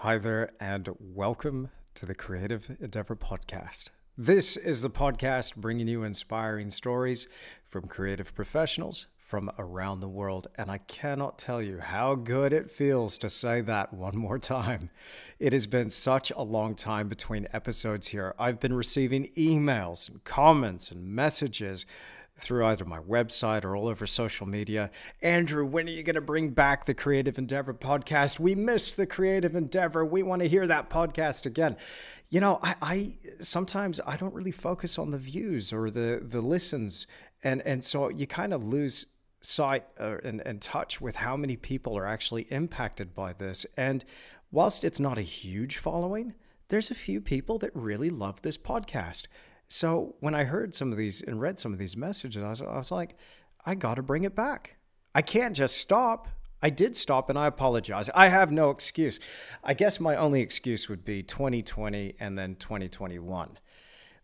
Hi there, and welcome to the Creative Endeavor Podcast. This is the podcast bringing you inspiring stories from creative professionals from around the world. And I cannot tell you how good it feels to say that one more time. It has been such a long time between episodes here. I've been receiving emails and comments and messages through either my website or all over social media. Andrew, when are you going to bring back the Creative Endeavor podcast? We miss the Creative Endeavor. We want to hear that podcast again. You know, I, I sometimes I don't really focus on the views or the the listens, and and so you kind of lose sight uh, and, and touch with how many people are actually impacted by this. And whilst it's not a huge following, there's a few people that really love this podcast. So when I heard some of these and read some of these messages, I was, I was like, I got to bring it back. I can't just stop. I did stop and I apologize. I have no excuse. I guess my only excuse would be 2020 and then 2021.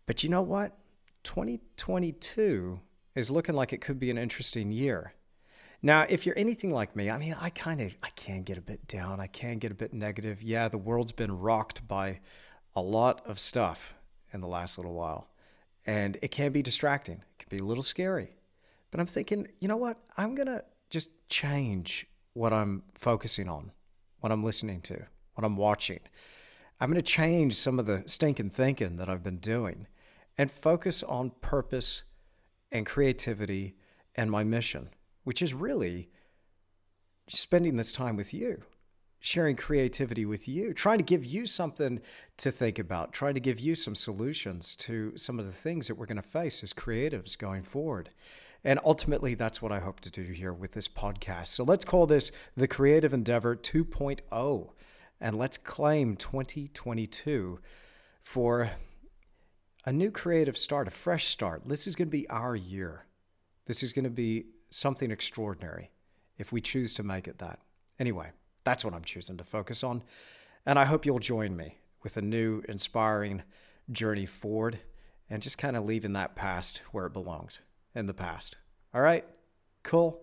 But you know what? 2022 is looking like it could be an interesting year. Now, if you're anything like me, I mean, I kind of I can get a bit down. I can get a bit negative. Yeah, the world's been rocked by a lot of stuff in the last little while. And it can be distracting. It can be a little scary. But I'm thinking, you know what? I'm going to just change what I'm focusing on, what I'm listening to, what I'm watching. I'm going to change some of the stinking thinking that I've been doing and focus on purpose and creativity and my mission, which is really spending this time with you sharing creativity with you, trying to give you something to think about, trying to give you some solutions to some of the things that we're going to face as creatives going forward. And ultimately, that's what I hope to do here with this podcast. So let's call this the Creative Endeavor 2.0. And let's claim 2022 for a new creative start, a fresh start. This is going to be our year. This is going to be something extraordinary if we choose to make it that. Anyway, that's what I'm choosing to focus on. And I hope you'll join me with a new, inspiring journey forward and just kind of leaving that past where it belongs in the past. All right? Cool.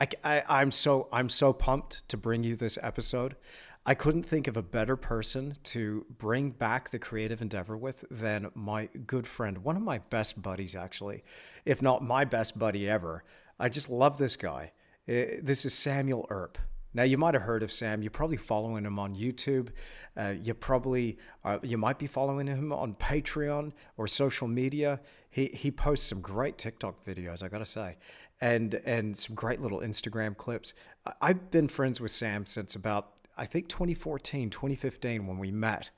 I, I, am so I'm so pumped to bring you this episode. I couldn't think of a better person to bring back the creative endeavor with than my good friend, one of my best buddies, actually, if not my best buddy ever. I just love this guy. This is Samuel Earp. Now you might have heard of Sam. You're probably following him on YouTube. Uh, you probably uh, you might be following him on Patreon or social media. He he posts some great TikTok videos. I gotta say, and and some great little Instagram clips. I've been friends with Sam since about I think 2014, 2015 when we met,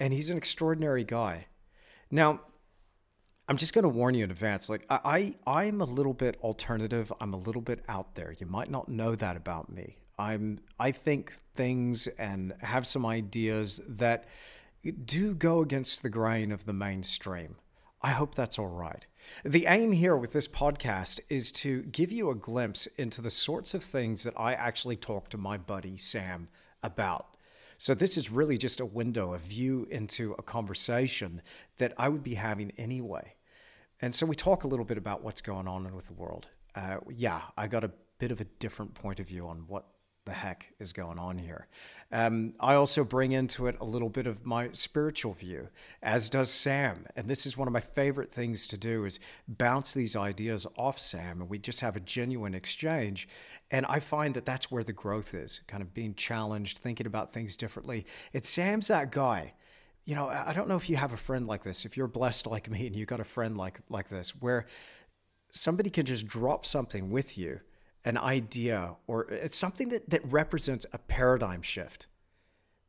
and he's an extraordinary guy. Now. I'm just going to warn you in advance. Like I, I, I'm a little bit alternative. I'm a little bit out there. You might not know that about me. I'm I think things and have some ideas that do go against the grain of the mainstream. I hope that's all right. The aim here with this podcast is to give you a glimpse into the sorts of things that I actually talk to my buddy Sam about. So, this is really just a window, a view into a conversation that I would be having anyway. And so, we talk a little bit about what's going on with the world. Uh, yeah, I got a bit of a different point of view on what the heck is going on here. Um, I also bring into it a little bit of my spiritual view, as does Sam. And this is one of my favorite things to do is bounce these ideas off Sam, and we just have a genuine exchange. And I find that that's where the growth is, kind of being challenged, thinking about things differently. It's Sam's that guy. You know, I don't know if you have a friend like this. If you're blessed like me and you got a friend like like this, where somebody can just drop something with you an idea or uh, it's something that, that represents a paradigm shift.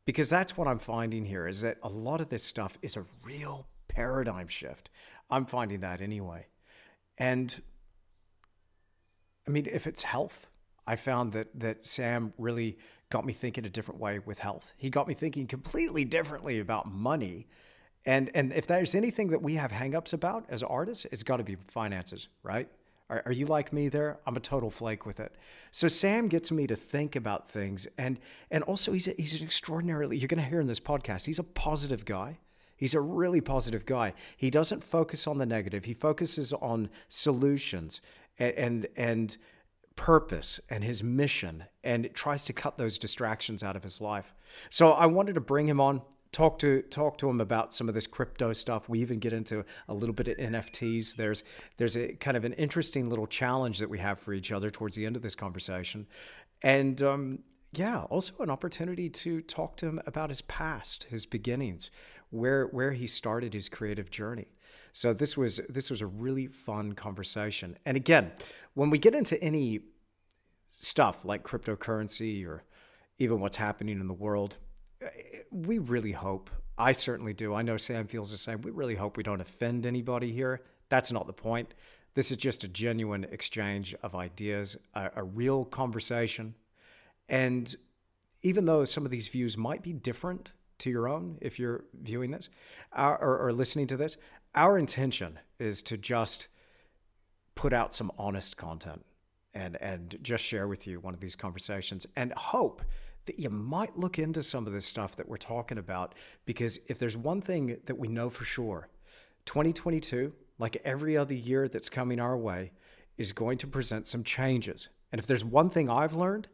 Because that's what i'm finding here is that a lot of this stuff is a real paradigm shift. I'm finding that anyway. And i mean if it's health i found that that sam really got me thinking a different way with health. He got me thinking completely differently about money. And and if there's anything that we have hangups about as artists it's got to be finances right are, are you like me there? I'm a total flake with it. So Sam gets me to think about things, and and also he's a, he's an extraordinarily. You're going to hear in this podcast. He's a positive guy. He's a really positive guy. He doesn't focus on the negative. He focuses on solutions and and, and purpose and his mission and tries to cut those distractions out of his life. So I wanted to bring him on talk to talk to him about some of this crypto stuff. We even get into a little bit of NFTs. There's there's a kind of an interesting little challenge that we have for each other towards the end of this conversation, and um, yeah, also an opportunity to talk to him about his past, his beginnings, where where he started his creative journey. So this was this was a really fun conversation. And again, when we get into any stuff like cryptocurrency or even what's happening in the world, we really hope, I certainly do. I know Sam feels the same. We really hope we don't offend anybody here. That's not the point. This is just a genuine exchange of ideas, a, a real conversation. And even though some of these views might be different to your own if you're viewing this our, or, or listening to this, our intention is to just put out some honest content and and just share with you one of these conversations and hope that you might look into some of this stuff that we're talking about because if there's one thing that we know for sure 2022 like every other year that's coming our way is going to present some changes. And if there's one thing i've learned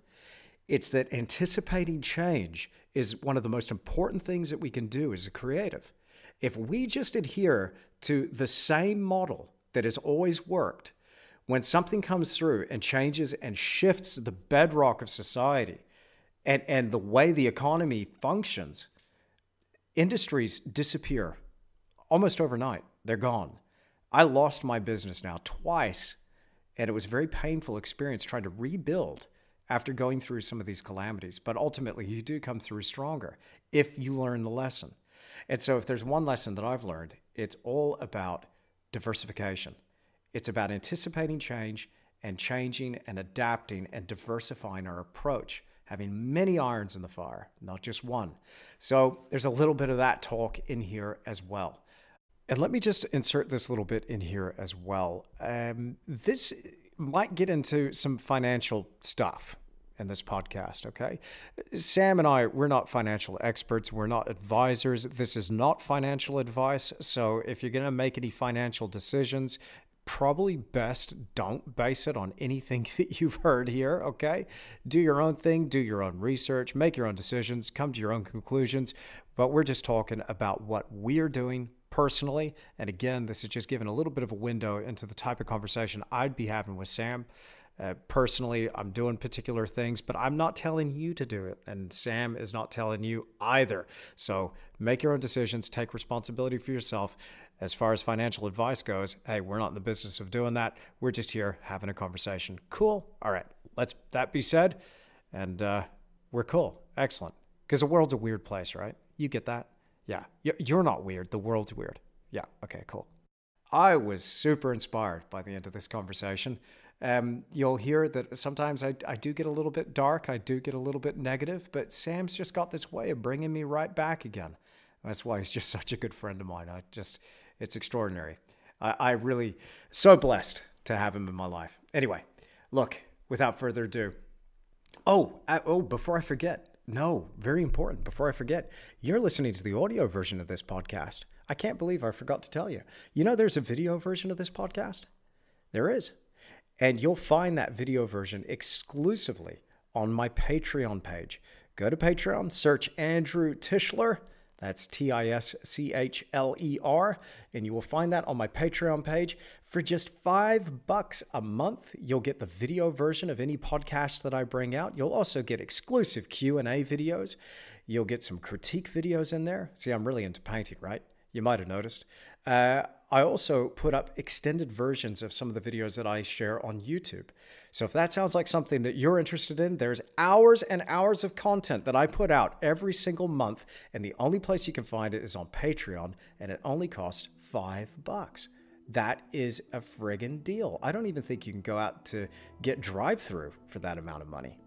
it's that anticipating change is one of the most important things that we can do as a creative. If we just adhere to the same model that has always worked when something comes through and changes and shifts the bedrock of society and, and the way the economy functions, industries disappear almost overnight. They're gone. I lost my business now twice, and it was a very painful experience trying to rebuild after going through some of these calamities. But ultimately, you do come through stronger if you learn the lesson. And so, if there's one lesson that I've learned, it's all about diversification. It's about anticipating change and changing and adapting and diversifying our approach having many irons in the fire, not just one. So there's a little bit of that talk in here as well. And let me just insert this little bit in here as well. Um, this might get into some financial stuff in this podcast, okay? Sam and I, we're not financial experts, we're not advisors. This is not financial advice. So if you're going to make any financial decisions, probably best don't base it on anything that you've heard here, okay? Do your own thing, do your own research, make your own decisions, come to your own conclusions. But we're just talking about what we're doing personally. And again, this is just giving a little bit of a window into the type of conversation I'd be having with Sam. Uh, personally, I'm doing particular things, but I'm not telling you to do it. And Sam is not telling you either. So make your own decisions, take responsibility for yourself as far as financial advice goes, hey, we're not in the business of doing that. We're just here having a conversation. Cool. All right. Let's that be said. And uh, we're cool. Excellent. Because the world's a weird place, right? You get that? Yeah. You're not weird. The world's weird. Yeah. Okay, cool. I was super inspired by the end of this conversation. Um, you'll hear that sometimes I, I do get a little bit dark, I do get a little bit negative, but Sam's just got this way of bringing me right back again. That's why he's just such a good friend of mine. I just, it's extraordinary. I, I really, so blessed to have him in my life. Anyway, look, without further ado, oh, I, oh, before I forget, no, very important. Before I forget, you're listening to the audio version of this podcast. I can't believe I forgot to tell you. You know, there's a video version of this podcast? There is. And you'll find that video version exclusively on my Patreon page. Go to Patreon, search Andrew Tischler that's T I S C H L E R. And you will find that on my Patreon page. For just five bucks a month, you'll get the video version of any podcast that I bring out. You'll also get exclusive Q&A videos. You'll get some critique videos in there. See, I'm really into painting, right? You might have noticed. Uh, I also put up extended versions of some of the videos that I share on YouTube. So if that sounds like something that you're interested in, there's hours and hours of content that I put out every single month, and the only place you can find it is on Patreon, and it only costs five bucks. That is a friggin' deal. I don't even think you can go out to get drive through for that amount of money.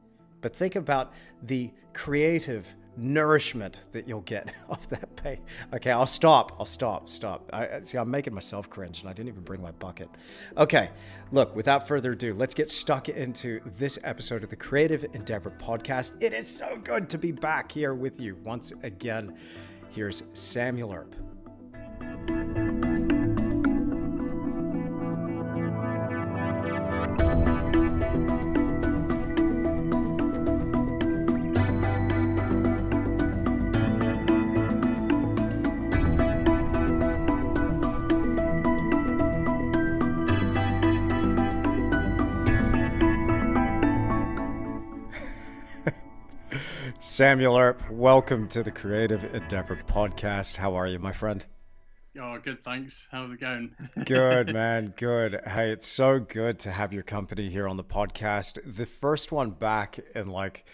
But think about the creative nourishment that you'll get off that pay. Okay, I'll stop. I'll stop. Stop. I see. I'm making myself cringe, and I didn't even bring my bucket. Okay, look. Without further ado, let's get stuck into this episode of the Creative Endeavor Podcast. It is so good to be back here with you once again. Here's Samuel Earp. Samuel Earp, welcome to the Creative Endeavor podcast. How are you, my friend? Oh, good, thanks. How's it going? good, man. Good. Hey, it's so good to have your company here on the podcast. The first one back in like,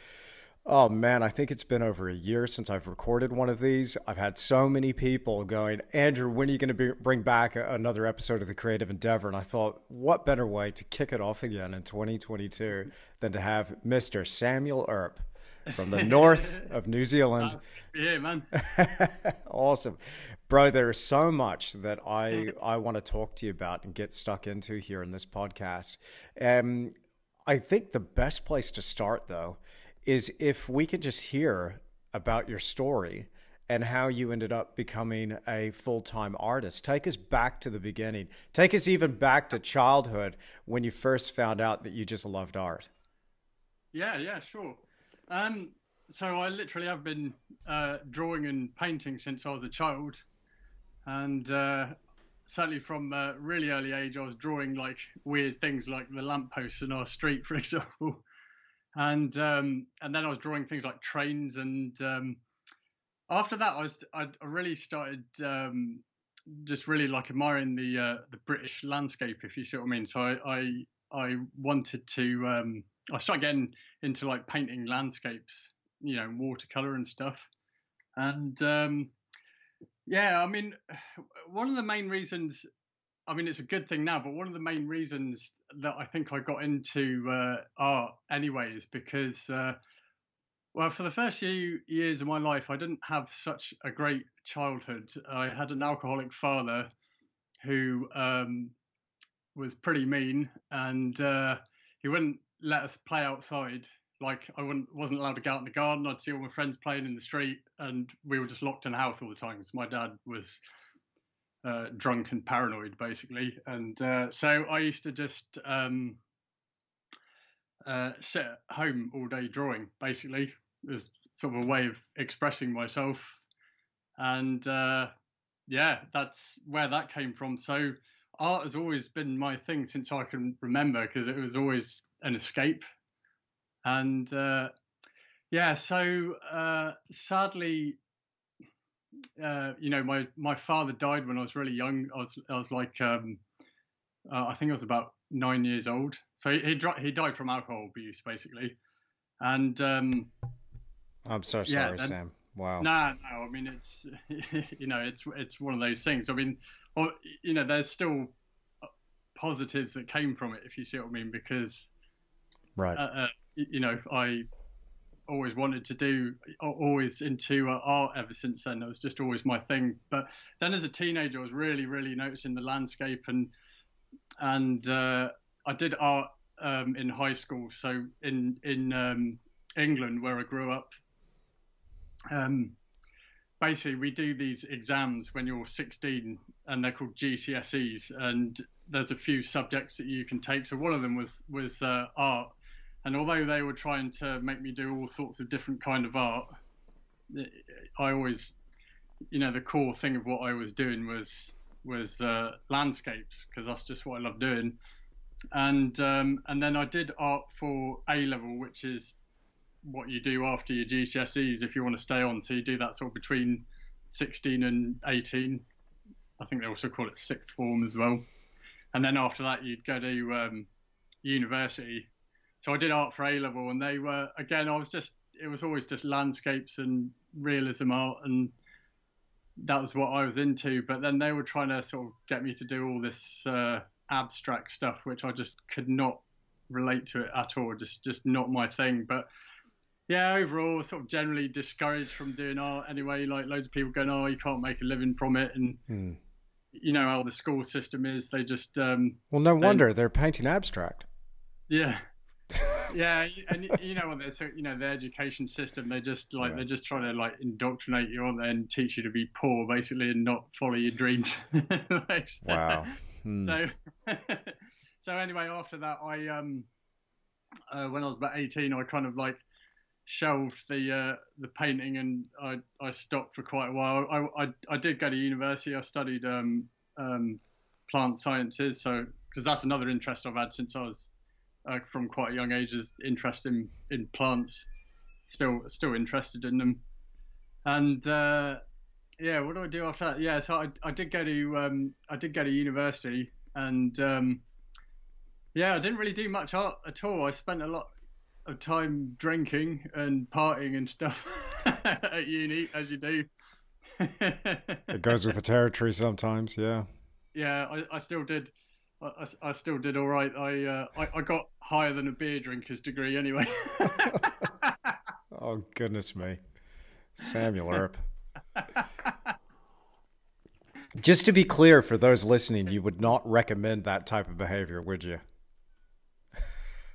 oh man, I think it's been over a year since I've recorded one of these. I've had so many people going, Andrew, when are you going to bring back another episode of the Creative Endeavor? And I thought, what better way to kick it off again in 2022 than to have Mr. Samuel Earp from the north of New Zealand. Uh, yeah, man. awesome. Bro, there is so much that I I want to talk to you about and get stuck into here in this podcast. Um I think the best place to start though is if we could just hear about your story and how you ended up becoming a full-time artist. Take us back to the beginning. Take us even back to childhood when you first found out that you just loved art. Yeah, yeah, sure. Um, so I literally have been uh, drawing and painting since I was a child, and uh, certainly from a really early age, I was drawing like weird things like the lampposts in our street, for example, and um, and then I was drawing things like trains, and um, after that, I was I really started um, just really like admiring the uh, the British landscape, if you see what I mean. So I I, I wanted to um, I started getting into like painting landscapes, you know, watercolor and stuff. And um, yeah, I mean, one of the main reasons, I mean, it's a good thing now, but one of the main reasons that I think I got into uh, art anyway is because, uh, well, for the first few years of my life, I didn't have such a great childhood. I had an alcoholic father who um, was pretty mean and uh, he wouldn't let us play outside. Like I wasn't allowed to go out in the garden. I'd see all my friends playing in the street, and we were just locked in the house all the time my dad was uh, drunk and paranoid, basically. And uh, so I used to just um, uh, sit at home all day drawing, basically, as sort of a way of expressing myself. And uh, yeah, that's where that came from. So art has always been my thing since I can remember because it was always an escape. And uh, yeah, so uh, sadly, uh, you know, my my father died when I was really young. I was I was like, um, uh, I think I was about nine years old. So he he, he died from alcohol abuse, basically. And um, I'm so sorry, yeah, Sam. Wow. No, nah, no. I mean, it's you know, it's it's one of those things. I mean, you know, there's still positives that came from it, if you see what I mean, because Right. Uh, uh, you know, I always wanted to do, always into uh, art ever since then. It was just always my thing. But then as a teenager, I was really, really noticing the landscape and and uh, I did art um, in high school. So in in um, England, where I grew up, um, basically we do these exams when you're 16, and they're called GCSEs, and there's a few subjects that you can take. So one of them was was uh, art, and although they were trying to make me do all sorts of different kind of art, I always, you know, the core thing of what I was doing was was uh, landscapes because that's just what I love doing. And um, and then I did art for A level, which is what you do after your GCSEs if you want to stay on. So you do that sort of between 16 and 18. I think they also call it sixth form as well. And then after that, you'd go to um, university so I did art for A level, and they were again. I was just it was always just landscapes and realism art, and that was what I was into. But then they were trying to sort of get me to do all this uh, abstract stuff, which I just could not relate to it at all. Just just not my thing. But yeah, overall, sort of generally discouraged from doing art anyway. Like loads of people going, "Oh, you can't make a living from it," and hmm. you know how the school system is. They just um, well, no wonder they're painting abstract. Yeah, yeah, and you know what? They're, you know the education system. They just like yeah. they're just trying to like indoctrinate you on and teach you to be poor, basically, and not follow your dreams. like, wow. Hmm. So, so anyway, after that, I um, uh, when I was about eighteen, I kind of like shelved the uh, the painting and I I stopped for quite a while. I I, I did go to university. I studied um, um, plant sciences, so because that's another interest I've had since I was uh, from quite a young age is interest in, in plants. still still interested in them. And uh, yeah, what do I do after that? Yeah, so I, I did go to um, I did go to university, and um, yeah, I didn't really do much art at all. I spent a lot of time drinking and partying and stuff at uni, as you do. it goes with the territory sometimes, yeah. Yeah, I, I still did. I, I, still did all right. I, uh, I I got higher than a beer drinker's degree anyway. oh goodness me, Samuel Earp. Just to be clear for those listening, you would not recommend that type of behavior, would you?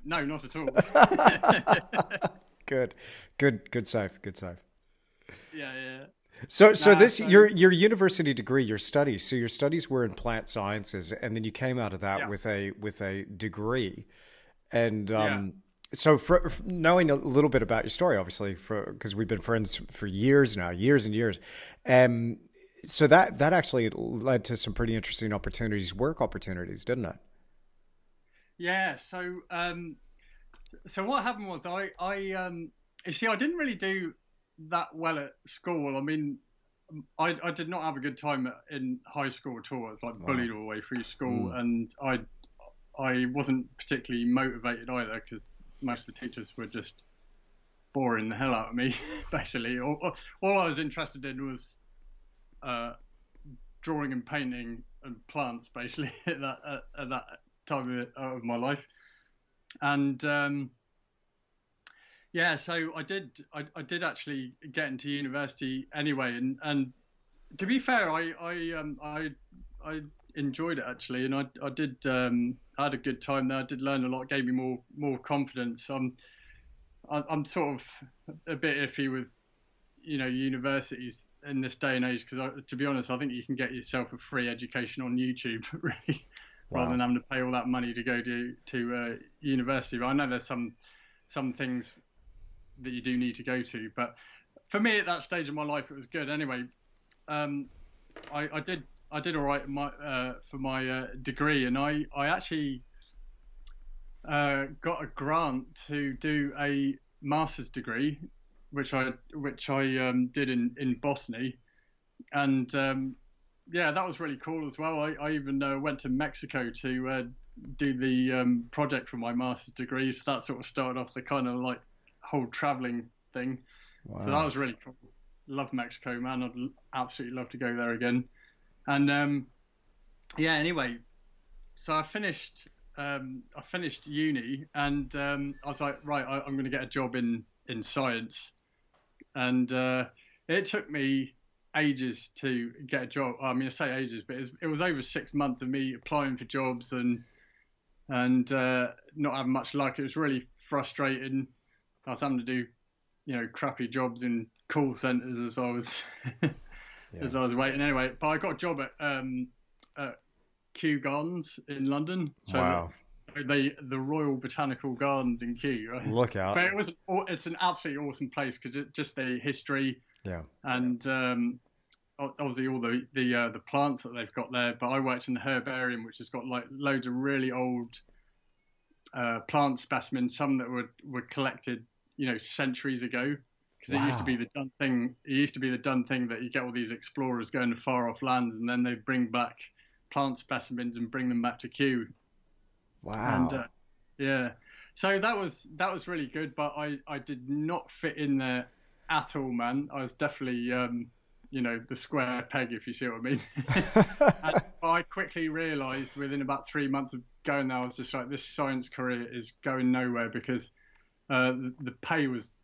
No, not at all. good, good, good save, good save. Yeah, yeah. So, so nah, this so, your your university degree, your studies. So your studies were in plant sciences, and then you came out of that yeah. with a with a degree, and um, yeah. so for, for, knowing a little bit about your story, obviously, for because we've been friends for years now, years and years, um, so that that actually led to some pretty interesting opportunities, work opportunities, didn't it? Yeah. So, um, so what happened was I I um, you see I didn't really do that well at school. I mean, I, I did not have a good time in high school at all. I was like bullied all the way through school, mm. and I I wasn't particularly motivated either because most of the teachers were just boring the hell out of me. Basically, all, all I was interested in was uh, drawing and painting and plants. Basically, at that at, at that time of, of, my life, and um, yeah, so I did. I, I did actually get into university anyway, and and to be fair, I I um I I enjoyed it actually, and I I did um I had a good time there. I did learn a lot, gave me more more confidence. I'm I'm sort of a bit iffy with you know universities in this day and age because to be honest, I think you can get yourself a free education on YouTube really, wow. rather than having to pay all that money to go to to uh, university. But I know there's some some things that you do need to go to. But for me, at that stage of my life, it was good. Anyway, um, I, I, did I did all right my, uh, for my uh, degree, and I I actually uh, got a grant to do a master's degree, which I which I um, did in in botany, and um, yeah, that was really cool as well. I, I even uh, went to Mexico to uh, do the um, project for my master's degree, so that sort of started off the kind of like whole traveling thing. Wow. So that was really cool. Love Mexico, man. I'd absolutely love to go there again. And um, yeah, anyway, so I finished. Um, I finished uni, and um, I was like, right, I, am going to get a job in in science. And uh, it took me ages to get a job. I mean, I say ages, but it was, it was over six months of me applying for jobs and and uh, not having much luck. It was really frustrating. I was having to do, you know, crappy jobs in call centres as I was yeah. as I was waiting. Anyway, but I got a job at um, at Kew Gardens in London. So wow. The, the Royal Botanical Gardens in Kew. Right? Look out! But it was it's an absolutely awesome place because just the history. Yeah. And um, obviously all the the uh, the plants that they've got there. But I worked in the herbarium, which has got like loads of really old uh, plant specimens, some that were were collected you know centuries ago because wow. it used to be the done thing. It used to be the done thing that you get all these explorers going to far off lands, and then they bring back plant specimens and bring them back to Kew. Wow. And uh, yeah, so that was that was really good, but I I did not fit in there at all, man. I was definitely um, you know the square peg, if you see what I mean. and I quickly realised within about three months of going there, I was just like, this science career is going nowhere because uh, the, the, pay was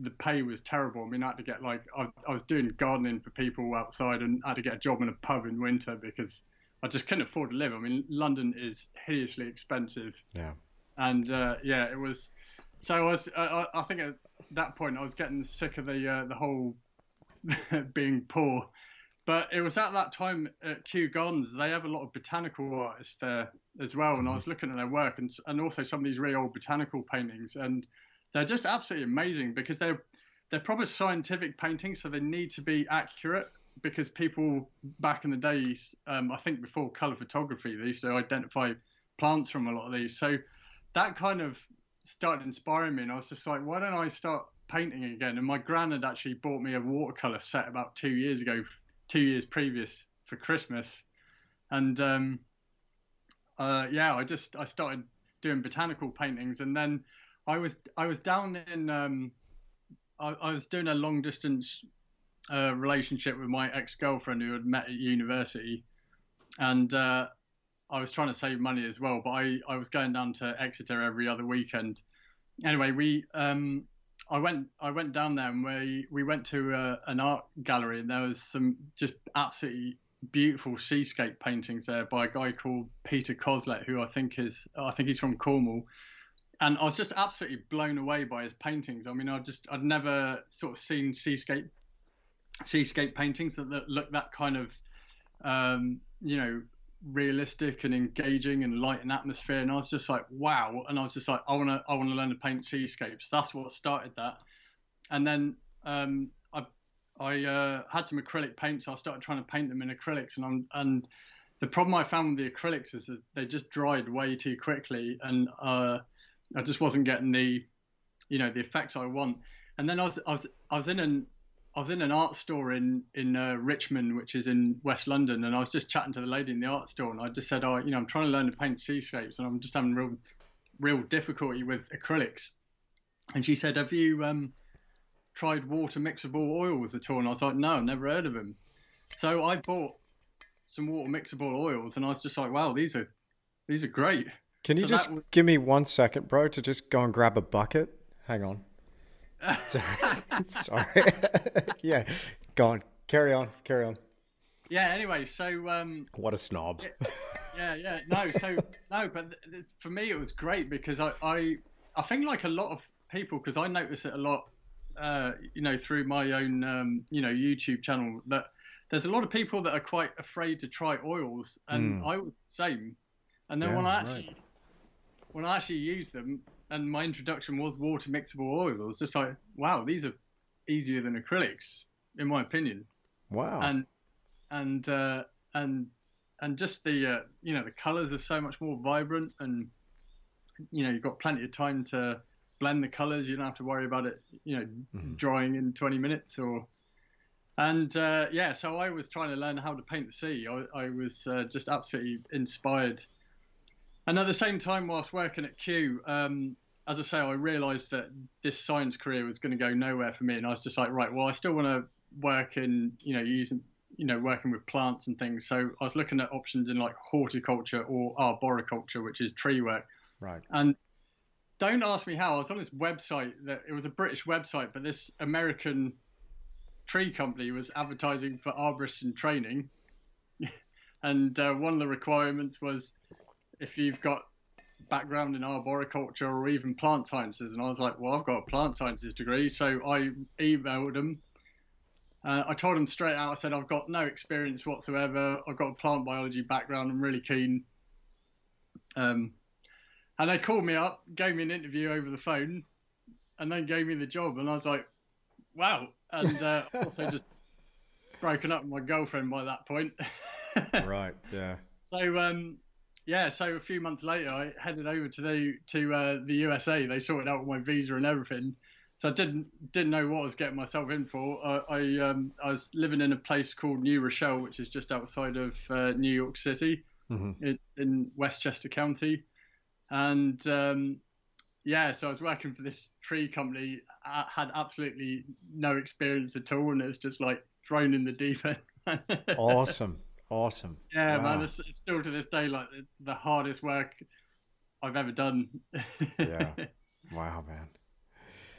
the pay was terrible. I mean, I had to get like I, I, was doing gardening for people outside, and I had to get a job in a pub in winter because I just couldn't afford to live. I mean, London is hideously expensive. Yeah. And uh, yeah, it was. So I was. I, I, think at that point I was getting sick of the uh, the whole being poor. But it was at that time at Kew Gardens they have a lot of botanical artists there as well, and I was looking at their work and and also some of these really old botanical paintings and they're just absolutely amazing because they're they're proper scientific paintings, so they need to be accurate because people back in the days, um, I think before color photography, they used to identify plants from a lot of these. So that kind of started inspiring me, and I was just like, why don't I start painting again. And my gran had actually bought me a watercolor set about two years ago, two years previous for Christmas. And um, uh, yeah, I just I started doing botanical paintings, and then I was I was down in um, I, I was doing a long distance uh, relationship with my ex girlfriend who had met at university, and uh, I was trying to save money as well. But I, I was going down to Exeter every other weekend. Anyway, we um, I went I went down there and we we went to uh, an art gallery and there was some just absolutely beautiful seascape paintings there by a guy called Peter Coslet, who I think is I think he's from Cornwall. And I was just absolutely blown away by his paintings. I mean, I just I'd never sort of seen seascape seascape paintings that, that look that kind of um, you know realistic and engaging and light and atmosphere. And I was just like wow. And I was just like I want to I want to learn to paint seascapes. That's what started that. And then um, I I uh, had some acrylic paints. so I started trying to paint them in acrylics. And I'm, and the problem I found with the acrylics was that they just dried way too quickly. And uh, I just wasn't getting the you know the effects I want and then I was I was I was in an I was in an art store in in uh, Richmond, which is in West London, and I was just chatting to the lady in the art store, and I just said, "Oh, you know, I'm trying to learn to paint seascapes, and I'm just having real, real difficulty with acrylics." And she said, "Have you um, tried water mixable oils at all?" And I was like, "No, never heard of them." So I bought some water mixable oils, and I was just like, "Wow, these are these are great." Can you so just was... give me one second, bro, to just go and grab a bucket? Hang on. Sorry. yeah. Go on. Carry on. Carry on. Yeah. Anyway, so um, what a snob. yeah, yeah. No, so no, but th- for me it was great because I, I, I think like a lot of people, because I notice it a lot, uh, you know, through my own, um, you know, YouTube channel that there's a lot of people that are quite afraid to try oils, and mm. I was the same. And then yeah, when I actually, right. When I actually use them, and my introduction was water mixable oils. I was just like, wow, these are easier than acrylics, in my opinion. Wow. And and uh, and and just the uh, you know the colors are so much more vibrant, and you know you've got plenty of time to blend the colors. You don't have to worry about it, you know, mm-hmm. drying in 20 minutes or. And uh, yeah, so I was trying to learn how to paint the sea. I, I was uh, just absolutely inspired and at the same time, whilst working at Kew, um, as I say, I realised that this science career was going to go nowhere for me, and I was just like, right, well, I still want to work in, you know, using, you know, working with plants and things. So I was looking at options in like horticulture or arboriculture, which is tree work. Right. And don't ask me how. I was on this website that it was a British website, but this American tree company was advertising for arborist and training, and uh, one of the requirements was if you've got background in arboriculture or even plant sciences. And I was like, well, I've got a plant sciences degree. So I emailed them. Uh, I told them straight out, I said, I've got no experience whatsoever. I've got a plant biology background. I'm really keen. Um, and they called me up, gave me an interview over the phone, and then gave me the job. And I was like, wow. And uh, also just broken up with my girlfriend by that point. right, yeah. So, um, yeah, so a few months later, I headed over to the to uh, the USA. They sorted out my visa and everything, so I didn't didn't know what I was getting myself in for. I I, um, I was living in a place called New Rochelle, which is just outside of uh, New York City. Mm-hmm. It's in Westchester County, and um, yeah, so I was working for this tree company. I had absolutely no experience at all, and it was just like thrown in the deep end. awesome. Awesome. Yeah, wow. man, it's, it's, still to this day like the, the hardest work I've ever done. yeah. Wow, man.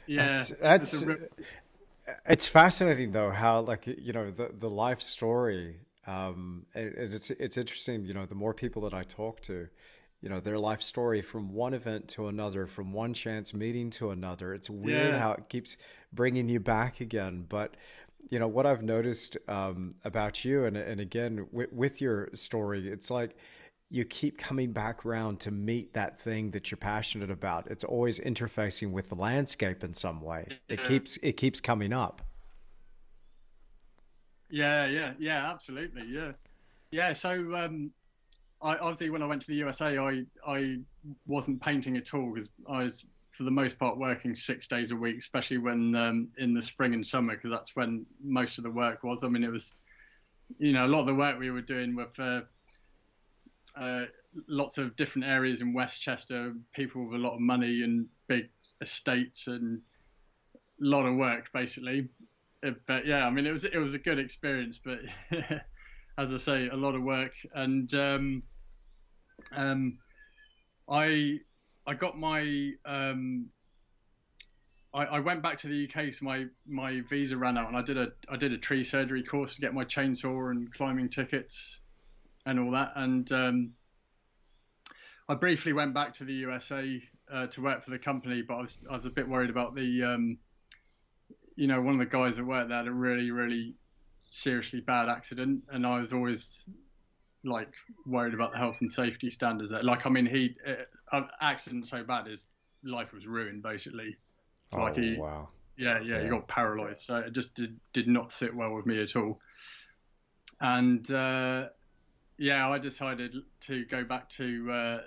Yeah. That's, that's it's, it's, fascinating though how like you know the the life story um it, it's it's interesting, you know, the more people that I talk to, you know, their life story from one event to another, from one chance meeting to another. It's weird yeah. how it keeps bringing you back again, but you know what I've noticed um, about you, and and again with your story, it's like you keep coming back around to meet that thing that you're passionate about. It's always interfacing with the landscape in some way. It keeps it keeps coming up. Yeah, yeah, yeah, absolutely, yeah, yeah. So, um, I obviously when I went to the USA, I I wasn't painting at all because I was for the most part working six days a week, especially when um, in the spring and summer, because that's when most of the work was. I mean, it was, you know, a lot of the work we were doing with uh, uh, lots of different areas in Westchester, people with a lot of money and big estates and a lot of work, basically. But yeah, I mean, it was it was a good experience, but as I say, a lot of work and. Um, um, I I got my um, I, I, went back to the UK, so my, my visa ran out, and I did a I did a tree surgery course to get my chainsaw and climbing tickets, and all that. And um, I briefly went back to the USA uh, to work for the company, but I was I was a bit worried about the um, you know one of the guys that worked there had a really really seriously bad accident, and I was always like worried about the health and safety standards there. Like, I mean, he uh, accident so bad his life was ruined basically. Oh, like he, wow. Yeah, yeah, yeah, he got paralysed. So it just did did not sit well with me at all. And uh, yeah, I decided to go back to uh,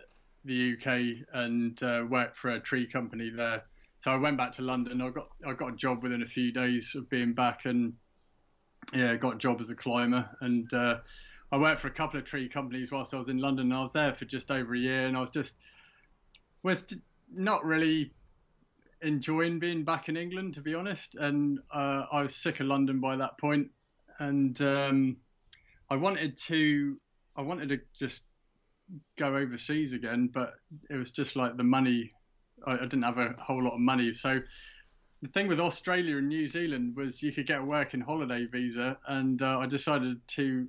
the UK and uh, work for a tree company there. So I went back to London. I got I got a job within a few days of being back, and yeah, got a job as a climber and uh, I worked for a couple of tree companies whilst I was in London. I was there for just over a year, and I was just was not really enjoying being back in England, to be honest. And uh, I was sick of London by that point, and um, I wanted to I wanted to just go overseas again, but it was just like the money. I, I didn't have a whole lot of money, so the thing with Australia and New Zealand was you could get a working holiday visa, and uh, I decided to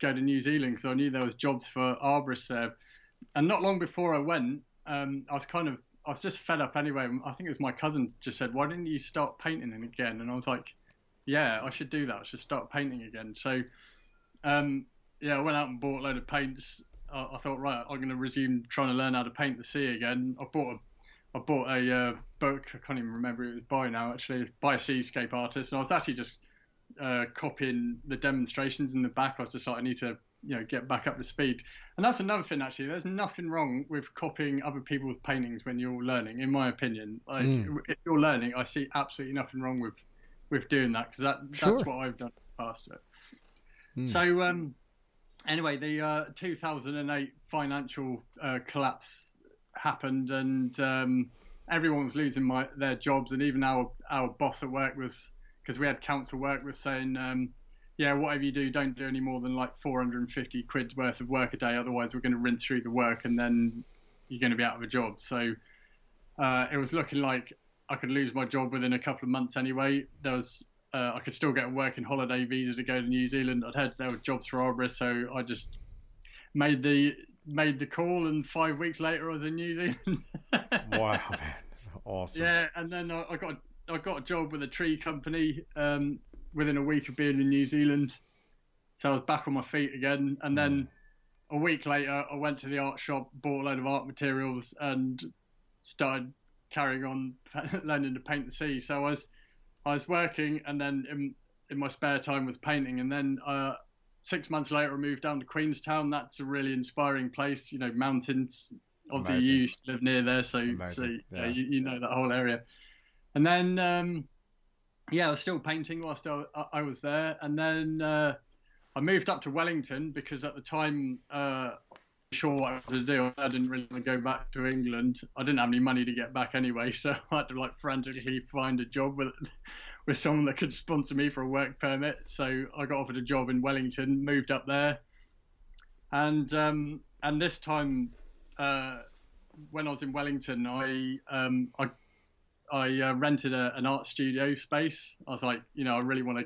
go to New Zealand because I knew there was jobs for arborists there. And not long before I went, um, I was kind of I was just fed up anyway. I think it was my cousin just said, "Why didn't you start painting again?" And I was like, "Yeah, I should do that. I should start painting again." So, um, yeah, I went out and bought a load of paints. I, I thought, right, I'm going to resume trying to learn how to paint the sea again. I bought a I bought a uh, book. I can't even remember it was by now. Actually, it's by a seascape artist, and I was actually just uh, copying the demonstrations in the back. I was just like, I need to, you know, get back up to speed. And that's another thing, actually. There's nothing wrong with copying other people's paintings when you're learning, in my opinion. Like, mm. if you're learning, I see absolutely nothing wrong with with doing that because that sure. that's what I've done in the past it. Mm. So, um, anyway, the uh, 2008 financial uh, collapse happened, and um, everyone's losing my, their jobs, and even our our boss at work was because we had council work was saying, um, yeah, whatever you do, don't do any more than like 450 quid worth of work a day. Otherwise, we're going to rinse through the work and then you're going to be out of a job. So uh, it was looking like I could lose my job within a couple of months anyway. There was uh, I could still get a working holiday visa to go to New Zealand. I'd heard there were jobs for arborists, so I just made the made the call, and five weeks later I was in New Zealand. wow, man, awesome! Yeah, and then I, I got I got a job with a tree company um, within a week of being in New Zealand. So I was back on my feet again. And then a week later, I went to the art shop, bought a load of art materials, and started carrying on learning to paint the sea. So I was I was working, and then in, in my spare time was painting. And then uh, six months later, I moved down to Queenstown. That's a really inspiring place. You know, mountains. Obviously, Amazing. you used to live near there, so, so yeah. you, you know that whole area. And then, um, yeah, I was still painting whilst I, I was there. And then uh, I moved up to Wellington because at the time, uh, sure what I to do. I didn't really want to go back to England. I didn't have any money to get back anyway, so I had to like frantically find a job with with someone that could sponsor me for a work permit. So I got offered a job in Wellington, moved up there, and um, and this time uh, when I was in Wellington, I um, I I uh, rented a, an art studio space. I was like, you know, I really want to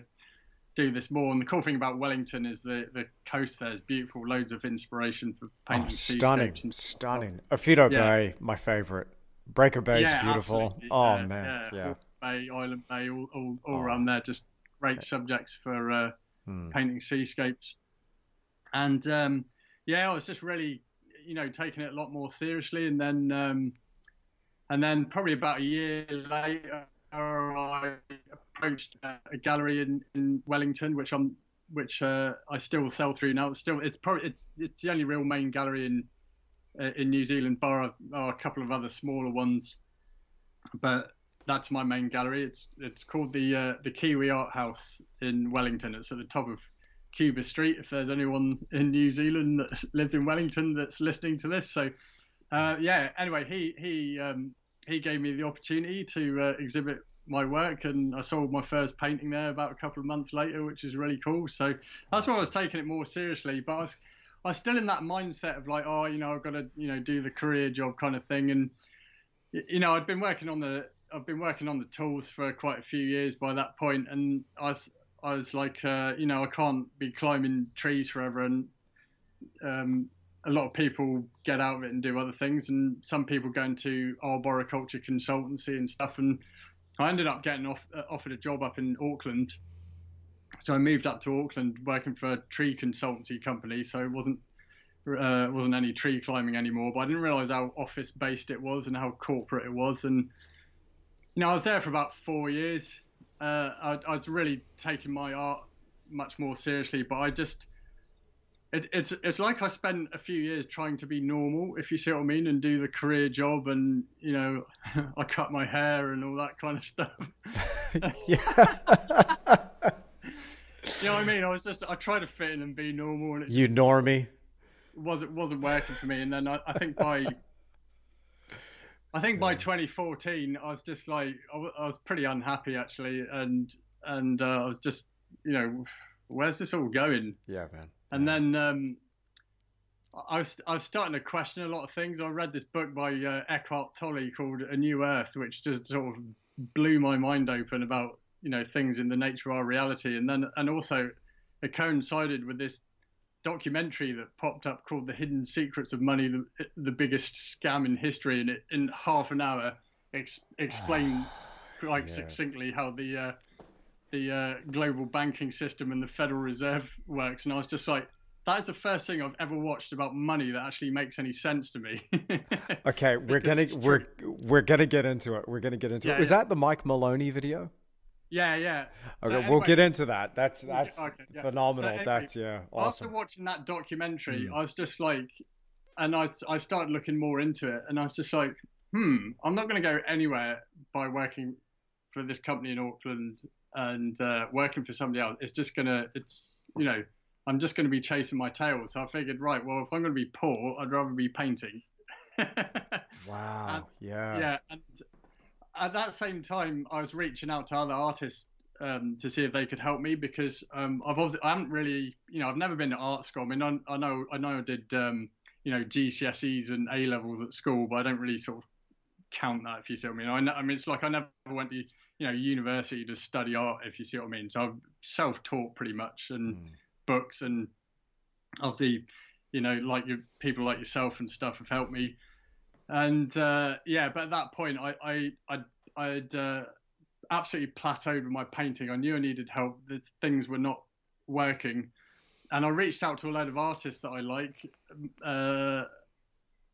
do this more. And the cool thing about Wellington is the the coast there is beautiful, loads of inspiration for painting. Oh, stunning, stunning. Owhiro yeah. Bay, my favorite. Breaker Bay is yeah, beautiful. Absolutely. Oh yeah, man, yeah. Bay, Island Bay, all all, all oh. around there, just great subjects for uh, hmm. painting seascapes. And um, yeah, I was just really, you know, taking it a lot more seriously. And then um, and then probably about a year later, I approached a gallery in, in Wellington, which I'm which uh, I still sell through now. It's still, it's probably it's it's the only real main gallery in uh, in New Zealand, bar a, a couple of other smaller ones. but that's my main gallery. It's it's called the uh, the Kiwi Art House in Wellington. It's at the top of Cuba Street. If there's anyone in New Zealand that lives in Wellington that's listening to this, so uh, yeah. Anyway, he he um, he gave me the opportunity to uh, exhibit my work, and I sold my first painting there about a couple of months later, which is really cool. So that's why I was taking it more seriously. But I was I was still in that mindset of like, oh, you know, I've got to you know do the career job kind of thing, and you know, I'd been working on the I've been working on the tools for quite a few years by that point, and I was I was like, uh, you know, I can't be climbing trees forever, and um, a lot of people get out of it and do other things, and some people go into arboriculture consultancy and stuff. And I ended up getting off, uh, offered a job up in Auckland, so I moved up to Auckland working for a tree consultancy company. So it wasn't uh, wasn't any tree climbing anymore, but I didn't realise how office based it was and how corporate it was. And you know, I was there for about four years. Uh, I, I was really taking my art much more seriously, but I just it, it's it's like I spent a few years trying to be normal, if you see what I mean, and do the career job, and you know, I cut my hair and all that kind of stuff. yeah. you know what I mean? I was just I tried to fit in and be normal, and it you normie wasn't wasn't working for me. And then I, I think by I think by 2014, I was just like I, w- I was pretty unhappy actually, and and uh, I was just you know, where's this all going? Yeah, man. And then um, I was I was starting to question a lot of things. I read this book by uh, Eckhart Tolle called A New Earth, which just sort of blew my mind open about you know things in the nature of our reality, and then and also it coincided with this documentary that popped up called The Hidden Secrets of Money, the, the biggest scam in history, and it in half an hour ex- explained quite yeah. succinctly how the uh, the uh, global banking system and the Federal Reserve works, and I was just like, that is the first thing I've ever watched about money that actually makes any sense to me. okay, we're gonna we're we're gonna get into it. We're gonna get into yeah, it. Was yeah. that the Mike Maloney video? Yeah, yeah. Okay, so anyway, we'll get into that. That's that's okay, yeah. phenomenal. So anyway, that's yeah, awesome. After watching that documentary, mm. I was just like, and I I started looking more into it, and I was just like, hmm, I'm not going to go anywhere by working for this company in Auckland and uh, working for somebody else, it's just gonna, it's you know, I'm just gonna be chasing my tail. So I figured, right, well, if I'm gonna be poor, I'd rather be painting. wow. And, yeah. Yeah. And at that same time, I was reaching out to other artists um, to see if they could help me because um, I've obviously, I haven't really, you know, I've never been to art school. I mean, I, I know, I know, I did, um, you know, GCSEs and A levels at school, but I don't really sort of count that if you see what I mean. I, know, I mean, it's like I never went to you know university to study art if you see what I mean. So I've self-taught pretty much and mm. books and obviously you know like your people like yourself and stuff have helped me. And uh, yeah, but at that point I I I'd, I'd uh, absolutely plateaued with my painting. I knew I needed help. The things were not working, and I reached out to a load of artists that I like, uh,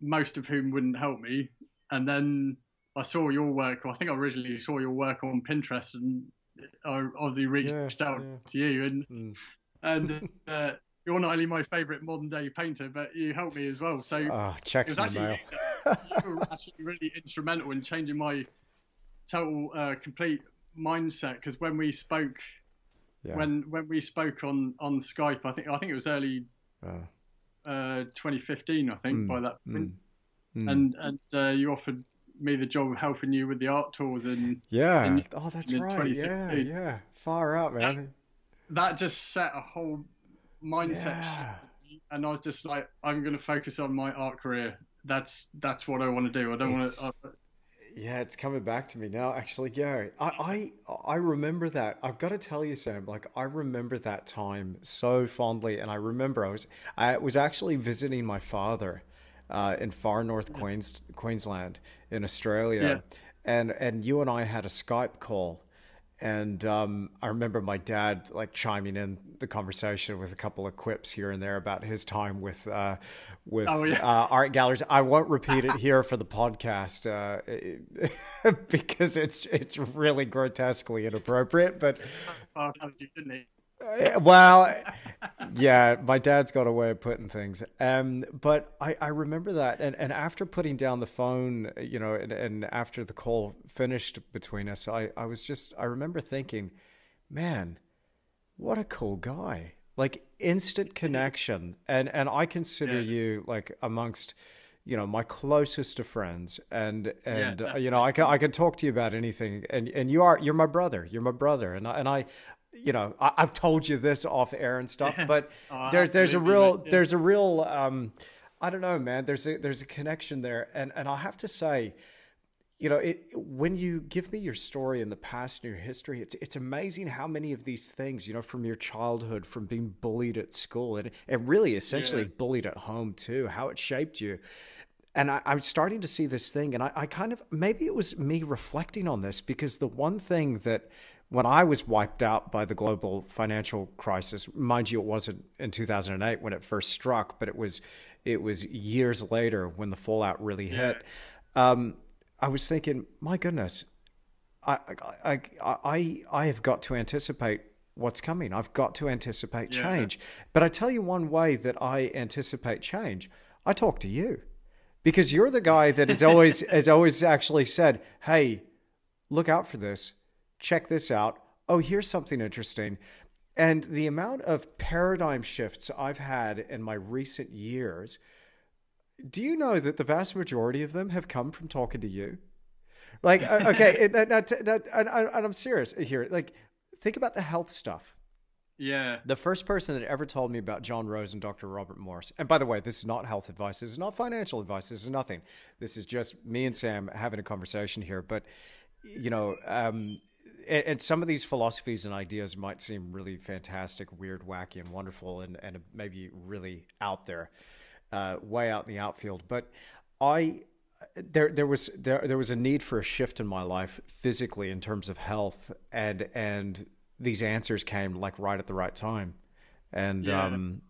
most of whom wouldn't help me. And then I saw your work. I think I originally saw your work on Pinterest, and I obviously reached yeah, out yeah. to you, and mm. and uh, you're not only my favourite modern day painter, but you helped me as well. So oh, checks in the mail. you were actually really instrumental in changing my total uh, complete mindset. Because when we spoke, yeah. when when we spoke on on Skype, I think I think it was early uh. uh 2015. I think mm. by that point, mm. and and uh, you offered me the job of helping you with the art tours and yeah. in, oh that's right. Yeah yeah. Far out man. That, that just set a whole mindset yeah. and i was just like i'm going to focus on my art career. That's that's what i want to do. I don't want to uh, yeah it's coming back to me now actually gary I, I i remember that. I've got to tell you sam like i remember that time so fondly. And i remember i was i was actually visiting my father uh, in far north. Queens, Queensland in Australia, yeah. and and you and I had a Skype call, and um, I remember my dad like chiming in the conversation with a couple of quips here and there about his time with uh, with oh, yeah. uh, art galleries. I won't repeat it here for the podcast uh, because it's it's really grotesquely inappropriate. But oh, didn't? Uh, well, yeah, my dad's got a way of putting things. Um, but I, I remember that, and, and after putting down the phone, you know, and, and after the call finished between us, I, I was just I remember thinking, man, what a cool guy! Like instant connection, and and I consider yeah. you like amongst you know my closest of friends. And and yeah, uh, you know I can I can talk to you about anything. And and you are you're my brother. You're my brother. And I, and I you know I, have told you this off air and stuff but oh, there's there's a real there's a real um I don't know man there's a there's a connection there. And and I'll have to say you know it when you give me your story in the past and your history it's it's amazing how many of these things you know from your childhood from being bullied at school and and really essentially yeah. bullied at home too how it shaped you. And I, am starting to see this thing, and I, I kind of maybe it was me reflecting on this because the one thing that when I was wiped out by the global financial crisis, mind you, it wasn't in 2008 when it first struck, but it was it was years later when the fallout really yeah. hit. Um, I was thinking, my goodness, I, I I I have got to anticipate what's coming. I've got to anticipate change. But I tell you one way that I anticipate change. I talk to you because you're the guy that has always has always actually said, "Hey, look out for this. Check this out. Oh, here's something interesting." And the amount of paradigm shifts I've had in my recent years, do you know that the vast majority of them have come from talking to you? Like, okay, and, and, and, I'm serious here. Like, think about the health stuff. Yeah. The first person that ever told me about John Rose and Dr. Robert Morse, and by the way, this is not health advice, this is not financial advice, this is nothing. This is just me and Sam having a conversation here. But, you know, um, and, some of these philosophies and ideas might seem really fantastic, weird, wacky, and wonderful, and, and maybe really out there, uh, way out in the outfield. But I, there there was there there was a need for a shift in my life physically in terms of health and and these answers came like right at the right time, and yeah. um,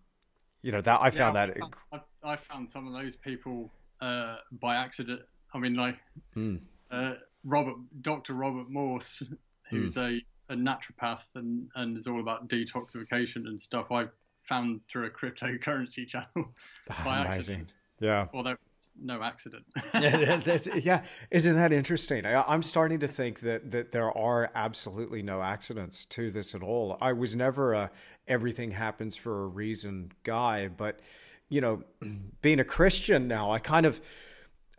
you know that I found yeah, that I, I, found some of those people uh, by accident. I mean, like mm. uh, Robert, Doctor Robert Morse, who's mm. a, a naturopath and and is all about detoxification and stuff. I found through a cryptocurrency channel by Amazing. accident. Yeah. Although no accident. yeah, yeah, isn't that interesting? I, am starting to think that that there are absolutely no accidents to this at all. I was never a everything happens for a reason guy, but you know, being a Christian now, I kind of,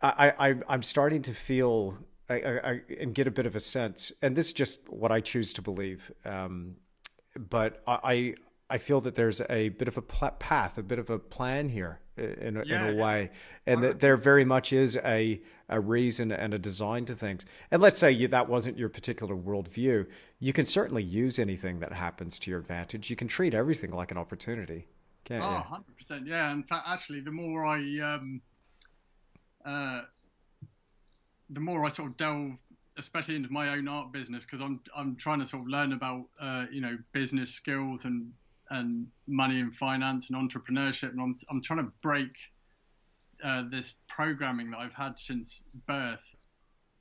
I, I I'm starting to feel. I, I, and get a bit of a sense, and this is just what I choose to believe. Um, but I, I feel that there's a bit of a path, a bit of a plan here in a, yeah, in a way, and that there very much is a a reason and a design to things. And let's say you, that wasn't your particular worldview, you can certainly use anything that happens to your advantage. You can treat everything like an opportunity. Can't oh, 100 percent. Yeah. In fact, actually, the more I um, uh, the more I sort of delve especially into my own art business because I'm I'm trying to sort of learn about uh, you know business skills and and money and finance and entrepreneurship, and I'm I'm trying to break uh, this programming that I've had since birth.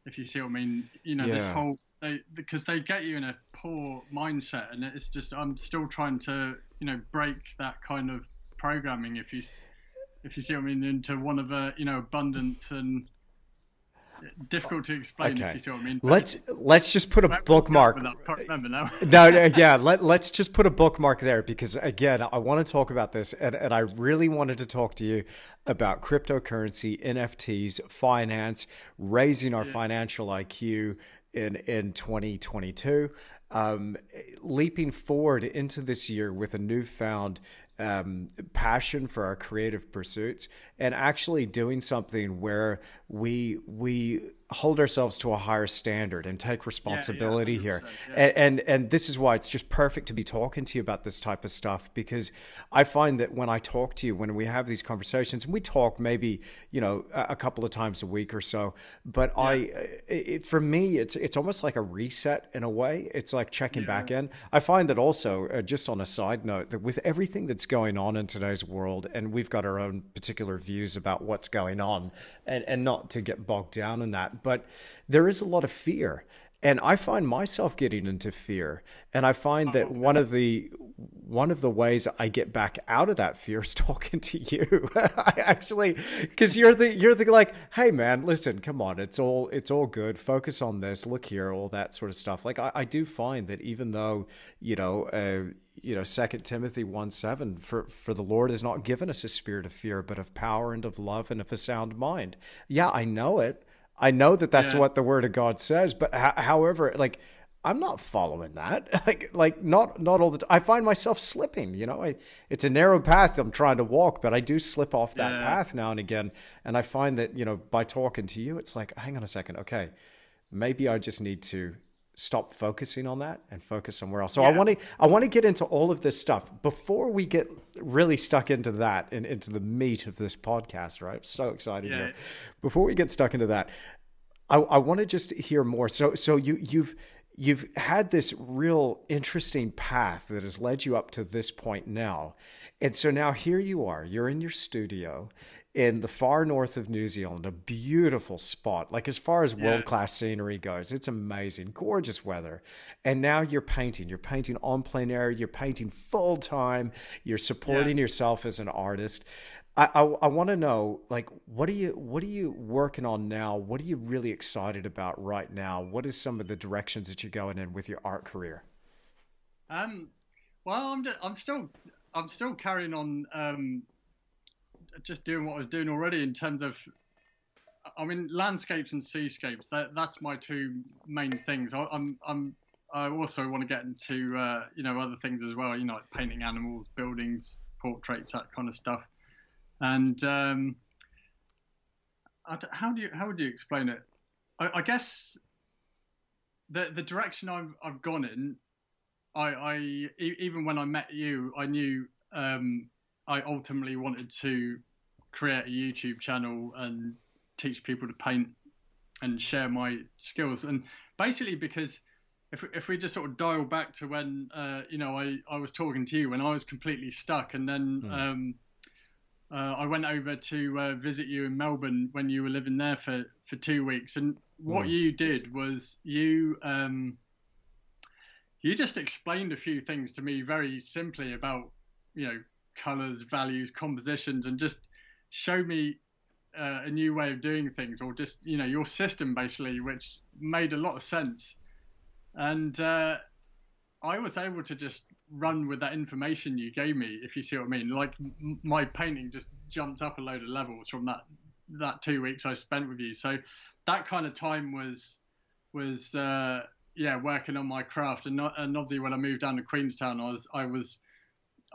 If you see what I mean, you know yeah. this whole they, because they get you in a poor mindset, and it's just I'm still trying to you know break that kind of programming. If you if you see what I mean, into one of a you know abundance and difficult to explain okay. if you see what I mean. let's let's just put a bookmark. Remember now. no, yeah, let, let's just put a bookmark there because again, I want to talk about this and, and I really wanted to talk to you about cryptocurrency, NFTs, finance, raising our yeah. financial IQ in in 2022. Um, leaping forward into this year with a newfound um, passion for our creative pursuits and actually doing something where we we hold ourselves to a higher standard and take responsibility yeah, yeah, here. Yeah. And, and, and this is why it's just perfect to be talking to you about this type of stuff because I find that when I talk to you, when we have these conversations, and we talk maybe you know a, couple of times a week or so, but I it, for me it's it's almost like a reset in a way. It's like checking back in. I find that also uh, just on a side note that with everything that's going on in today's world, and we've got our own particular views about what's going on, and and not to get bogged down in that but there is a lot of fear. And I find myself getting into fear. And I find that one of the one of the ways I get back out of that fear is talking to you. I actually, because you're the you're the like, hey man, listen, come on, it's all it's all good. Focus on this. Look here, all that sort of stuff. Like I, I do find that even though you know. Uh, you know, Second Timothy one seven for for the Lord has not given us a spirit of fear, but of power and of love and of a sound mind. Yeah, I know it. I know that that's yeah. what the Word of God says, but however, like I'm not following that. Like like not not all the time. I find myself slipping. You know, I, it's a narrow path I'm trying to walk, but I do slip off that yeah. path now and again. And I find that you know by talking to you, it's like, hang on a second, okay, maybe I just need to stop focusing on that and focus somewhere else. So yeah. I want to I want to get into all of this stuff before we get really stuck into that and into the meat of this podcast. Right? I'm so excited yeah. here. Before we get stuck into that, I, I want to just hear more. So so you you've you've had this real interesting path that has led you up to this point now. And so now here you are, you're in your studio in the far north of New Zealand, a beautiful spot. Like as far as yeah. world class scenery goes, it's amazing, gorgeous weather. And now you're painting. You're painting on plein air. You're painting full time. You're supporting yeah. yourself as an artist. I, I, I want to know like what are you what are you working on now? What are you really excited about right now? What is some of the directions that you're going in with your art career? Um, well, I'm just, I'm still I'm still carrying on um, just doing what I was doing already in terms of I mean landscapes and seascapes. That that's my two main things. I, I'm I'm I also want to get into uh, you know other things as well. You know, like painting animals, buildings, portraits, that kind of stuff. And um, how do you how would you explain it? I, I guess the the direction I've I've gone in, I, I even when I met you, I knew um, I ultimately wanted to create a YouTube channel and teach people to paint and share my skills. And basically, because if if we just sort of dial back to when uh, you know I, I was talking to you when I was completely stuck, and then mm. um, uh, I went over to uh, visit you in Melbourne when you were living there for, for two weeks, and what mm. you did was you um, you just explained a few things to me very simply about you know colors, values, compositions, and just show me uh, a new way of doing things, or just you know your system basically, which made a lot of sense, and uh, I was able to just run with that information you gave me, if you see what I mean. Like m- my painting just jumped up a load of levels from that that two weeks I spent with you. So that kind of time was was uh, yeah working on my craft, and not, and obviously when I moved down to Queenstown, I was I was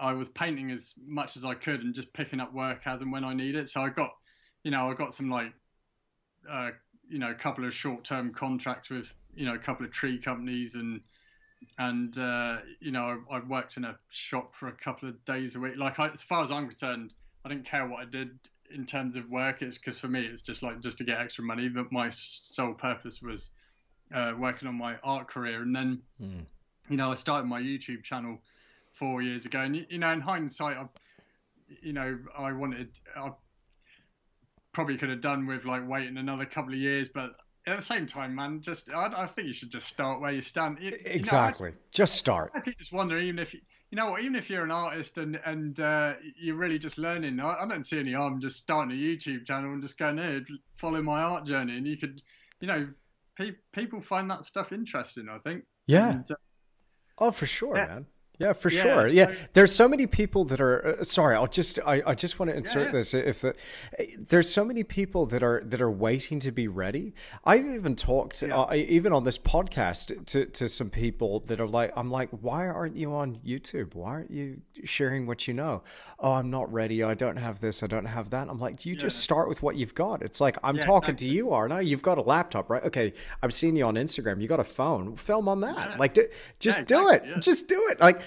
I was painting as much as I could and just picking up work as and when I need it. So I got you know I got some like uh, you know a couple of short term contracts with you know a couple of tree companies and and uh, you know I, I, worked in a shop for a couple of days a week. Like I, as far as I'm concerned, I didn't care what I did in terms of work. It's because for me, it's just like just to get extra money. But my sole purpose was uh, working on my art career, and then mm. you know I started my YouTube channel four years ago, and you know in hindsight, I, you know I wanted I probably could have done with like waiting another couple of years, but at the same time, man, just I, I, think you should just start where you stand. You, exactly, you know, just start. I just wonder, even if you, you know, even if you're an artist and and uh, you're really just learning, I, I, don't see any harm just starting a YouTube channel and just going here, follow my art journey, and you could, you know, pe- people find that stuff interesting. I think. Yeah. And, uh, oh, for sure, yeah. man. Yeah, for yeah, sure. Yeah, there's so many people that are. Uh, sorry, I'll just. I, I just want to insert yeah, yeah. this. If the, there's so many people that are that are waiting to be ready. I've even talked, uh, even on this podcast, to to some people that are like, I'm like, why aren't you on YouTube? Why aren't you sharing what you know? Oh, I'm not ready. I don't have this. I don't have that. I'm like, you just start with what you've got. It's like I'm talking exactly. to you, aren't I? You've got a laptop, right? Okay, I've seen you on Instagram. You got a phone. Film on that. Like, just exactly. do it. Just do it. Like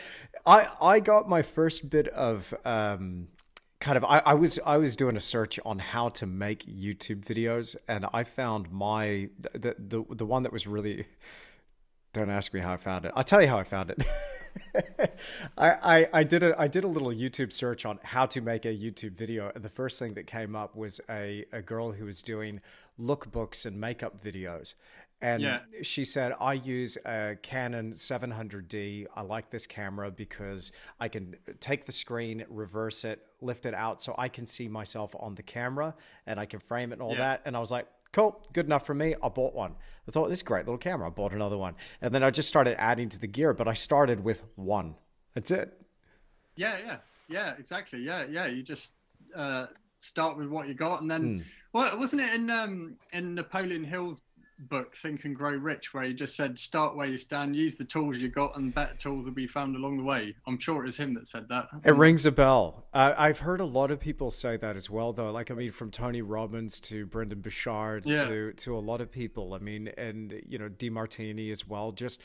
I I got my first bit of um, kind of I, I, was I was doing a search on how to make YouTube videos, and I found my the the the one that was really. Don't ask me how I found it. I'll tell you how I found it. I, I, I did a I did a little YouTube search on how to make a YouTube video, and the first thing that came up was a, a girl who was doing lookbooks and makeup videos, And Yeah. she said, I use a Canon 700D. I like this camera because I can take the screen, reverse it, lift it out so I can see myself on the camera and I can frame it and all Yeah. that. And I was like, cool, good enough for me. I bought one. I thought, this is a great little camera. I bought another one. And then I just started adding to the gear, but I started with one. That's it. Yeah, yeah, yeah, exactly. Yeah, yeah. You just uh, start with what you got, and then, well, wasn't it in um, in Napoleon Hill's book Think and Grow Rich, where he just said, start where you stand, use the tools you got, and better tools will be found along the way. I'm sure it was him that said that. It rings a bell. Uh, I've heard a lot of people say that as well, though. Like, I mean, from Tony Robbins to Brendon Burchard Yeah. to to a lot of people. I mean, and you know, Demartini as well. Just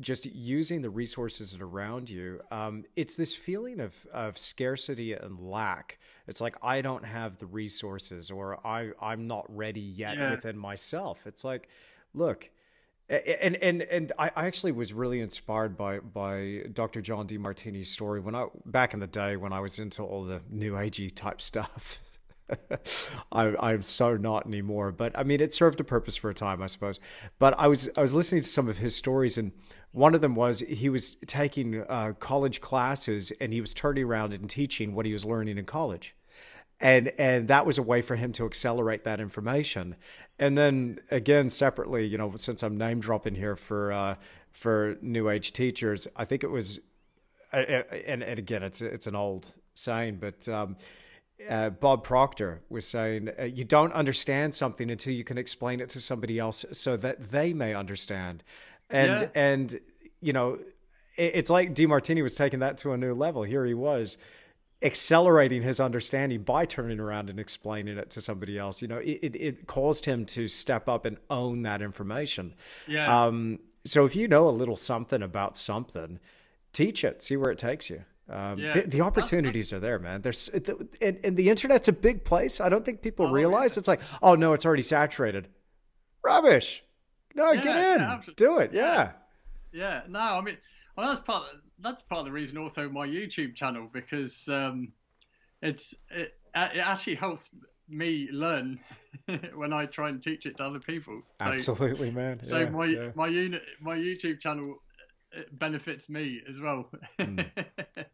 just using the resources that are around you. Um, it's this feeling of of scarcity and lack. It's like I don't have the resources, or I I'm not ready yet Yeah. within myself. It's like, look. And and and I I actually was really inspired by by Dr. John Demartini's story when I back in the day when I was into all the new agey type stuff. I, I'm so not anymore, but I mean, it served a purpose for a time, I suppose. But I was I was listening to some of his stories, and one of them was he was taking uh, college classes, and he was turning around and teaching what he was learning in college and and that was a way for him to accelerate that information and then again separately you know since i'm name dropping here for uh for new age teachers i think it was uh, and, and again it's it's an old saying but um uh, Bob Proctor was saying, uh, "You don't understand something until you can explain it to somebody else, so that they may understand." And Yeah. and you know, it's like Demartini was taking that to a new level. Here he was accelerating his understanding by turning around and explaining it to somebody else. You know, it, it, caused him to step up and own that information. Yeah. Um, so if you know a little something about something, teach it, see where it takes you. Um, Yeah, the, the opportunities are there, man. There's and, and the internet's a big place. I don't think people Oh, realize yeah. it's like, oh no, it's already saturated. Rubbish. No, Yeah, get in, absolutely. do it. Yeah. Yeah, no, I mean, well, that's part. That's part of the reason also my YouTube channel because um, it's it, it actually helps me learn when I try and teach it to other people. So, Absolutely, man. So Yeah, my yeah. my unit my YouTube channel it benefits me as well. Hmm.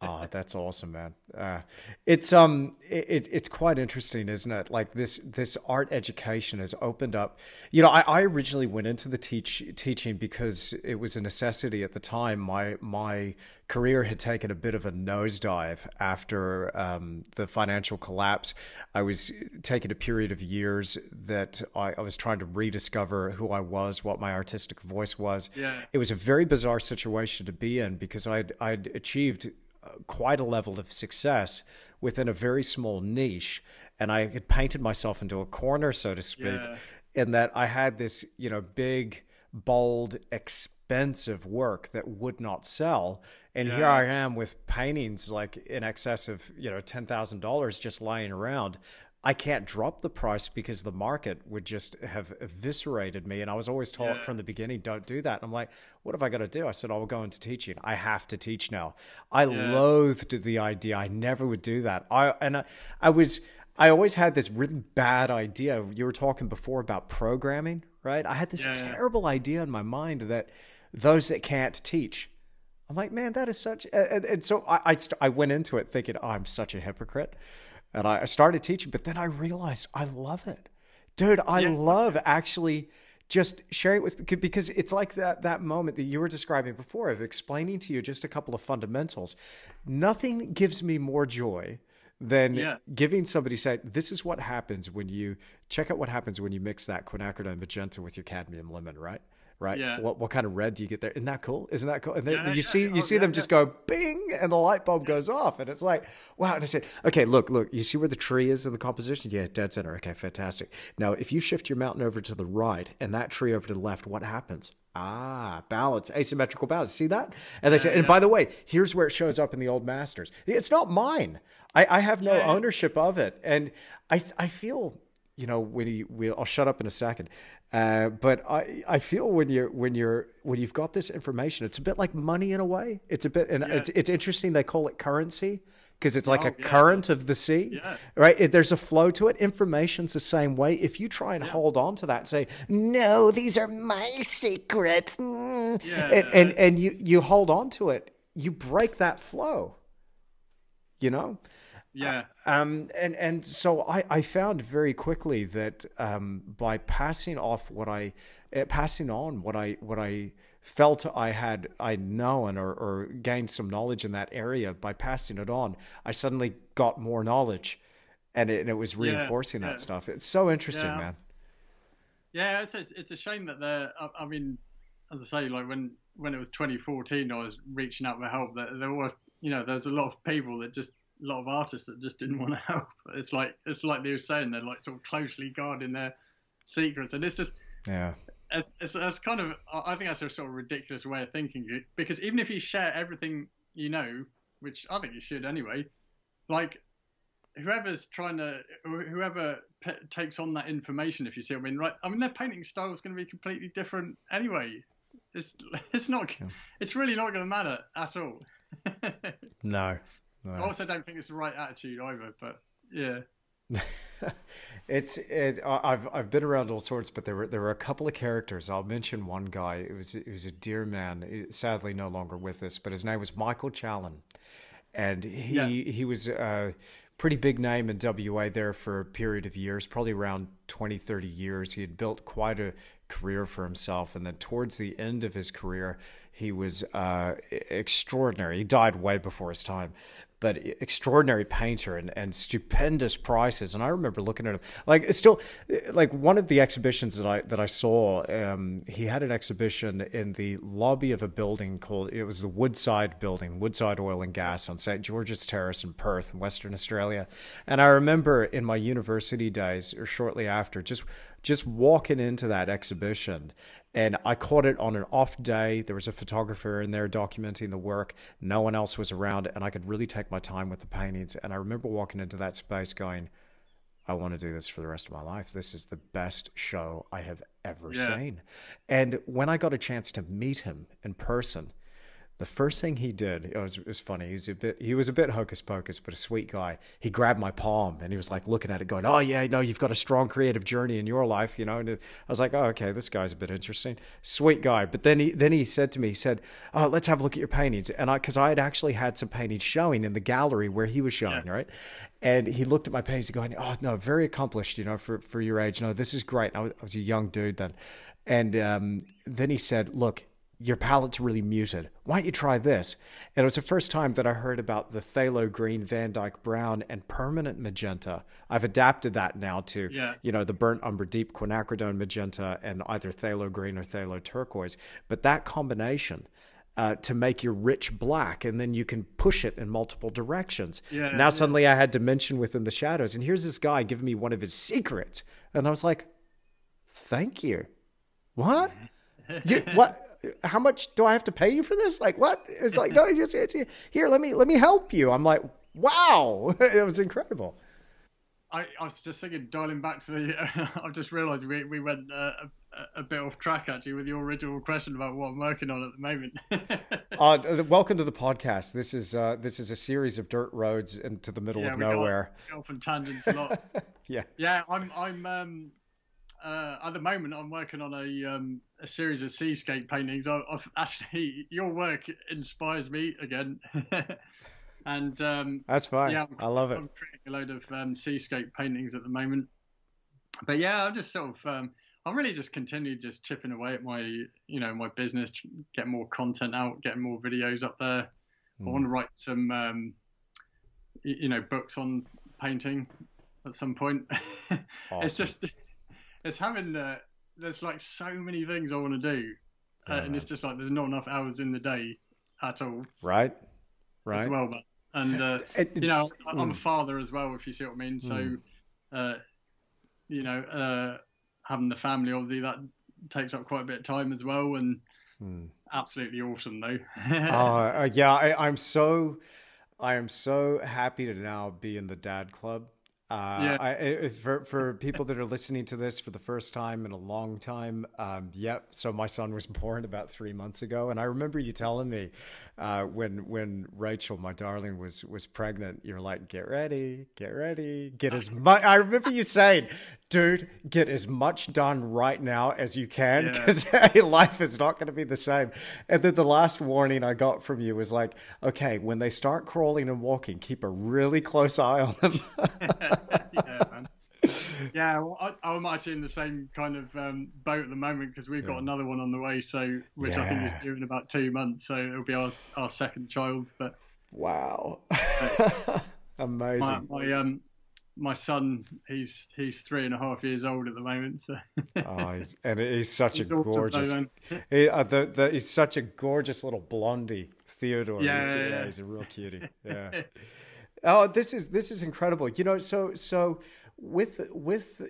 Oh, that's awesome, man. Uh, it's um, it, it's quite interesting, isn't it? Like this this art education has opened up. You know, I, I originally went into the teach teaching because it was a necessity at the time. My my career had taken a bit of a nosedive after um, the financial collapse. I was taking a period of years that I, I was trying to rediscover who I was, what my artistic voice was. Yeah. It was a very bizarre situation to be in because I'd I'd achieved uh, quite a level of success within a very small niche, and I had painted myself into a corner, so to speak, Yeah. in that I had this you know big, bold, expensive work that would not sell, and here I am with paintings like in excess of you know ten thousand dollars just lying around. I can't drop the price because the market would just have eviscerated me. And I was always taught Yeah. from the beginning, don't do that. And I'm like, what have I got to do? I said, I will go into teaching. I have to teach now. I loathed the idea. I never would do that. I and I, I was I always had this really bad idea. You were talking before about programming, right? I had this Yeah, yeah. terrible idea in my mind that those that can't teach. I'm like, man, that is such. And, and so I, I, st- I went into it thinking, oh, I'm such a hypocrite. And I I started teaching, but then I realized I love it. Dude, I Yeah. love actually just sharing it with because it's like that that moment that you were describing before of explaining to you just a couple of fundamentals. Nothing gives me more joy than Yeah. giving somebody say this is what happens when you check out what happens when you mix that quinacridone magenta with your cadmium lemon, right? Right. Yeah. What what kind of red do you get there? Isn't that cool? Isn't that cool? And then Yeah, you yeah, see you Oh, see yeah, them just go bing and the light bulb goes off and it's like wow. And i said okay look look you see where the tree is in the composition? Yeah dead center. Okay fantastic. Now if you shift your mountain over to the right and that tree over to the left what happens? Ah balance asymmetrical balance. See that? And they say and by the way here's where it shows up in the old masters. It's not mine. I, I have no ownership of it. And i i feel you know when you we I'll shut up in a second. Uh, but I I feel when you're when you're when you've got this information, it's a bit like money in a way. It's a bit and Yeah. it's it's interesting they call it currency. because it's like Oh, a yeah. current of the sea, Yeah. right? It, there's a flow to it. Information's the same way. If you try and hold on to that and say, "No, these are my secrets," mm," and, and and you you hold on to it, you break that flow. You know. Yeah. Um, and and so I, I found very quickly that um, by passing off what I uh, passing on what I what I felt I had I known or, or gained some knowledge in that area by passing it on, I suddenly got more knowledge, and it, and it was reinforcing yeah. that stuff. It's so interesting, Yeah. man. Yeah, it's a, it's a shame that they're. I, I mean, as I say, like when when it was 2014, I was reaching out for help. That there were, you know, there's a lot of people that just, lot of artists that just didn't want to help. It's like it's like they were saying, they're like sort of closely guarding their secrets, and it's just Yeah, it's, it's, it's kind of I think that's a sort of ridiculous way of thinking it because even if you share everything you know, which I think you should anyway, like whoever's trying to whoever p- takes on that information, if you see what I mean, right? I mean their painting style is going to be completely different anyway. It's it's not it's really not going to matter at all. no, no. I also don't think it's the right attitude either, but yeah. It's it. I- I've I've been around all sorts, but there were there were a couple of characters. I'll mention one guy. It was it was a dear man. Sadly, no longer with us, but his name was Michael Challen, and he Yeah. he was a pretty big name in WA there for a period of years, probably around 20, 30 years. He had built quite a career for himself, and then towards the end of his career, he was uh, extraordinary. He died way before his time, but extraordinary painter and, and stupendous prices. And I remember looking at him like it's still like one of the exhibitions that I that I saw. Um, he had an exhibition in the lobby of a building called it was the Woodside Building, Woodside Oil and Gas on St George's Terrace in Perth, in Western Australia. And I remember in my university days or shortly after, just just walking into that exhibition and I caught it on an off day. There was a photographer in there documenting the work. No one else was around, and I could really take my time with the paintings. And I remember walking into that space going, I want to do this for the rest of my life. This is the best show I have ever Yeah. seen. And when I got a chance to meet him in person, the first thing he did, it was, it was funny. He was a bit, he was a bit hocus pocus, but a sweet guy. He grabbed my palm and he was like looking at it, going, "Oh yeah, no, you've got a strong creative journey in your life, you know." And I was like, "Oh, okay, this guy's a bit interesting, sweet guy." But then he, then he said to me, he said, "Oh, let's have a look at your paintings." And I, because I had actually had some paintings showing in the gallery where he was showing, Yeah. right? And he looked at my paintings, going, "Oh no, very accomplished, you know, for for your age. No, this is great." I was, I was a young dude then, and um, then he said, "Look." Your palette's really muted. Why don't you try this? And it was the first time that I heard about the phthalo green, Van Dyke brown, and permanent magenta. I've adapted that now to, Yeah. you know, the burnt umber deep quinacridone magenta and either phthalo green or phthalo turquoise. But that combination uh, to make your rich black, and then you can push it in multiple directions. Yeah, now yeah. suddenly I had dimension within the shadows, and here's this guy giving me one of his secrets, and I was like, "Thank you." What? you, what? How much do I have to pay you for this? Like what? It's like no, just here. Let me let me help you. I'm like, wow, it was incredible. I, I was just thinking, dialing back to the. I've just realised we, we went uh, a, a bit off track actually with your original question about what I'm working on at the moment. Uh, welcome to the podcast. This is uh, this is a series of dirt roads into the middle yeah, of we go- nowhere. Go off on tangents a lot. Yeah. yeah, I'm I'm um, uh, at the moment I'm working on a um, a series of seascape paintings. I, I've actually your work inspires me again, and um, That's fine. yeah, I love it. I'm creating a load of um, seascape paintings at the moment. But yeah, I'm just sort of, um, I'm really just continued just chipping away at my, you know, my business, get more content out, getting more videos up there. I want to write some, um, you know, books on painting at some point. it's just, it's having, uh, there's like so many things I want to do. Uh, Yeah, and it's just like there's not enough hours in the day at all Right. as Right. well. But, and, uh, It- you know, I'm a Mm. father as well, if you see what I mean. So, uh, you know, uh, having the family, obviously, that takes up quite a bit of time as well, and Hmm. absolutely awesome though. uh, uh, yeah, I, I'm so, I am so happy to now be in the dad club. Uh, yeah. I, for for people that are listening to this for the first time in a long time, um, yep. So my son was born about three months ago, and I remember you telling me uh, when when Rachel, my darling, was was pregnant. You're like, get ready, get ready, get as much. I remember you saying, "Dude, get as much done right now as you can, because yeah. life is not going to be the same." And then the last warning I got from you was like, "Okay, when they start crawling and walking, keep a really close eye on them." yeah, man. Yeah, well, I, am actually in the same kind of um, boat at the moment because we've got another one on the way. So, which yeah. I think is due in about two months. So it'll be our, our second child. But wow, amazing. My, my, um my son, he's he's three and a half years old at the moment. So. oh, he's, and he's such he's a gorgeous. he, uh, the, the, he's such a gorgeous little blondie, Theodore. Yeah, he's, yeah, yeah. he's a real cutie. Yeah. Oh, this is this is incredible. You know, so so with with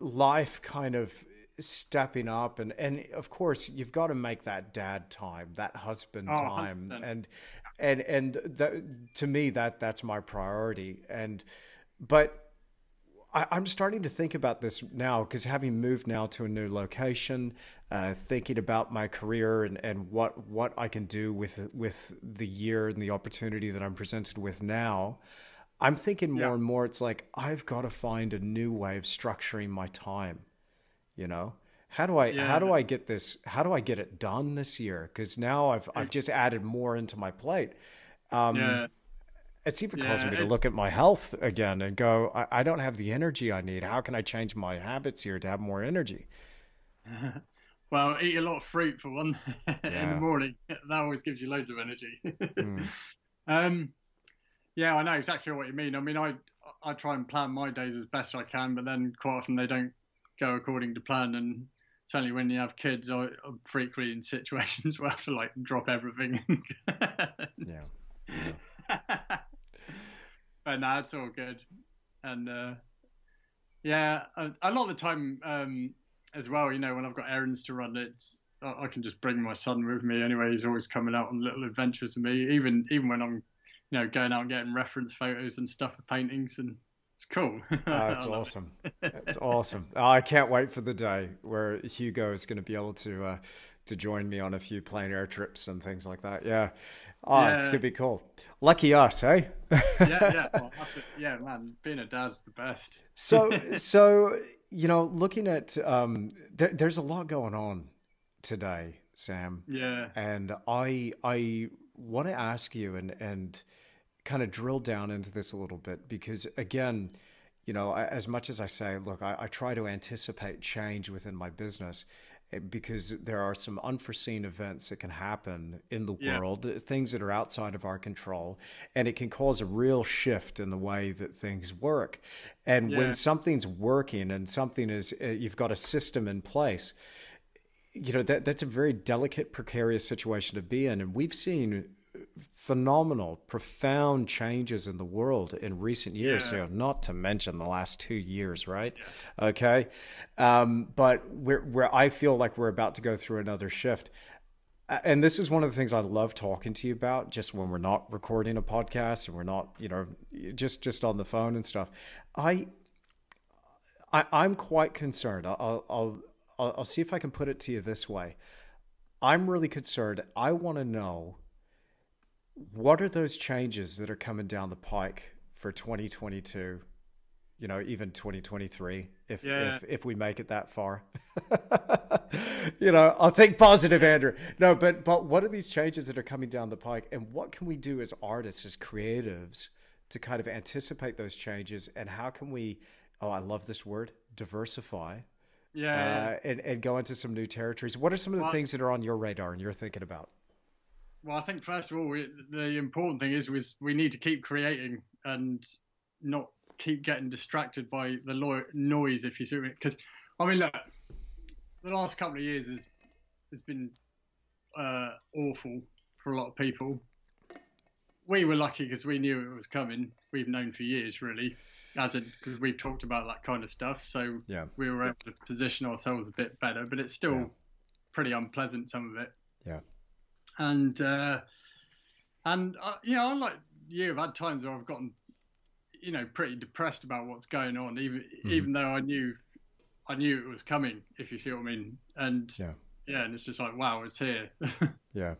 life kind of stepping up and and of course you've got to make that dad time, that husband oh, time 100%. and and and that, to me that that's my priority and but I, am starting to think about this now because having moved now to a new location, uh, thinking about my career and, and what what I can do with with the year and the opportunity that I'm presented with now, I'm thinking more yeah. and more. It's like I've got to find a new way of structuring my time. You know, how do I yeah. how do I get this? How do I get it done this year? Because now I've I've just added more into my plate. Um, yeah. It's even yeah, causing me to look at my health again and go, I, I don't have the energy I need. How can I change my habits here to have more energy? well, eat a lot of fruit for one yeah. in the morning. That always gives you loads of energy. mm. um, yeah, I know exactly what you mean. I mean, I I try and plan my days as best I can, but then quite often they don't go according to plan. And certainly when you have kids, I, am frequently in situations where I have to like drop everything. yeah. yeah. But no, it's all good. And uh, yeah, a, a, lot of the time um, as well, you know, when I've got errands to run, it's I, I, can just bring my son with me anyway. He's always coming out on little adventures with me, even even when I'm, you know, going out and getting reference photos and stuff of paintings and. It's cool. oh, it's awesome. It. it's awesome. Oh, I can't wait for the day where Hugo is going to be able to uh, to join me on a few plein air trips and things like that. Yeah, Oh, yeah. it's gonna be cool. Lucky us, hey? yeah, yeah, well, yeah, man. Being a dad's the best. so, so you know, looking at um, th- there's a lot going on today, Sam. Yeah. And I, I want to ask you and and kind of drill down into this a little bit because again, you know, as much as I say, look, I, I try to anticipate change within my business Eh, because there are some unforeseen events that can happen in the yeah. world, eh, things that are outside of our control, and it can cause a real shift in the way that things work. And yeah. when something's working and something is, eh, you've got a system in place, you know that that's a very delicate, precarious situation to be in, and we've seen phenomenal, profound changes in the world in recent years. Yeah. not to mention the last two years, right? Yeah. Okay, um, but where where I feel like we're about to go through another shift. And this is one of the things I love talking to you about, just when we're not recording a podcast and we're not, you know, just just on the phone and stuff. I, I I'm quite concerned. I'll I'll I'll, I'll see if I can put it to you this way. I'm really concerned. I want to know what are those changes that are coming down the pike for 2022 you know even 2023 if yeah. if if we make it that far? You know i'll think positive andrew. No but but what are these changes that are coming down the pike and what can we do as artists as creatives to kind of anticipate those changes and how can we oh i love this word diversify yeah. uh, and, and go into some new territories? What are some of the well, things that are on your radar and you're thinking about well, I think first of all, we, the important thing is was we need to keep creating and not keep getting distracted by the lo- noise. If you see me. because I mean, look, the last couple of years has has been uh, awful for a lot of people. We were lucky because we knew it was coming. We've known for years, really, as because we've talked about that kind of stuff. So yeah. we were able to position ourselves a bit better, but it's still yeah. pretty unpleasant some of it. Yeah and uh, and uh, you know, unlike you, I've had times where I've gotten you know, pretty depressed about what's going on, even Mm-hmm. even though I knew I knew it was coming. If you see what I mean. And Yeah. yeah, and it's just like, wow, it's here. Yeah.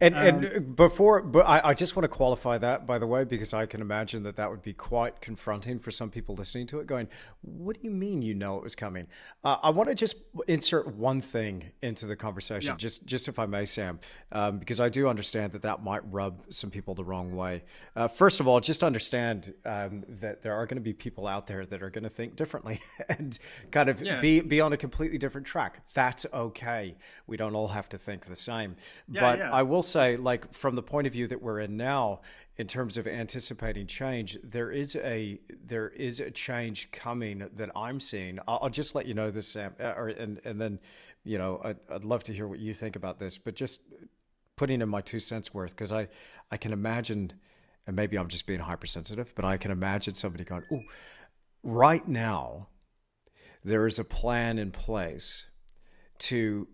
And and before, but I, I just want to qualify that by the way, because I can imagine that that would be quite confronting for some people listening to it. Going, what do you mean you know it was coming? Uh, I want to just insert one thing into the conversation, Yeah. just just if I may, Sam, um, because I do understand that that might rub some people the wrong way. Uh, first of all, just understand um, that there are going to be people out there that are going to think differently and kind of Yeah. be be on a completely different track. That's okay. We don't all have to think the same. Yeah, but. I will say, like from the point of view that we're in now, in terms of anticipating change, there is a there is a change coming that I'm seeing. I'll, I'll just let you know this, Sam, uh, or and and then, you know, I'd, I'd love to hear what you think about this. But just putting in my two cents worth, because I I can imagine, and maybe I'm just being hypersensitive, but I can imagine somebody going, "Oh, right now, there is a plan in place to."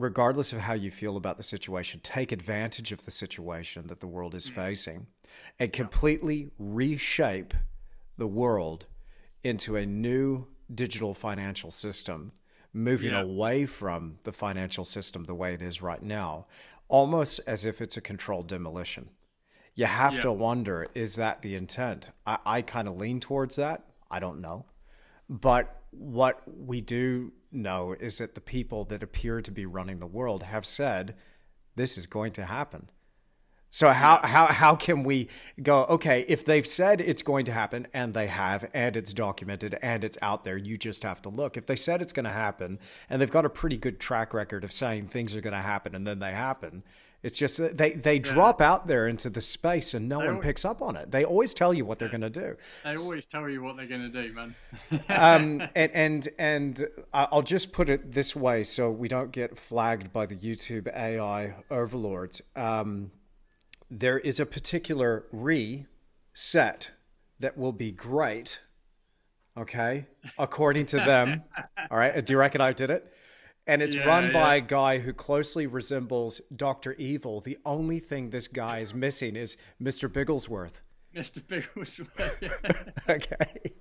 Regardless of how you feel about the situation, take advantage of the situation that the world is mm-hmm. facing and completely reshape the world into a new digital financial system, moving Yeah. away from the financial system the way it is right now, almost as if it's a controlled demolition. You have Yeah. to wonder is that the intent? I, I kind of lean towards that. I don't know. But what we do know is that the people that appear to be running the world have said this is going to happen. So how how how can we go okay if they've said it's going to happen and they have and it's documented and it's out there you just have to look if they said it's going to happen and they've got a pretty good track record of saying things are going to happen and then they happen it's just that they they drop out there into the space and no one al- picks up on it they always tell you what they're going to do they always tell you what they're going to do, man. um, and and and I'll just put it this way, so we don't get flagged by the YouTube AI overlords. Um, there is a particular reset that will be great. Okay, according to them. All right, do you reckon I did it? And it's Yeah, run yeah. by a guy who closely resembles Doctor Evil. The only thing this guy is missing is Mr. Bigglesworth. Mr. Bigglesworth. okay.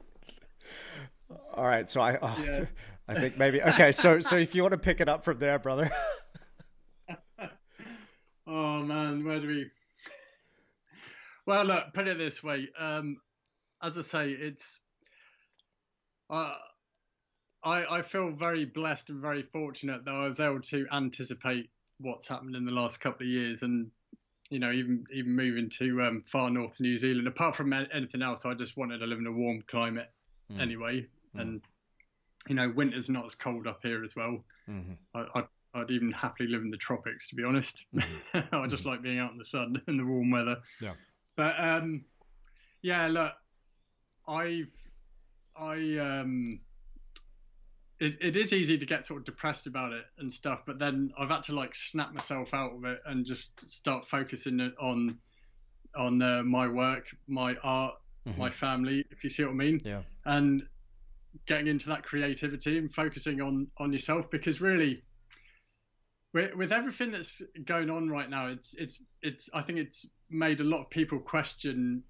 All right, so I, oh. I think maybe okay. So, so if you want to pick it up from there, brother. Oh man, where do we? Well, look, put it this way. Um, as I say, it's. Uh, I I feel very blessed and very fortunate that I was able to anticipate what's happened in the last couple of years, and you know, even even moving to um, far north New Zealand. Apart from anything else, I just wanted to live in a warm climate anyway, and you know, winter's not as cold up here as well. Mhm. I, I'd even happily live in the tropics, to be honest. I just like being out in the sun and the warm weather. Yeah. But um, yeah, look, I've, I um, it, it is easy to get sort of depressed about it and stuff, but then I've had to like snap myself out of it and just start focusing on, on uh, my work, my art, my family. If you see what I mean Yeah. and getting into that creativity and focusing on on yourself because really with, with everything that's going on right now it's it's it's i think it's made a lot of people question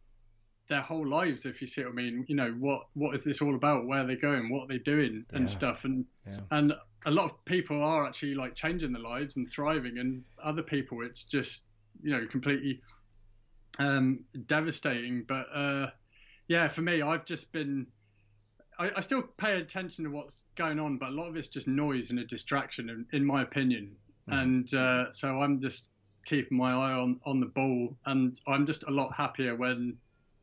their whole lives if you see what i mean. You know what what is this all about? Where they're they going? What they're they doing? And Yeah. stuff. And Yeah. and a lot of people are actually like changing their lives and thriving. And other people it's just you know completely um devastating. But uh yeah for me i've just been I, I still pay attention to what's going on but a lot of it's just noise and a distraction in, in my opinion. And uh, so i'm just keeping my eye on on the ball. And i'm just a lot happier when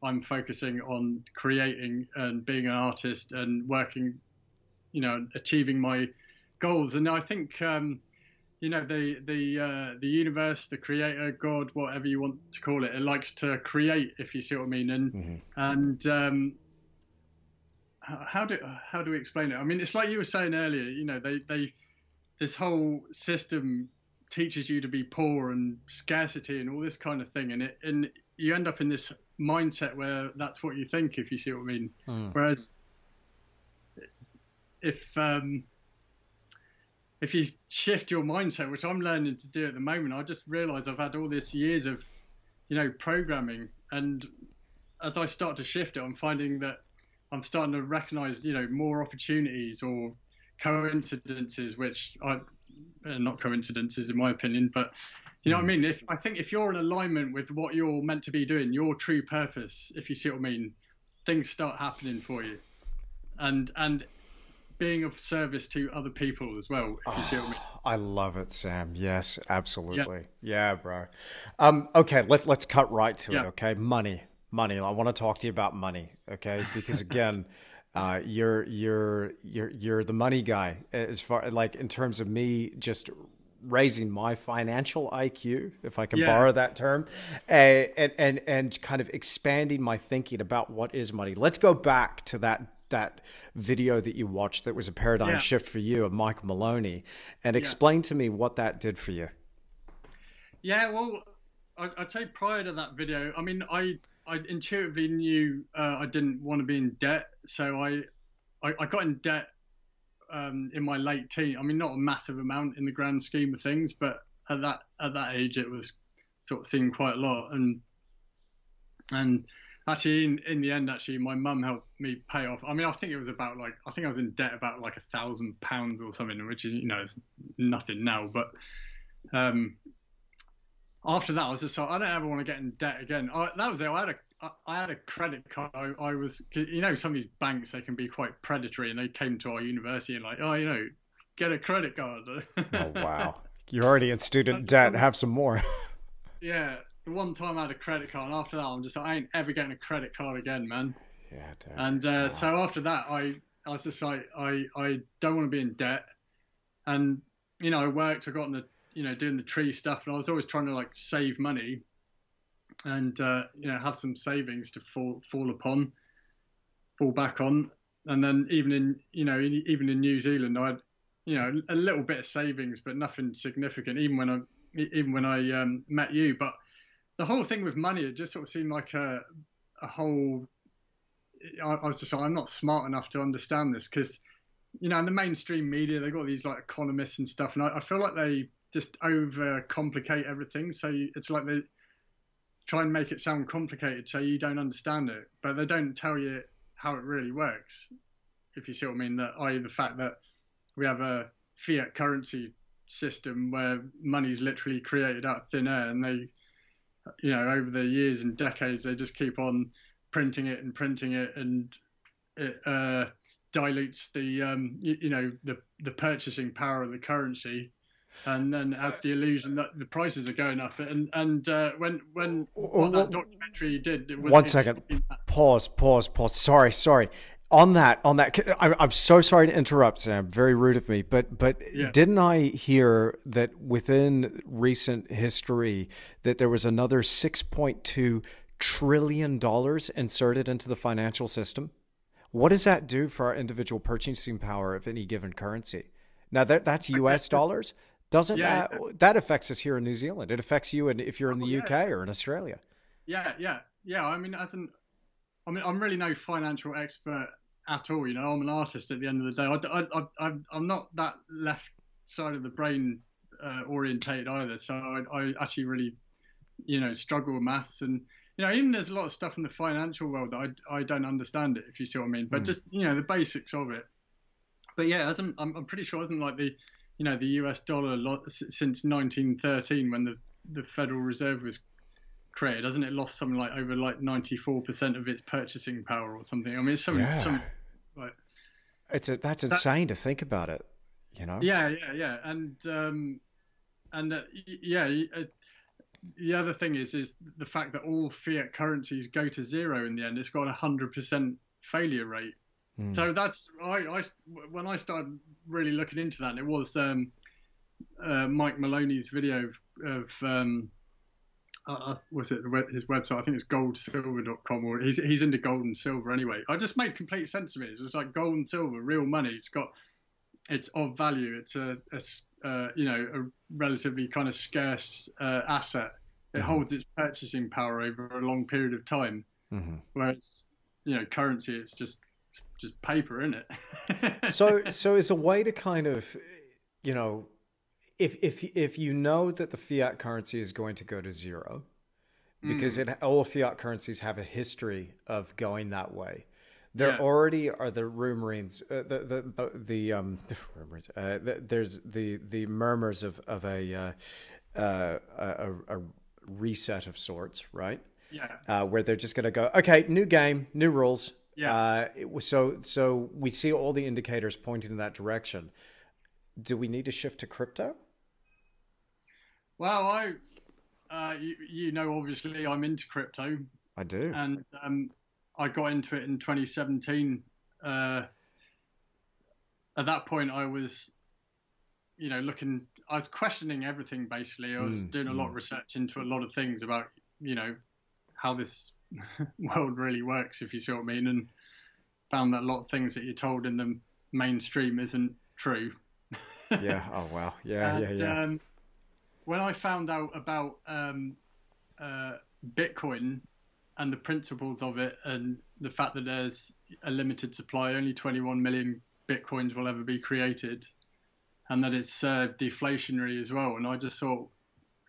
i'm focusing on creating and being an artist and working you know achieving my goals. And i think um you know the the uh, the universe the creator god whatever you want to call it it likes to create if you see what i mean. And and um how do how do we explain it? I mean it's like you were saying earlier you know they they this whole system teaches you to be poor and scarcity and all this kind of thing. And it and you end up in this mindset where that's what you think if you see what i mean. Whereas if um if you shift your mindset which i'm learning to do at the moment i just realize i've had all this years of you know programming. And as I start to shift it, I'm finding that I'm starting to recognize, you know, more opportunities or coincidences, which are uh, not coincidences in my opinion, but you know what I hmm. mean. If I think if you're in alignment with what you're meant to be doing, your true purpose, if you see what I mean, things start happening for you, and and being of service to other people as well. If you oh, see what I mean. I love it, Sam. Yes, absolutely. Yeah, yeah bro. Um, okay, let's let's cut right to yeah. it. Okay, money, money. I want to talk to you about money. Okay, because again. Uh, you're you're you're you're the money guy as far like in terms of me just raising my financial IQ, if I can yeah. borrow that term, and, and and kind of expanding my thinking about what is money. Let's go back to that that video that you watched that was a paradigm yeah. shift for you of Michael Maloney, and explain yeah. to me what that did for you. Yeah, well, I'd say prior to that video, I mean, I I intuitively knew uh, I didn't want to be in debt, so I I, I got in debt um, in my late teen. I mean, not a massive amount in the grand scheme of things, but at that at that age, it was sort of seemed quite a lot. And and actually, in, in the end, actually, my mum helped me pay off. I mean, I think it was about like I think I was in debt about like a thousand pounds or something, which is you know nothing now, but. Um, after that, I was just like, I don't ever want to get in debt again. I, that was it. I had a I had a credit card. I, I, was, you know, some of these banks they can be quite predatory, and they came to our university and like, oh, you know, get a credit card. oh wow, you're already in student debt. Have some more. yeah, the one time I had a credit card, and after that, I'm just like, I ain't ever getting a credit card again, man. Yeah. Damn. And uh, so after that, I I was just like, I I don't want to be in debt, and you know, I worked. I got in the you know doing the tree stuff, and I was always trying to like save money and uh, you know have some savings to fall fall upon, fall back on, and then even in you know even in New Zealand, I had you know a little bit of savings, but nothing significant. Even when I even when I um, met you, but the whole thing with money, it just sort of seemed like a a whole. I, I was just like, I'm not smart enough to understand this because, you know, in the mainstream media, they've got these like economists and stuff, and I, I feel like they just overcomplicate everything. So it's like they try and make it sound complicated so you don't understand it, but they don't tell you how it really works. If you see what I mean, that i.e. the fact that we have a fiat currency system where money is literally created out of thin air, and they, you know, over the years and decades, they just keep on printing it and printing it, and it uh, dilutes the, um, you, you know, the the purchasing power of the currency and then have the illusion that the prices are going up. And and uh, when when what that documentary did, it was one second. Pause. Pause. Pause. Sorry. Sorry. On that, on that, I'm so sorry to interrupt, Sam. Very rude of me, but but yeah. didn't I hear that within recent history that there was another 6.2 trillion dollars inserted into the financial system? What does that do for our individual purchasing power of any given currency? Now that that's U.S. dollars. Doesn't yeah, that that affects us here in New Zealand? It affects you, and if you're in the oh, UK yeah. or in Australia. Yeah, yeah, yeah. I mean, as an, I mean, I'm really no financial expert at all. You know, I'm an artist at the end of the day. I, I, I, I'm not that left side of the brain uh, orientated either. So I, I actually really, you know, struggle with maths and you know, even there's a lot of stuff in the financial world that I, I don't understand it, if you see what I mean. But mm. just you know the basics of it. But yeah, as I'm, I'm pretty sure isn't like the you know the U.S. dollar since 1913 when the the Federal Reserve was created, hasn't it lost something like over like 94% of its purchasing power or something? I mean, it's something, yeah. Some, like it's a, that's insane that, to think about it, you know? Yeah, yeah, yeah, and um, and uh, yeah. Uh, the other thing is is the fact that all fiat currencies go to zero in the end. It's got a hundred percent failure rate. Mm. So that's I, I when I started really looking into that, it was um, uh, Mike Maloney's video of, of um, uh, was it his website? I think it's goldsilver.com or he's he's into gold and silver anyway. I just made complete sense of it. It's like gold and silver, real money. It's got it's of value. It's a, a uh, you know a relatively kind of scarce uh, asset. It mm-hmm. holds its purchasing power over a long period of time. Mm-hmm. Whereas you know currency, it's just just paper in it. so so is a way to kind of you know if if if you know that the fiat currency is going to go to zero because Hmm. it, all fiat currencies have a history of going that way. There Yeah. already are the rumorings, uh, the the the, the um the rumors. Uh, the, there's the the murmurs of of a uh, uh, a, a reset of sorts, right? Yeah. uh, where they're just going to go, okay, new game, new rules. Yeah. Uh, it was so so we see all the indicators pointing in that direction. Do we need to shift to crypto? Well, I, uh, you, you know, obviously I'm into crypto, I do. and um, I got into it in 2017. Uh, at that point, I was, you know, looking. I was questioning everything. Basically, I was Mm, doing a lot of research into a lot of things about, you know, how this world really works, if you see what I mean, and found that a lot of things that you're told in the mainstream isn't true. yeah. Oh wow. Yeah. yeah. Yeah. Um, when I found out about um, uh, Bitcoin and the principles of it, and the fact that there's a limited supply, only 21 million Bitcoins will ever be created, and that it's uh, deflationary as well, and I just thought.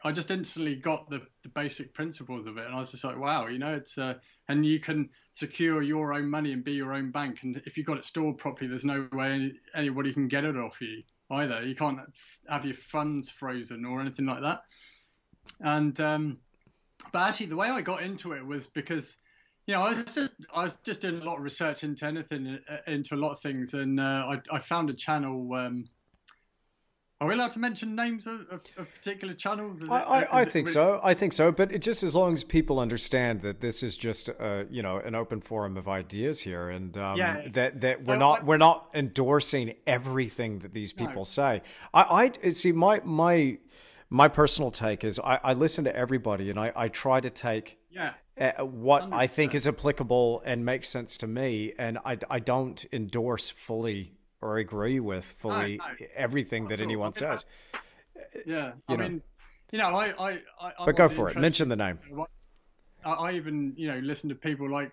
I just instantly got the, the basic principles of it, and I was just like, "Wow, you know, it's uh, and you can secure your own money and be your own bank, and if you've got it stored properly, there's no way any, anybody can get it off you either. You can't have your funds frozen or anything like that. And um, but actually, the way I got into it was because you know I was just I was just doing a lot of research into anything uh, into a lot of things, and uh, I I found a channel. Um, are we allowed to mention names of, of, of particular channels? Is I, it- I, I think really- so. I think so. But it just as long as people understand that this is just uh, you know an open forum of ideas here, and um, Yeah. that that we're Well, not I- we're not endorsing everything that these people No. say. I, I see my my my personal take is I, I listen to everybody and I, I try to take Yeah. uh, what I think is applicable and makes sense to me, and I, I don't endorse fully or agree with fully no. everything Not that at all. anyone says. Yeah. You I know. mean, you know, I I I. But go for it. Mention the name. I, I even, you know, listen to people like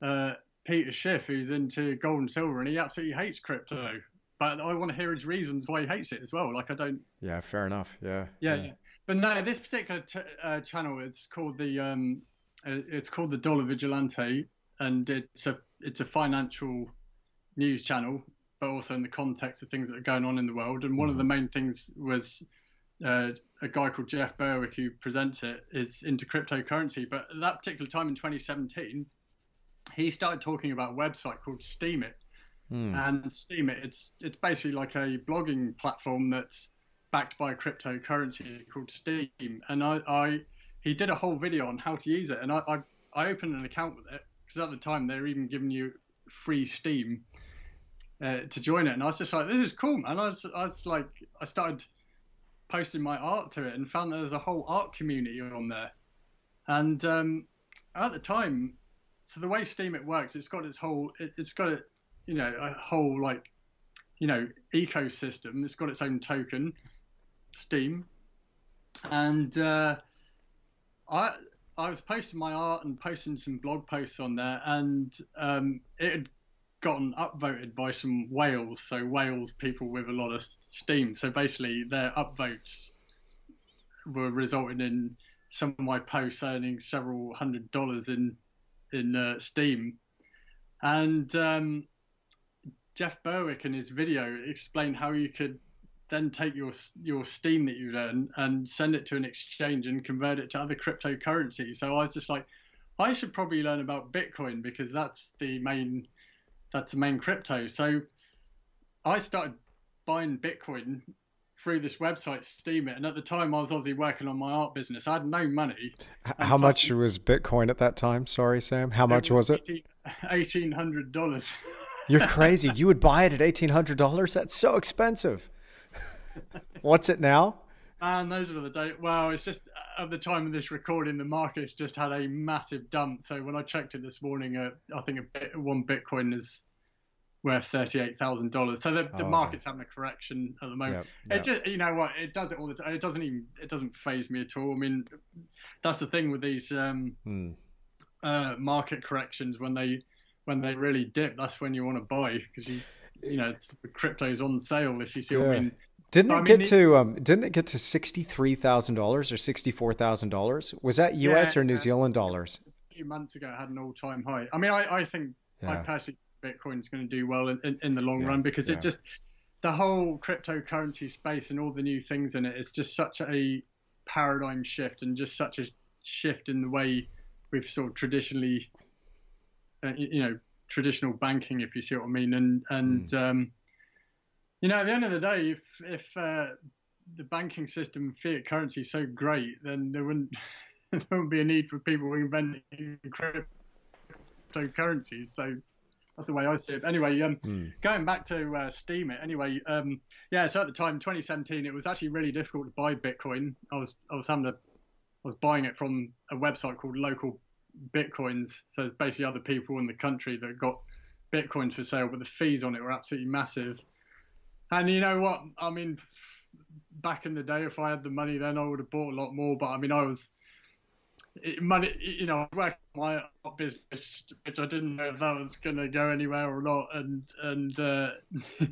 uh, Peter Schiff, who's into gold and silver, and he absolutely hates crypto. But I want to hear his reasons why he hates it as well. Like I don't, Yeah, fair enough. Yeah. yeah. yeah. But no, this particular t- uh, channel, it's called the, um, uh, it's called the Dollar Vigilante, and it's a, it's a financial news channel, but also in the context of things that are going on in the world. And one of the main things was uh, a guy called Jeff Berwick who presents it is into cryptocurrency. But at that particular time in 2017, he started talking about a website called Steemit. Hmm. And Steemit, it's it's basically like a blogging platform that's backed by a cryptocurrency called Steem. And I, I he did a whole video on how to use it, and I I, I opened an account with it because at the time they were even giving you free Steem uh, to join it, and I was just like, this is cool, man. I was I was like, I started posting my art to it and found that there's a whole art community on there. And um, at the time, so the way Steemit works, it's got its whole, it, it's got a, you know, a whole like, you know, ecosystem. It's got its own token, Steem, and uh, I I was posting my art and posting some blog posts on there, and um, it had gotten upvoted by some whales. So whales people with a lot of Steem. So basically, their upvotes were resulting in some of my posts earning several hundred dollars in in uh, Steem, and um, Jeff Berwick in his video explained how you could then take your your Steem that you earn and send it to an exchange and convert it to other cryptocurrency. So I was just like, I should probably learn about Bitcoin because that's the main Uh, that's the main crypto. So I started buying Bitcoin through this website, Steemit, and at the time I was obviously working on my art business. I had no money. H- How much was Bitcoin at that time? Sorry, Sam. How much was it? Eighteen hundred dollars. You're crazy. You would buy it at eighteen hundred dollars? That's so expensive. What's it now? And those are the days. Well, it's just at the time of this recording, the market's just had a massive dump. So when I checked it this morning, uh, I think a bit, one Bitcoin is worth thirty-eight thousand dollars. So the, the Oh, okay. market's having a correction at the moment. Yep, It just, you know what? It does it all the time. It doesn't even. It doesn't phase me at all. I mean, that's the thing with these um, Hmm. uh, market corrections when they when they really dip. That's when you want to buy because you you know it's, crypto's on sale if you see what I mean. Didn't it I mean, get to um, didn't it get to sixty three thousand dollars or sixty four thousand dollars? Was that US yeah, or New Zealand dollars? A few months ago, it had an all time high. I mean, I, I think yeah. I personally Bitcoin is going to do well in, in, in the long yeah, run because it just the whole cryptocurrency space and all the new things in it is just such a paradigm shift and just such a shift in the way we've sort of traditionally, uh, you know, traditional banking, if you see what I mean, and and mm. um, you know, at the end of the day, if if uh, the banking system, fiat currency, is so great, then there wouldn't there wouldn't be a need for people inventing cryptocurrencies. So that's the way I see it. Anyway, um, mm. going back to uh, Steemit. Anyway, um, yeah. So at the time, 2017, it was actually really difficult to buy Bitcoin. I was I was having to, I was buying it from a website called Local Bitcoins. So it's basically other people in the country that got Bitcoins for sale, but the fees on it were absolutely massive. And you know what? I mean, back in the day, if I had the money then, I would have bought a lot more. But I mean, I was money, you know, working my business, which I didn't know if that was going to go anywhere or not. And and uh,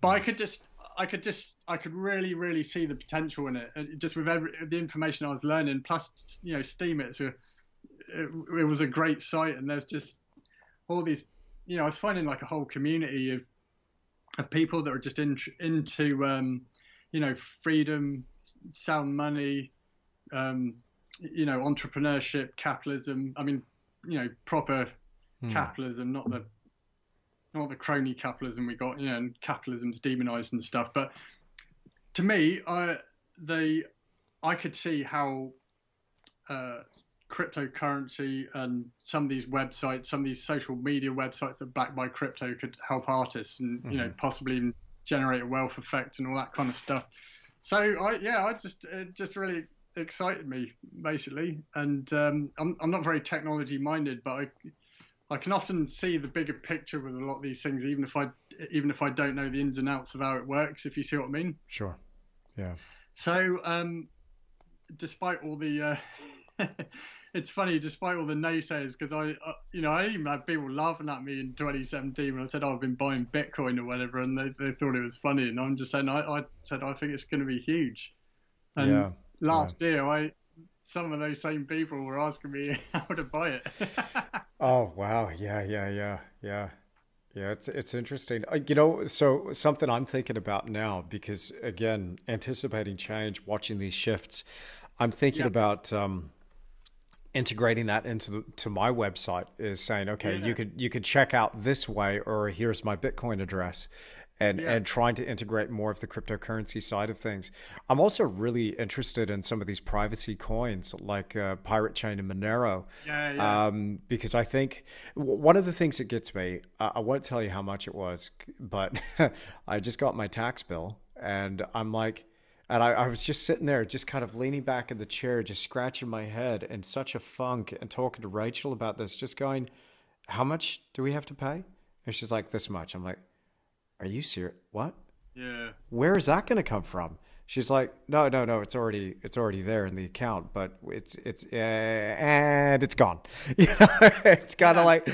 but I could just, I could just, I could really, really see the potential in it. And just with every the information I was learning, plus you know, Steam. it's a, it, it was a great site, and there's just all these, you know, I was finding like a whole community of of people that are just in, into um, you know freedom, sound money, um, you know entrepreneurship, capitalism. I mean, you know proper hmm. capitalism, not the not the crony capitalism we got. You know, and capitalism's demonized and stuff. But to me, I they I could see how uh, cryptocurrency and some of these websites, some of these social media websites that are backed by crypto could help artists and mm-hmm. you know mm-hmm. possibly generate a wealth effect and all that kind of stuff. So I yeah, I just it just really excited me basically, and um, I'm I'm not very technology minded, but I I can often see the bigger picture with a lot of these things, even if I even if I don't know the ins and outs of how it works. If you see what I mean. Sure. Yeah. So um, despite all the uh, it's funny, despite all the naysayers, because I, uh, you know, I even had people laughing at me in 2017 when I said oh, I've been buying Bitcoin or whatever, and they, they thought it was funny. And I'm just saying, I, I said I think it's going to be huge. And yeah, last yeah. year, I some of those same people were asking me how to buy it. oh wow! Yeah, yeah, yeah, yeah. Yeah, it's it's interesting. Uh, you know, so something I'm thinking about now because again, anticipating change, watching these shifts, I'm thinking yeah. about um, integrating that into the, to my website is saying, okay, yeah. you could you could check out this way, or here's my Bitcoin address, and yeah. and trying to integrate more of the cryptocurrency side of things. I'm also really interested in some of these privacy coins like uh, Pirate Chain and Monero, yeah, yeah. Um, because I think one of the things that gets me, I won't tell you how much it was, but I just got my tax bill, and I'm like and I, I, was just sitting there, just kind of leaning back in the chair, just scratching my head in such a funk and talking to Rachel about this, just going, How much do we have to pay? And she's like, This much. I'm like, Are you serious? What? Yeah. Where is that going to come from? She's like, no, no, no. It's already, it's already there in the account, but it's, it's, uh, and it's gone. You know, it's kind of yeah. like,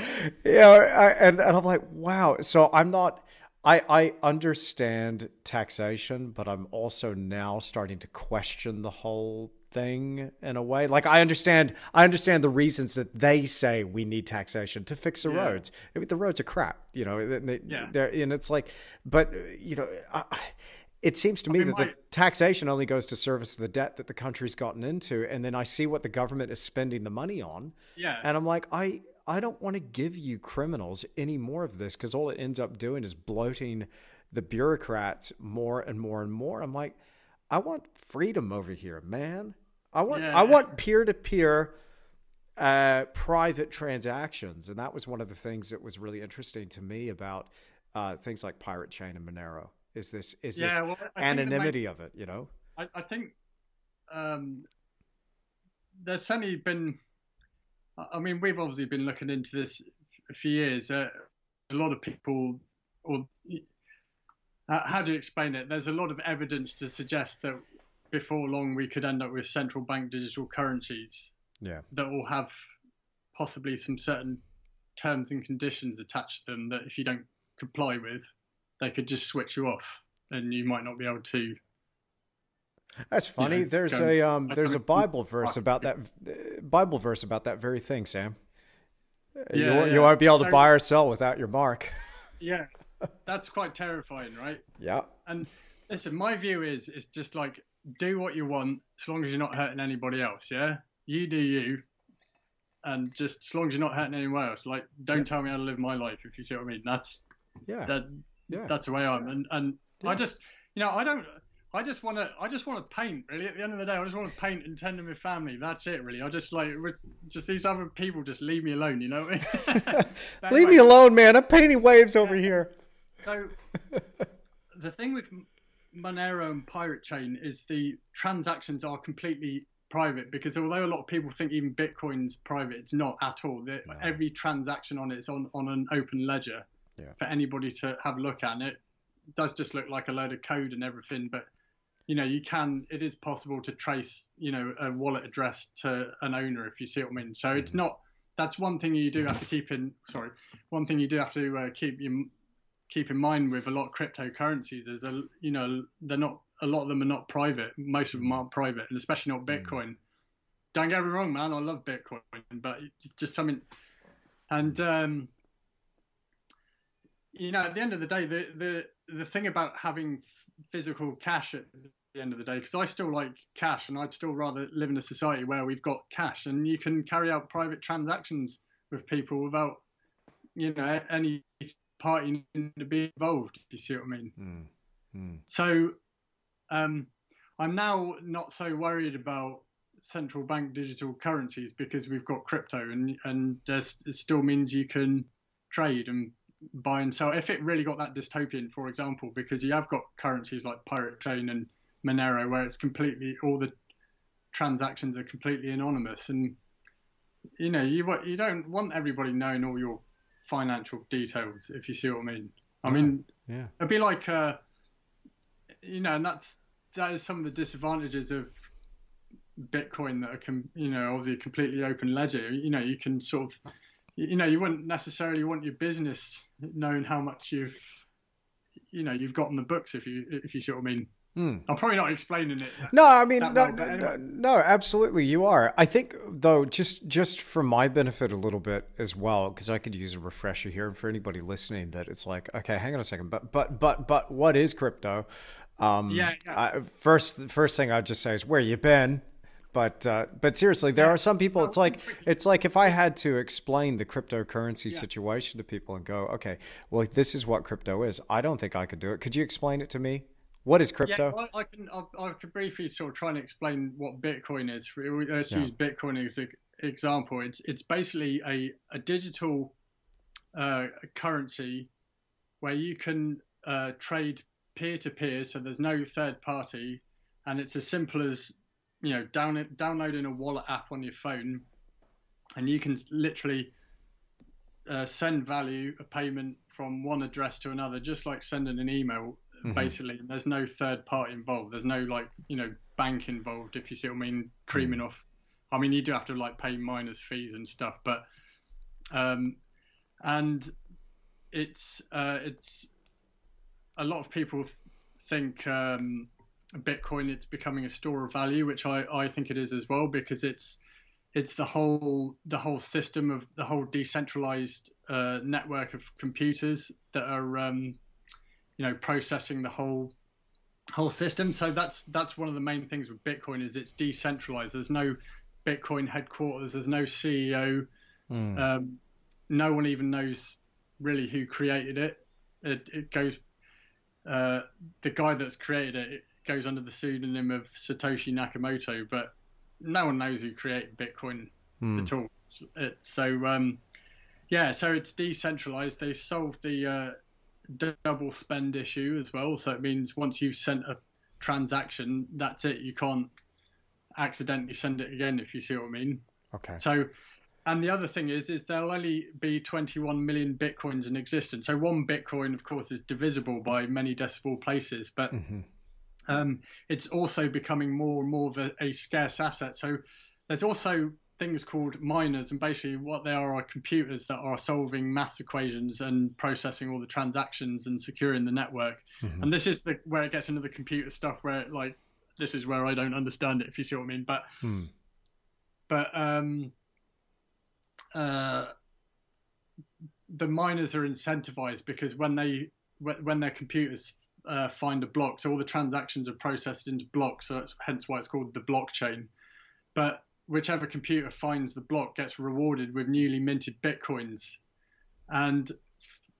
you know, I, and and I'm like, wow. So I'm not, I, I understand taxation, but I'm also now starting to question the whole thing in a way. Like I understand, I understand the reasons that they say we need taxation to fix the yeah. roads. I mean, the roads are crap, you know. They, yeah. and it's like, but you know, I, it seems to me I mean, that my, the taxation only goes to service the debt that the country's gotten into, and then I see what the government is spending the money on. Yeah. And I'm like, I I don't want to give you criminals any more of this because all it ends up doing is bloating the bureaucrats more and more and more. I'm like, I want freedom over here, man. I want yeah. I want peer to peer private transactions, and that was one of the things that was really interesting to me about uh, things like Pirate Chain and Monero. Is this is yeah, this well, anonymity of it? You know, I, I think um, there's certainly been I mean, we've obviously been looking into this for years. Uh, a lot of people, or uh, how do you explain it? There's a lot of evidence to suggest that before long we could end up with central bank digital currencies. Yeah. That will have possibly some certain terms and conditions attached to them that if you don't comply with, they could just switch you off and you might not be able to. That's funny. You know, there's a um, there's a Bible verse about that Bible verse about that very thing, Sam. you, Yeah, you won't be able to So- buy or sell without your mark. Yeah, that's quite terrifying, right? yeah. And listen, my view is is just like do what you want as long as you're not hurting anybody else. Yeah, you do you, and just as long as you're not hurting anyone else. Like, don't tell me how to live my life. If you see what I mean, that's Yeah. that yeah. that's the way I'm. And and I just you know I don't. I just want to. I just want to paint. Really, at the end of the day, I just want to paint and tend to my family. That's it, really. I just like just these other people. Just leave me alone. You know. But Leave me alone, man. I'm painting waves over here. So the thing with Monero and Pirate Chain is the transactions are completely private because although a lot of people think even Bitcoin's private, it's not at all. The, No. Every transaction on it is on, on an open ledger Yeah. for anybody to have a look at. And it does just look like a load of code and everything, but you know, you can, it is possible to trace, you know, a wallet address to an owner if you see what I mean. So it's not, that's one thing you do have to keep in, sorry, one thing you do have to uh, keep you keep in mind with a lot of cryptocurrencies is a you know they're not a lot of them are not private. Most of them aren't private and especially not bitcoin. Don't get me wrong man i love bitcoin but it's just something and um you know at the end of the day the the the thing about having physical cash at the end of the day because i still like cash and i'd still rather live in a society where we've got cash and you can carry out private transactions with people without you know any party needing to be involved if you see what i mean Mm. Mm. so um, I'm now not so worried about central bank digital currencies because we've got crypto and and it still means you can trade and buy and sell. If it really got that dystopian, for example, because you have got currencies like Pirate Chain and Monero where it's completely all the transactions are completely anonymous and you know you you don't want everybody knowing all your financial details if you see what I mean. I mean Yeah. It'd be like, uh, you know, and that's that is some of the disadvantages of Bitcoin that are, com- you know, obviously a completely open ledger. You know, you can sort of, you know, you wouldn't necessarily want your business knowing how much you've, you know, you've got on the books if you if you see what I mean. Hmm. I'm probably not explaining it. No, I mean, no, well, no, anyway. no, absolutely, you are. I think, though, just just for my benefit a little bit as well, because I could use a refresher here, and for anybody listening, that it's like, okay, hang on a second, but but but but what is crypto? Um, Yeah, yeah. I, first, first thing I'd just say is where you been. But uh, but seriously, there are some people. It's like it's like if I had to explain the cryptocurrency Yeah. situation to people and go, okay, well, this is what crypto is. I don't think I could do it. Could you explain it to me? What is crypto? Yeah, well, I can I, I could briefly sort of try and explain what Bitcoin is. Let's Yeah. use Bitcoin as an example. It's it's basically a a digital uh, currency where you can uh, trade peer to peer, so there's no third party, and it's as simple as you know down downloading a wallet app on your phone, and you can literally uh, send value a payment from one address to another, just like sending an email. Mhm. Basically, there's no third party involved. There's no like you know bank involved. If you see what I mean, creaming off. I mean, you do have to like pay miners fees and stuff, but um, and it's uh, it's a lot of people think um, Bitcoin it's becoming a store of value, which I, I think it is as well because it's it's the whole the whole system of the whole decentralized uh, network of computers that are um, you know processing the whole whole system. So that's that's one of the main things with Bitcoin is it's decentralized. There's no Bitcoin headquarters. There's no CEO. Hmm. Um, no one even knows really who created it. It, it goes, uh, the guy that's created it goes under the pseudonym of Satoshi Nakamoto, but no one knows who created Bitcoin Hmm. at all. It's, it's so, um, yeah, so it's decentralized. They solved the uh, d- double spend issue as well. So it means once you've sent a transaction, that's it. You can't accidentally send it again, if you see what I mean. Okay. So, and the other thing is, is there'll only be 21 million bitcoins in existence. So one bitcoin, of course, is divisible by many decimal places, but hmm um, it's also becoming more and more of a, a scarce asset. So there's also things called miners, and basically what they are are computers that are solving math equations and processing all the transactions and securing the network. Mm-hmm. And this is the where it gets into the computer stuff where like this is where I don't understand it if you see what I mean. But mm. but um uh the miners are incentivized because when they when their computers uh, find a block, so all the transactions are processed into blocks, so hence why it's called the blockchain. But whichever computer finds the block gets rewarded with newly minted bitcoins. And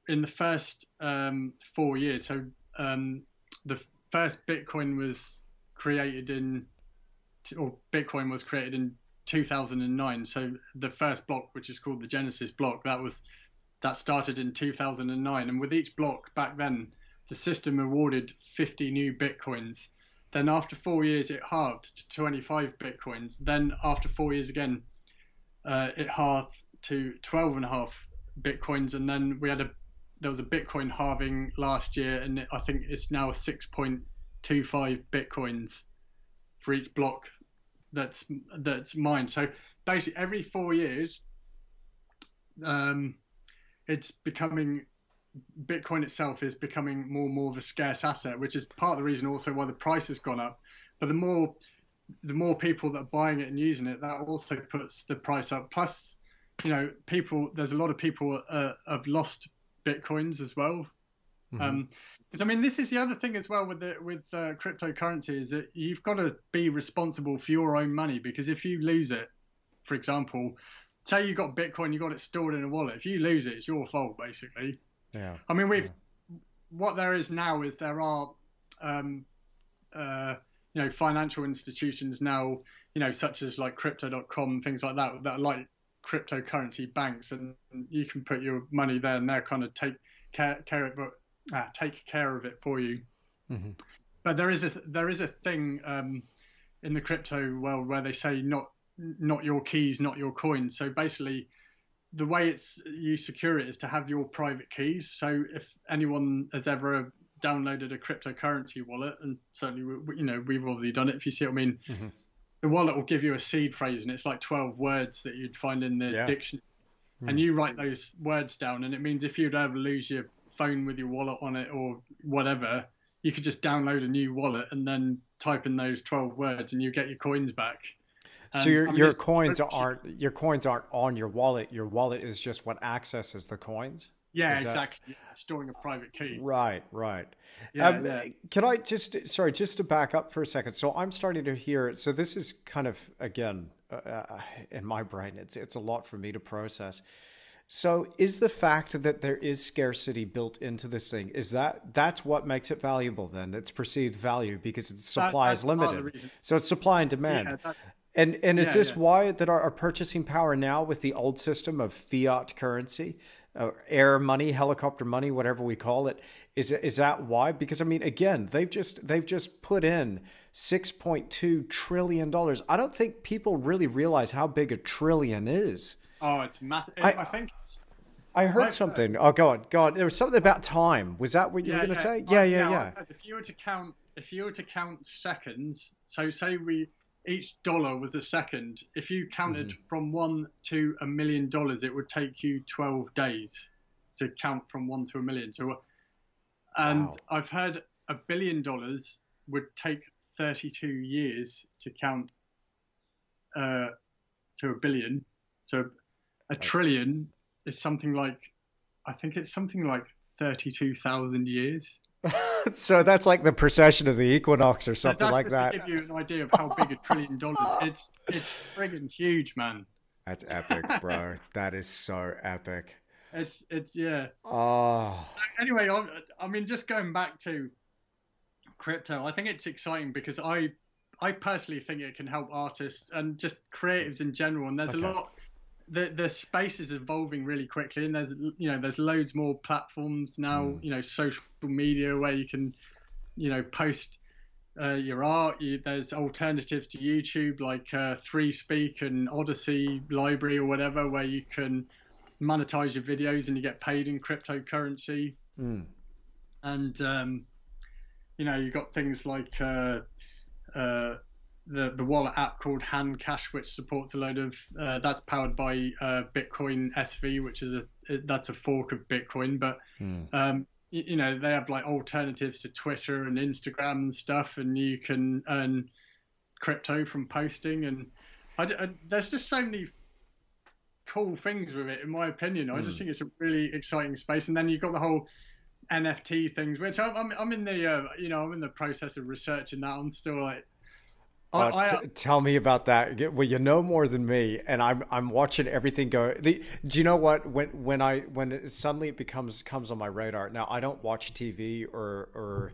in the first um, four years, so um, the first Bitcoin was created in, or Bitcoin was created in 2009. So the first block, which is called the Genesis block, that was that started in 2009. And with each block back then, the system awarded 50 new Bitcoins. Then after four years, it halved to 25 bitcoins. Then after four years again, uh, it halved to 12 and a half bitcoins. And then we had a there was a Bitcoin halving last year, and I think it's now 6.25 bitcoins for each block that's that's mined. So basically, every four years, um, it's becoming Bitcoin itself is becoming more and more of a scarce asset, which is part of the reason also why the price has gone up. But the more the more people that are buying it and using it, that also puts the price up. Plus, you know, people there's a lot of people uh, have lost bitcoins as well. Mm-hmm. Um, because I mean, this is the other thing as well with the with uh, cryptocurrency is that you've got to be responsible for your own money because if you lose it, for example, say you got Bitcoin, you got it stored in a wallet. If you lose it, it's your fault basically. Yeah. I mean, we've yeah. what there is now is there are, um, uh, you know, financial institutions now, you know, such as like Crypto.com, things like that, that are like cryptocurrency banks, and you can put your money there, and they're kind of take care, care of it, uh, take care of it for you. Mm-hmm. But there is a there is a thing um, in the crypto world where they say not not your keys, not your coins. So basically, the way it's you secure it is to have your private keys. So if anyone has ever downloaded a cryptocurrency wallet, and certainly we, you know we've obviously done it. If you see what I mean, mm-hmm. the wallet will give you a seed phrase, and it's like twelve words that you'd find in the yeah. dictionary, mm. and you write those words down, and it means if you'd ever lose your phone with your wallet on it or whatever, you could just download a new wallet and then type in those twelve words, and you get your coins back. So your um, your coins aren't your coins aren't on your wallet. Your wallet is just what accesses the coins. Yeah, is exactly. That... Storing a private key. Right, right. Yeah, um, yeah, Can I just sorry, just to back up for a second? So I'm starting to hear. So this is kind of again uh, uh, in my brain. It's it's a lot for me to process. So is the fact that there is scarcity built into this thing is that that's what makes it valuable? Then it's perceived value because its supply that, is limited. So it's supply and demand. Yeah, that, and and is yeah, this yeah. why that our, our, purchasing power now with the old system of fiat currency, uh, air money, helicopter money, whatever we call it, is is that why? Because I mean, again, they've just they've just put in six point two trillion dollars. I don't think people really realize how big a trillion is. Oh, it's massive. I, I think. I heard right, something. Oh, go on, go on. There was something about time. Was that what you yeah, were going to say? Yeah, yeah, yeah. If you were to count, if you were to count seconds, so say we each dollar was a second. If you counted mm-hmm. from one to a million dollars, it would take you 12 days to count from one to a million. So, and wow. I've heard a billion dollars would take 32 years to count uh, to a billion. So, a okay. trillion is something like, I think it's something like 32,000 years. so that's like the precession of the equinox or something like that. To give you an idea of how big a trillion dollars. It's it's friggin' huge, man. That's epic, bro. that is so epic. It's it's yeah. Oh. Anyway, I, I mean, just going back to crypto, I think it's exciting because I I personally think it can help artists and just creatives in general. And there's okay. a lot the the space is evolving really quickly, and there's you know there's loads more platforms now. Mm. You know, social media where you can, you know, post uh, your art. You, there's alternatives to YouTube like uh, ThreeSpeak and Odysee LBRY or whatever, where you can monetize your videos and you get paid in cryptocurrency. Mm. And um, you know, you've got things like uh, uh the the wallet app called HandCash, which supports a load of uh, that's powered by uh, Bitcoin SV, which is a that's a fork of Bitcoin. But hmm. um, you, you, know they have like alternatives to Twitter and Instagram and stuff, and you can earn crypto from posting. And I, I, there's just so many cool things with it, in my opinion. I just hmm. think it's a really exciting space. And then you've got the whole NFT things, which I'm, I'm, I'm in the uh, you know I'm in the process of researching that. I'm still like uh, I, t- tell me about that. Well, you know more than me, and I'm I'm watching everything go. The, do you know what? When when I when it, suddenly it becomes comes on my radar. Now I don't watch TV or or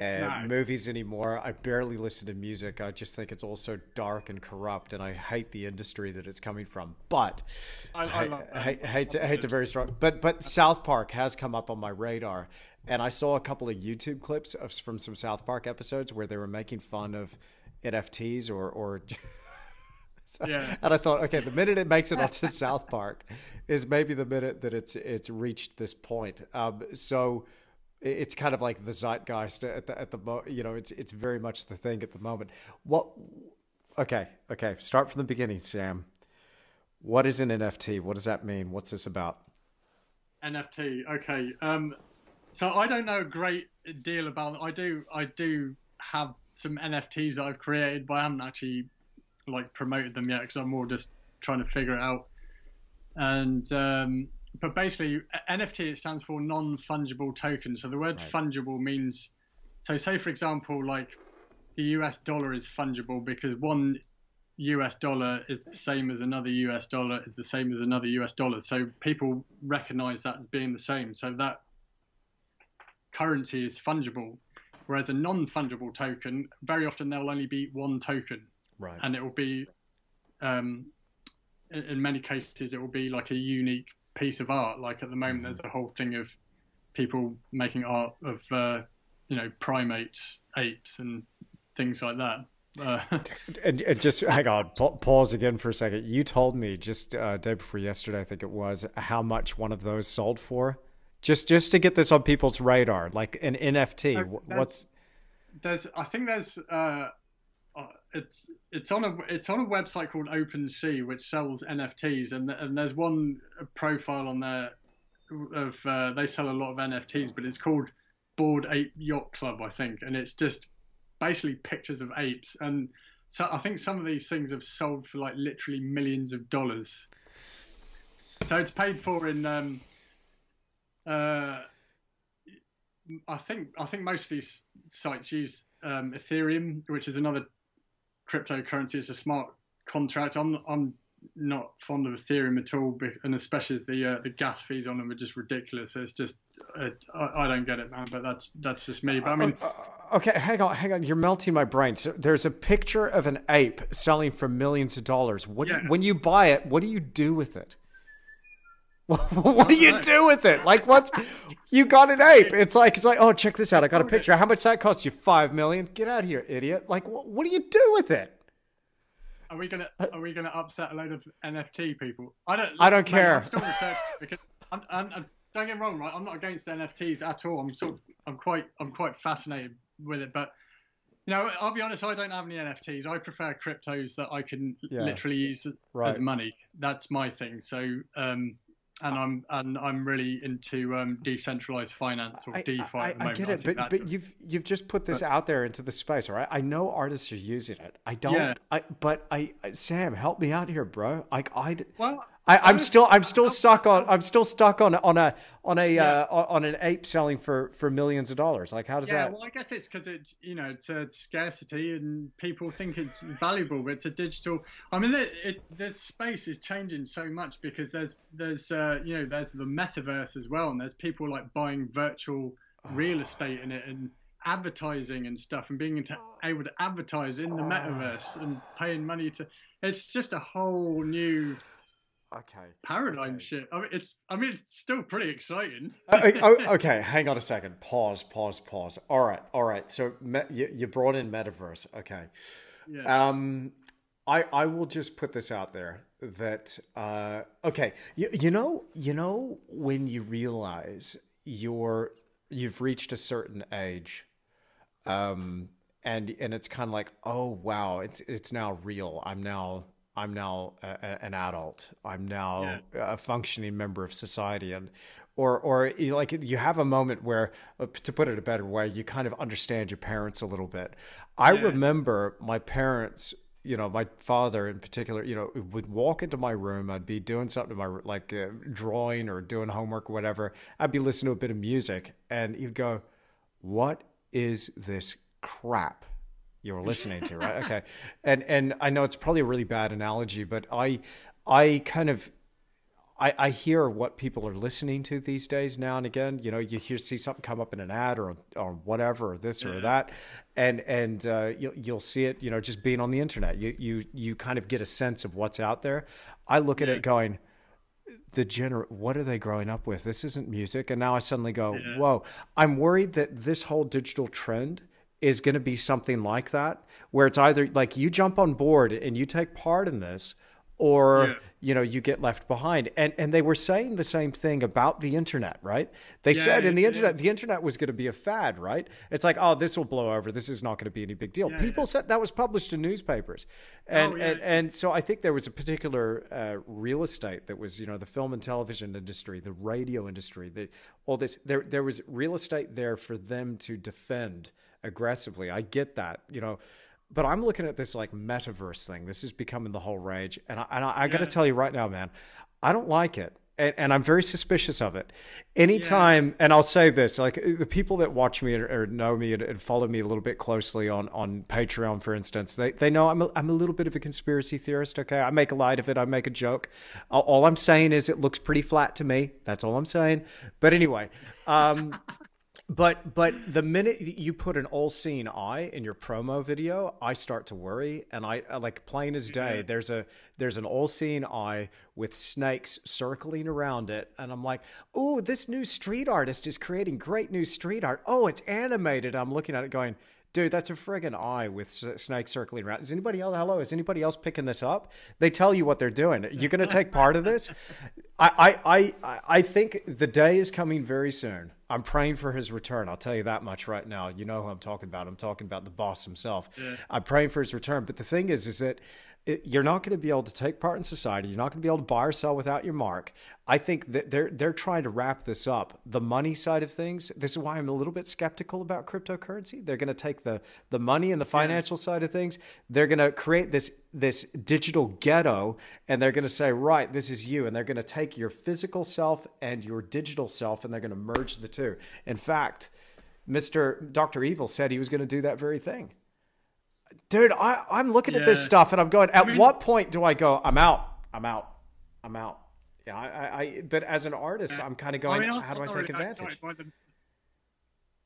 uh, no. movies anymore. I barely listen to music. I just think it's all so dark and corrupt, and I hate the industry that it's coming from. But I, I, I hate, hate to, hate to very strong. But but South Park has come up on my radar, and I saw a couple of YouTube clips of, from some South Park episodes where they were making fun of NFTs or or. so, yeah. And I thought, okay, the minute it makes it onto South Park is maybe the minute that it's it's reached this point. Um, so it's kind of like the zeitgeist at the at the you know it's it's very much the thing at the moment. What? Okay, okay. Start from the beginning, Sam. What is an NFT? What does that mean? What's this about? NFT. Okay. Um, so I don't know a great deal about. I do. I do have some NFTs that I've created, but I haven't actually like promoted them yet because I'm more just trying to figure it out. And um, but basically, NFT it stands for non-fungible token. So the word right. fungible means, so say for example, like the US dollar is fungible because one US dollar is the same as another US dollar is the same as another US dollar. So people recognize that as being the same. So that currency is fungible. Whereas a non-fungible token, very often there'll only be one token, right? And it will be, um, in many cases, it will be like a unique piece of art. Like at the moment, mm-hmm. there's a whole thing of people making art of, uh, you know, primates, apes, and things like that. Uh, and, and, just hang on, pause again for a second. You told me just uh, day before yesterday, I think it was, how much one of those sold for. Just just to get this on people's radar, like an NFT. So what's there's I think there's uh, uh, it's it's on a it's on a website called OpenSea which sells NFTs and and there's one profile on there of uh, they sell a lot of NFTs but it's called Bored Ape Yacht Club I think and it's just basically pictures of apes and so I think some of these things have sold for like literally millions of dollars. So it's paid for in um, uh, I think I think most of these sites use um, Ethereum, which is another cryptocurrency. It's a smart contract. I'm I'm not fond of Ethereum at all, and especially as the uh, the gas fees on them are just ridiculous. It's just uh, I, I, don't get it, man. But that's that's just me. But I mean. Uh, uh, okay, hang on, hang on. You're melting my brain. So there's a picture of an ape selling for millions of dollars. What yeah. you, when you buy it, what do you do with it? what do you do with it? Like, what? You got an ape. It's like it's like, oh, check this out. I got a picture. How much that cost you? Five million. Get out of here, idiot! Like, what, what do you do with it? Are we gonna Are we gonna upset a load of NFT people? I don't. I don't care. I'm still researching because I'm, I'm, I'm, don't get me wrong, right? I'm not against NFTs at all. I'm sort of, I'm quite I'm quite fascinated with it, but you know, I'll be honest. I don't have any NFTs. I prefer cryptos that I can yeah. literally use right. as money. That's my thing. So, um, and I'm and I'm really into um, decentralized finance or I, DeFi. I, I, I get it, but but you've you've just put this but, out there into the space, all right? I know artists are using it. I don't. Yeah. I but I Sam, help me out here, bro. Like I. Well, I, am still I'm still stuck on I'm still stuck on on a on a yeah. uh, on an ape selling for for millions of dollars. Like how does yeah, that? Well, I guess it's because it's you know it's a scarcity and people think it's valuable, but it's a digital. I mean, it, it, this space is changing so much because there's there's uh, you know there's the metaverse as well, and there's people like buying virtual real estate in it and advertising and stuff and being able to advertise in the metaverse and paying money to it's just a whole new Okay. Paradigm okay. shit. I mean, it's. I mean, it's still pretty exciting. uh, oh, okay, hang on a second. Pause. Pause. Pause. All right. All right. So me, you, you brought in metaverse. Okay. Yeah. Um, I I will just put this out there that uh okay you you know you know when you realize you're you've reached a certain age um and and it's kind of like oh wow it's it's now real i'm now i'm now a, an adult. I'm now yeah. a functioning member of society. And or or like you have a moment where uh, to put it a better way you kind of understand your parents a little bit. I yeah. remember my parents you know my father in particular you know would walk into my room. I'd be doing something to my like uh, drawing or doing homework or whatever. I'd be listening to a bit of music and he'd go what is this crap you're listening to, right? Okay. And and I know it's probably a really bad analogy, but I I kind of I, I hear what people are listening to these days now and again. You know, you hear see something come up in an ad or or whatever, or this yeah. or that, and and uh, you'll you'll see it. You know, just being on the internet, you you you kind of get a sense of what's out there. I look at yeah. it going, the gener what are they growing up with? This isn't music, and now I suddenly go, yeah. whoa! I'm worried that this whole digital trend is going to be something like that, where it's either like you jump on board and you take part in this, or yeah. you know you get left behind. And and they were saying the same thing about the internet right? They yeah, said in the internet the internet was going to be a fad right? It's like oh this will blow over. This is not going to be any big deal. People said that was published in newspapers. And oh, and and so i think there was a particular uh, real estate that was you know the film and television industry the radio industry the all this there there was real estate there for them to defend aggressively. I get that, you know, but I'm looking at this like metaverse thing. This is becoming the whole rage, and I, and I, I got to tell you right now, man, I don't like it. And, and, I'm very suspicious of it. Anytime, yeah. and I'll say this: like the people that watch me or, know me and, and, follow me a little bit closely on on Patreon, for instance, they they know I'm a, I'm a little bit of a conspiracy theorist. Okay, I make a light of it, I make a joke. All, all I'm saying is it looks pretty flat to me. That's all I'm saying. But anyway, um, but but the minute you put an all seeing eye in your promo video, I start to worry, and I like plain as day. Mm-hmm. There's a there's an all seeing eye with snakes circling around it, and I'm like, oh, this new street artist is creating great new street art. Oh, it's animated. I'm looking at it, going, dude, that's a friggin' eye with snakes circling around. Is anybody else? Hello, is anybody else picking this up? They tell you what they're doing. You're going to take part of this. I, I, I, I think the day is coming very soon I'm praying for his return. I'll tell you that much right now. You know who I'm talking about. I'm talking about the boss himself. Yeah. I'm praying for his return. But the thing is, is that it, you're not going to be able to take part in society. You're not going to be able to buy or sell without your mark. I think that they're they're trying to wrap this up. The money side of things. This is why I'm a little bit skeptical about cryptocurrency. They're going to take the the money and the financial side of things. They're going to create this this digital ghetto, and they're going to say, right, this is you, and they're going to take your physical self and your digital self, and they're going to merge the two. In fact, Mister Doctor Evil said he was going to do that very thing. Dude, I, I'm looking yeah. at this stuff, and I'm going. At I mean, what point do I go? I'm out. I'm out. I'm out. Yeah, I, I but as an artist, I'm kind of going. I mean, how do I take advantage?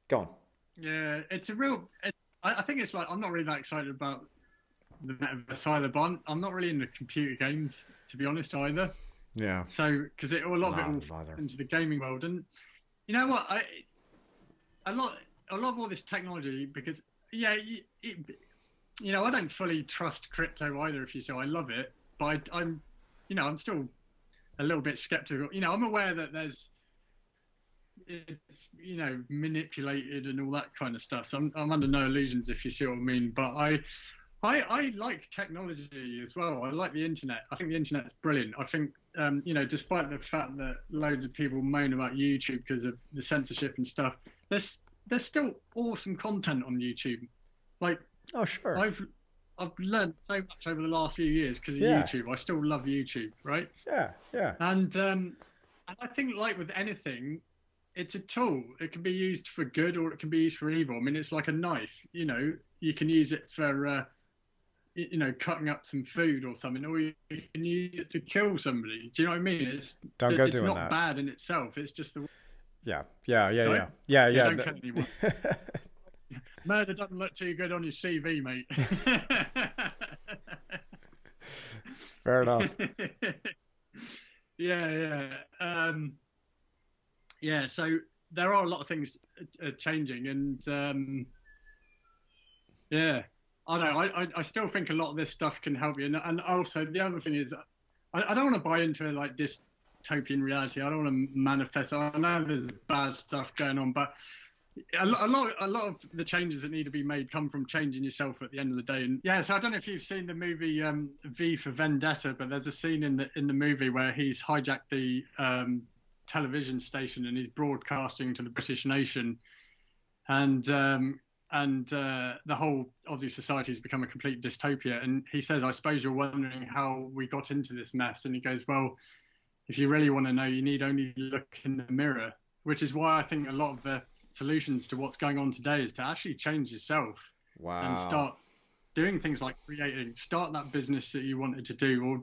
Go on. Yeah, it's a real. It, I, I, think it's like I'm not really that excited about the metaverse either, but I'm, I'm not really into computer games to be honest either. Yeah. So because it a lot of it all into the gaming world, and you know what, I a lot a lot of all this technology because yeah, it, it, you know I don't fully trust crypto either. If you so, I love it, but I, I'm you know I'm still a little bit skeptical. You know, I'm aware that there's it's you know manipulated and all that kind of stuff. So I'm, I'm under no illusions if you see what I mean. But I, I, I like technology as well. I like the internet. I think the internet is brilliant. I think um, you know, despite the fact that loads of people moan about YouTube because of the censorship and stuff, there's there's still awesome content on YouTube. Like, oh sure, I've I've learned so much over the last few years because of yeah. YouTube. I still love YouTube, right? Yeah, yeah. And um, and I think like with anything, it's a tool. It can be used for good or it can be used for evil. I mean, it's like a knife. You know, you can use it for uh, you know cutting up some food or something, or you can use it to kill somebody. Do you know what I mean? It's don't go it's doing not that. bad in itself. It's just the yeah, yeah, yeah, Sorry? yeah, yeah, yeah. Anyone. Murder doesn't look too good on your CV, mate. Fair enough. yeah, yeah, um, yeah. So there are a lot of things uh, changing, and um, yeah, I know. I, I, I still think a lot of this stuff can help you, and, and also the other thing is, I, I don't want to buy into like dystopian reality. I don't want to manifest. I know there's bad stuff going on, but a lot, a lot, a lot of the changes that need to be made come from changing yourself at the end of the day. And yeah, so I don't know if you've seen the movie um, V for Vendetta, but there's a scene in the in the movie where he's hijacked the um, television station and he's broadcasting to the British nation, and um, and uh, the whole Aussie society has become a complete dystopia. And he says, "I suppose you're wondering how we got into this mess." And he goes, "Well, if you really want to know, you need only look in the mirror." Which is why I think a lot of the solutions to what's going on today is to actually change yourself wow. and start doing things like creating, start that business that you wanted to do, or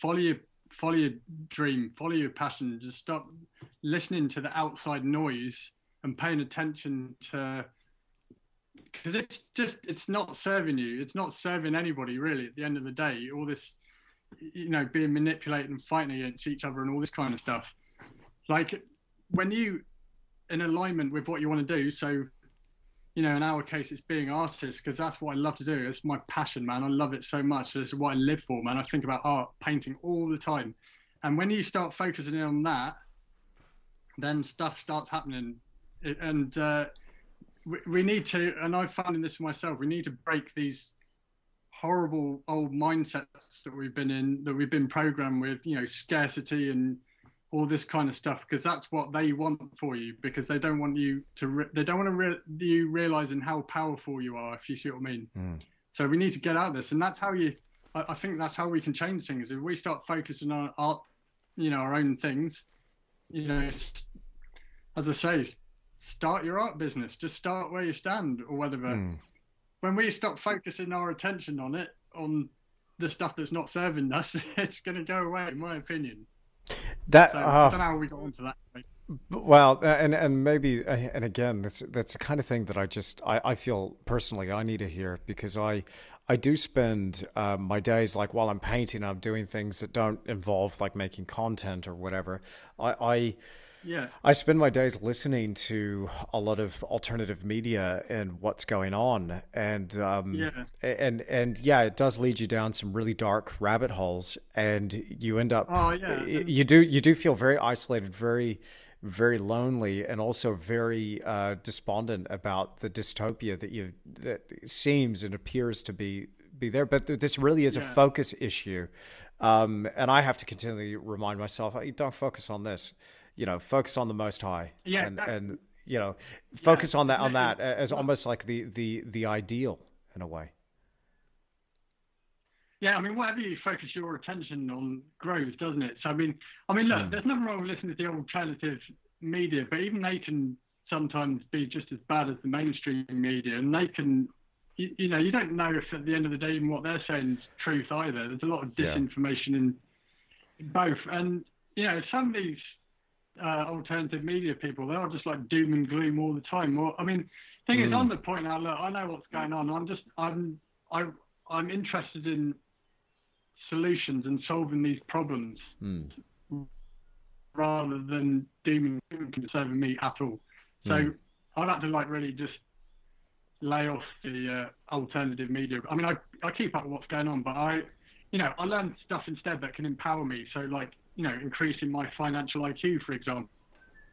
follow your follow your dream, follow your passion. Just stop listening to the outside noise and paying attention to because it's just it's not serving you. It's not serving anybody really. At the end of the day, all this you know being manipulated and fighting against each other and all this kind of stuff. Like when you in alignment with what you want to do. So, you know, in our case, it's being artist because that's what I love to do. It's my passion, man. I love it so much. It's what I live for, man. I think about art, painting all the time. And when you start focusing on that, then stuff starts happening. And uh, we, we need to, and I've found in this for myself, we need to break these horrible old mindsets that we've been in, that we've been programmed with, you know, scarcity and all this kind of stuff because that's what they want for you because they don't want you to re- they don't want to re- you realizing how powerful you are if you see what I mean. Mm. So we need to get out of this, and that's how you. I, I, think that's how we can change things. If we start focusing on our, you know, our own things, you know, as I say, start your art business. Just start where you stand, or whatever. Mm. When we stop focusing our attention on it, on the stuff that's not serving us, it's going to go away, in my opinion. That so, uh, I don't know how we got into that. Well, and and maybe uh, and again, that's that's the kind of thing that I just I, I feel personally I need to hear because I I do spend uh, my days like while I'm painting, I'm doing things that don't involve like making content or whatever. I, I yeah. I spend my days listening to a lot of alternative media and what's going on, and um, yeah. and and yeah, it does lead you down some really dark rabbit holes, and you end up. Oh yeah. You do you do feel very isolated, very very lonely, and also very uh, despondent about the dystopia that you that seems and appears to be be there. But this really is yeah. a focus issue. Um, and I have to continually remind myself, don't focus on this you know, focus on the Most High. Yeah, and, and you know, focus yeah, on that on that as almost like the the the ideal in a way. Yeah, I mean, whatever you focus your attention on grows, doesn't it? So I mean, I mean, look, mm. there's nothing wrong with listening to the alternative media, but even they can sometimes be just as bad as the mainstream media, and they can. You, you know, you don't know if at the end of the day even what they're saying is truth either. There's a lot of disinformation yeah. in both, and you know, some of these uh, alternative media people. They are just like doom and gloom all the time. Well, I mean, thing mm. is, I'm the point now. Look, I know what's going on. I'm just, I'm, I, I'm interested in solutions and solving these problems mm. rather than doom and gloom serving me at all. So mm. I've had to like really just lay off the uh, alternative media. I mean, I, I keep up with what's going on, but I, you know, I learn stuff instead that can empower me. So like you know, increasing my financial IQ, for example.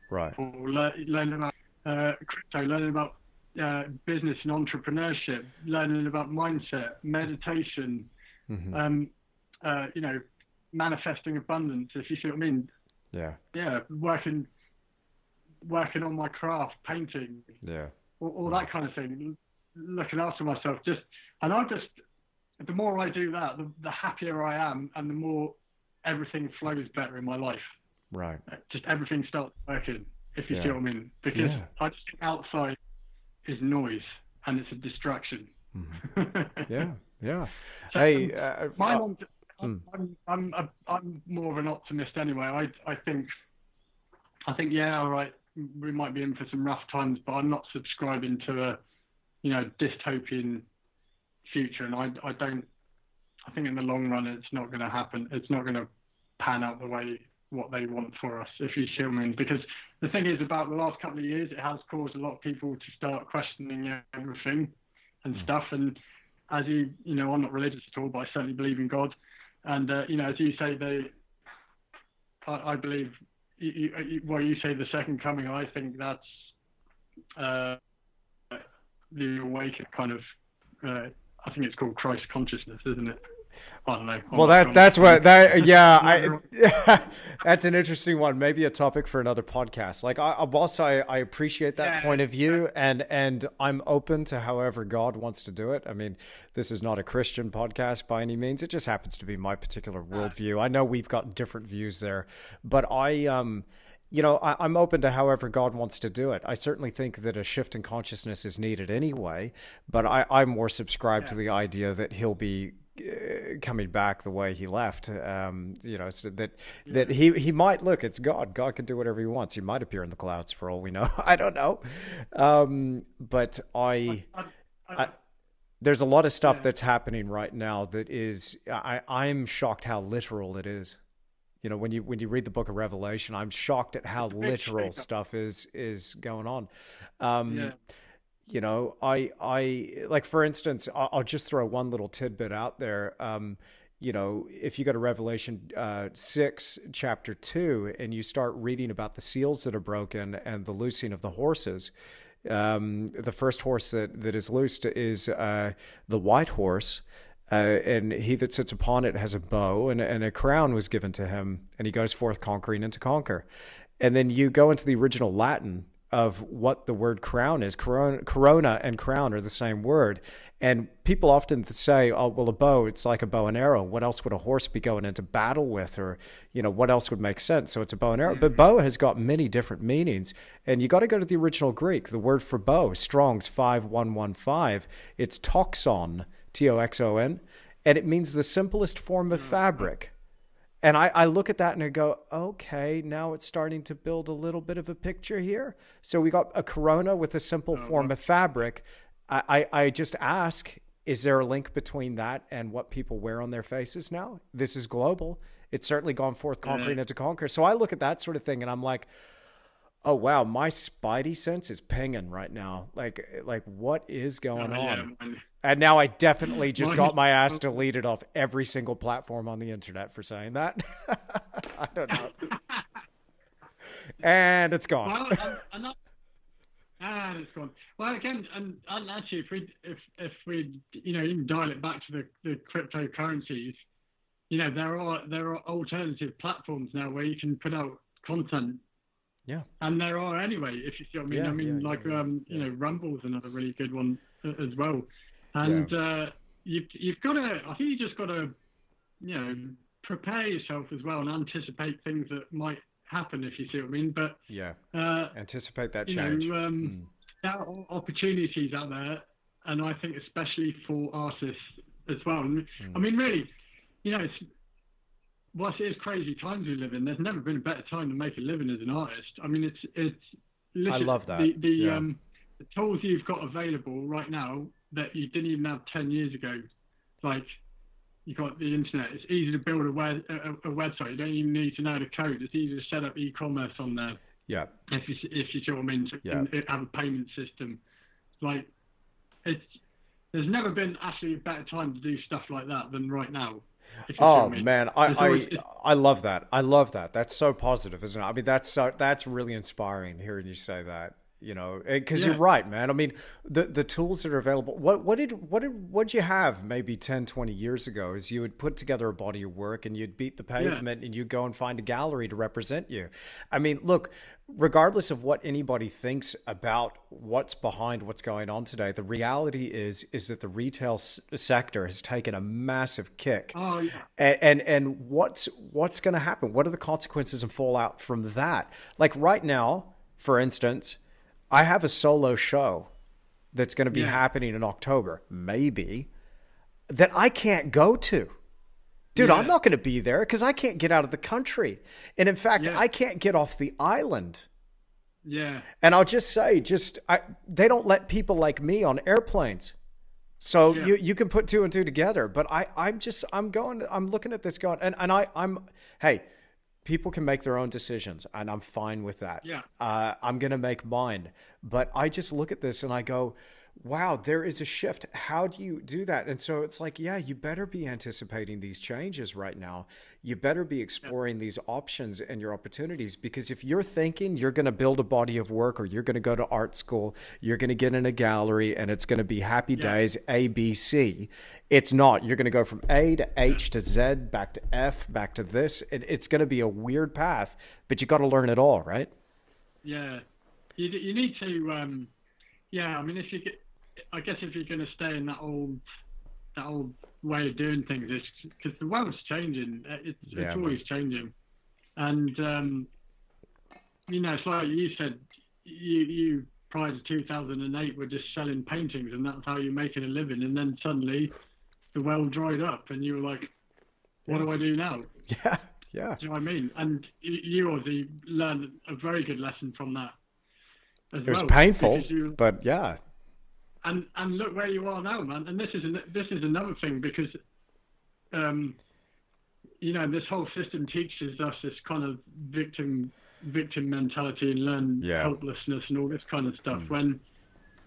Right. Or le- learning about uh, crypto, learning about uh, business and entrepreneurship, learning about mindset, meditation, mm-hmm. um, uh, you know, manifesting abundance. If you see what I mean. Yeah. Yeah, working, working on my craft, painting. Yeah. All, all that kind of thing. Looking after myself. Just, and I just, the more I do that, the, the happier I am, and the more everything flows better in my life. Right. Uh, just everything starts working, if you yeah. see what I mean. Because yeah. I just think outside is noise and it's a distraction. Mm-hmm. yeah, yeah. so, hey, um, uh, uh, I'm, I'm, I'm, a, I'm more of an optimist anyway. I, I think, I think, yeah, all right, we might be in for some rough times, but I'm not subscribing to a, you know, dystopian future, and I, I don't I think in the long run, it's not going to happen. It's not going to pan out the way what they want for us, if you see what I mean. Because the thing is, about the last couple of years, it has caused a lot of people to start questioning everything and mm. stuff. And as you, you know, I'm not religious at all, but I certainly believe in God. And uh, you know, as you say, they, I, I believe, you, you, well, you say the second coming. I think that's uh, the awakened kind of. Uh, I think it's called Christ consciousness, isn't it? I don't know. well, that that's what that yeah. I, that's an interesting one. Maybe a topic for another podcast. Like, I, whilst I, I appreciate that yeah, point of view, and and I'm open to however God wants to do it. I mean, this is not a Christian podcast by any means. It just happens to be my particular worldview. I know we've got different views there, but I um you know, I, am open to however God wants to do it. I certainly think that a shift in consciousness is needed anyway, but I, I more subscribed yeah. to the idea that he'll be coming back the way he left. Um, you know, so that that he he might look. It's God. God can do whatever he wants. He might appear in the clouds for all we know. I don't know, um, but I, I, I, I there's a lot of stuff yeah. that's happening right now that is I, I'm shocked how literal it is. You know, when you when you read the book of Revelation, I'm shocked at how literal stuff is is going on. Um, yeah you know i i like for instance i'll, just throw one little tidbit out there. Um, you know if you go to revelation uh, 6 chapter 2 and you start reading about the seals that are broken and the loosing of the horses um, the first horse that, that is loosed is uh, the white horse uh, and he that sits upon it has a bow and, and a crown was given to him and he goes forth conquering and to conquer. And then you go into the original latin of what the word crown is. Corona, corona, and crown are the same word. And people often say, oh, well, a bow, it's like a bow and arrow. What else would a horse be going into battle with? Or, you know, what else would make sense? So it's a bow and arrow. But bow has got many different meanings. And you got to go to the original Greek. The word for bow, Strong's 5115, it's toxon, T O X O N, and it means the simplest form of mm-hmm. fabric. And I, I look at that and I go, okay, now it's starting to build a little bit of a picture here. So we got a corona with a simple oh, form of fabric. I, I, I just ask, is there a link between that and what people wear on their faces now? This is global. It's certainly gone forth conquering mm-hmm. and to conquer. So I look at that sort of thing and I'm like, oh wow, my spidey sense is pinging right now. Like like what is going oh, on? Yeah. And now I definitely just got my ass deleted off every single platform on the internet for saying that. I don't know. and it's gone. Well, and, and and it's gone. Well, again, and, and, actually, if we if if we you know even dial it back to the, the cryptocurrencies, you know there are there are alternative platforms now where you can put out content yeah. And there are anyway, if you see what I mean. Yeah, I mean, yeah, like, yeah, um, you know, Rumble's another really good one as well. And uh, you've, you've got to, I think you just got to, you know, prepare yourself as well and anticipate things that might happen, if you see what I mean. But yeah, uh, anticipate that change. Know, um, mm. There are opportunities out there, and I think especially for artists as well. Mm. I mean, really, you know, it's whilst it is crazy times we live in, there's never been a better time to make a living as an artist. I mean, it's it's. I love that. The, the, yeah. um, the tools you've got available right now that you didn't even have ten years ago, like you got the internet. It's easy to build a, web, a, a, website. You don't even need to know the code. It's easy to set up e-commerce on there. Yeah. If you if you see what I mean, to yeah. have a payment system, like it's there's never been actually a better time to do stuff like that than right now. Oh man, I, I I love that. I love that. That's so positive, isn't it? I mean, that's so, that's really inspiring hearing you say that you know because yeah. you're right man i mean the the tools that are available what what did what did what you have maybe 10 20 years ago is you would put together a body of work and you'd beat the pavement yeah. and you'd go and find a gallery to represent you i mean look regardless of what anybody thinks about what's behind what's going on today the reality is is that the retail s- sector has taken a massive kick oh, yeah. and, and and what's what's going to happen what are the consequences and fallout from that like right now for instance I have a solo show that's going to be yeah. happening in October, maybe, that I can't go to. Dude, yeah. I'm not going to be there because I can't get out of the country. And in fact, yeah. I can't get off the island. Yeah. And I'll just say, just I, they don't let people like me on airplanes. So you you can put two and two together. But I I'm just I'm going I'm looking at this going and, and I I'm hey, people can make their own decisions and i'm fine with that yeah uh, i'm going to make mine but i just look at this and i go wow, there is a shift. How do you do that? And so it's like, yeah, you better be anticipating these changes right now. You better be exploring these options and your opportunities because if you're thinking you're going to build a body of work or you're going to go to art school, you're going to get in a gallery and it's going to be happy yeah. days A, B, C. It's not. You're going to go from A to H to Z, back to F, back to this. It, it's going to be a weird path, but you got to learn it all, right? Yeah. You, you need to, um, yeah, I mean, if you get, I guess if you're going to stay in that old old way of doing things, is because the world's changing. Uh, it's, yeah, it's always changing, and um, you know, it's like you said, you you prior to 2008 were just selling paintings, and that's how you're making a living, and then suddenly the well dried up, and you were like, "What do I do now?" Yeah, yeah. Do you know what I mean? And you obviously learned a very good lesson from that. it was well, painful, you, but yeah, and and look where you are now, man. And this is an, this is another thing because, um, you know, this whole system teaches us this kind of victim victim mentality and learn yeah. helplessness and all this kind of stuff. Mm. When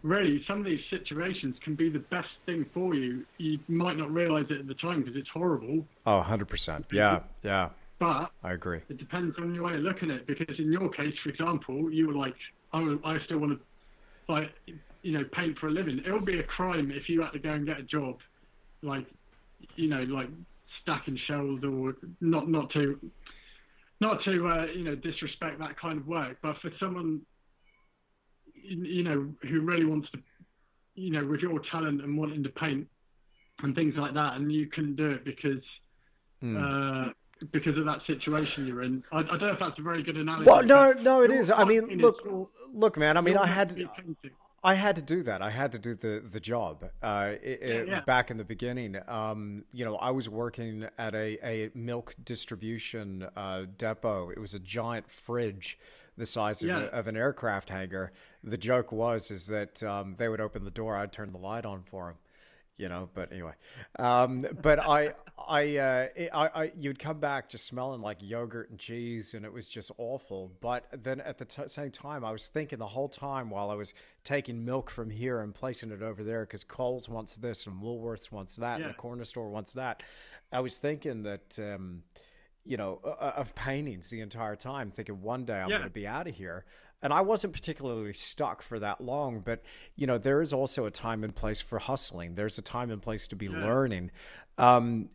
really some of these situations can be the best thing for you. You might not realize it at the time because it's horrible. Oh, 100%. Yeah, yeah. But I agree. It depends on your way of looking at it. Because in your case, for example, you were like, I, I still want to, like, you know, paint for a living. It would be a crime if you had to go and get a job, like, you know, like stacking shelves or not, not to, not to, uh, you know, disrespect that kind of work. But for someone, you know, who really wants to, you know, with your talent and wanting to paint and things like that, and you couldn't do it because. Mm. Uh, because of that situation you're in. I, I, don't know if that's a very good analogy. Well, no, no, it is. I mean, look, look, man. I mean, I had, I had to do that. I had to do the the job. Uh, it, yeah, yeah. Back in the beginning, um, you know, I was working at a, a milk distribution uh, depot. It was a giant fridge the size of, yeah. a, of, an aircraft hangar. The joke was is that um, they would open the door, I'd turn the light on for them you know. But anyway, um, but I, I, uh, I, I, you'd come back just smelling like yogurt and cheese, and it was just awful. But then at the t- same time, I was thinking the whole time while I was taking milk from here and placing it over there because Coles wants this and Woolworths wants that, yeah. and the corner store wants that. I was thinking that. Um, you know, of paintings the entire time, thinking one day I'm yeah. going to be out of here and I wasn't particularly stuck for that long, but you know, there is also a time and place for hustling. There's a time and place to be yeah. learning. Um,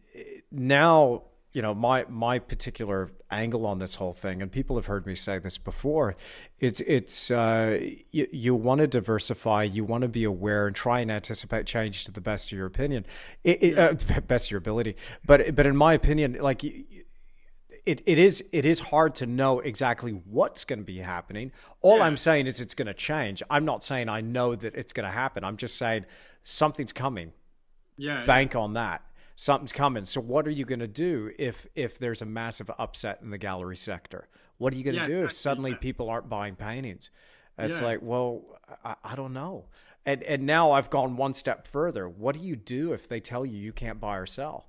now, you know, my my particular angle on this whole thing, and people have heard me say this before. It's it's uh, you, you want to diversify, you want to be aware, and try and anticipate change to the best of your opinion, it, it, uh, best of your ability. But but in my opinion, like it, it is it is hard to know exactly what's going to be happening. All yeah. I'm saying is it's going to change. I'm not saying I know that it's going to happen. I'm just saying something's coming. Yeah. Bank yeah. on that. Something's coming. So what are you going to do if if there's a massive upset in the gallery sector? What are you going to yeah, do if suddenly people aren't buying paintings? It's like, well, I, I don't know. And and now I've gone one step further. What do you do if they tell you you can't buy or sell?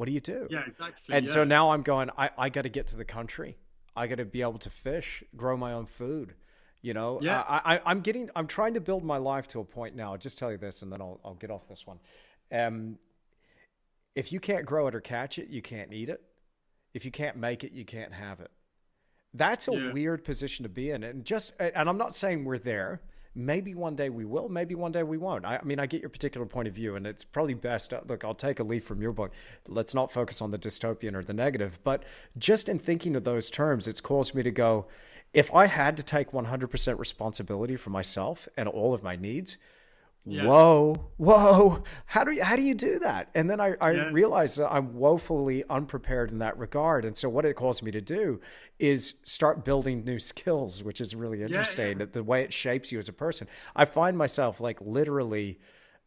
What do you do? Yeah, exactly. And yeah. so now I'm going, I, I got to get to the country. I got to be able to fish, grow my own food. You know, yeah. I, I, I'm getting, I'm trying to build my life to a point now. I'll just tell you this and then I'll, I'll get off this one. Um, if you can't grow it or catch it, you can't eat it. If you can't make it, you can't have it. That's a yeah. weird position to be in. And just, and I'm not saying we're there. Maybe one day we will. Maybe one day we won't. I, I, mean, I get your particular point of view, and it's probably best. Uh, look, I'll take a leaf from your book. Let's not focus on the dystopian or the negative. But just in thinking of those terms, it's caused me to go. If I had to take 100% responsibility for myself and all of my needs, yeah. whoa, whoa, how do you, how do you do that? And then I, I yeah. realized that I'm woefully unprepared in that regard. And so what it caused me to do is start building new skills, which is really interesting. Yeah, the way it shapes you as a person. I find myself like literally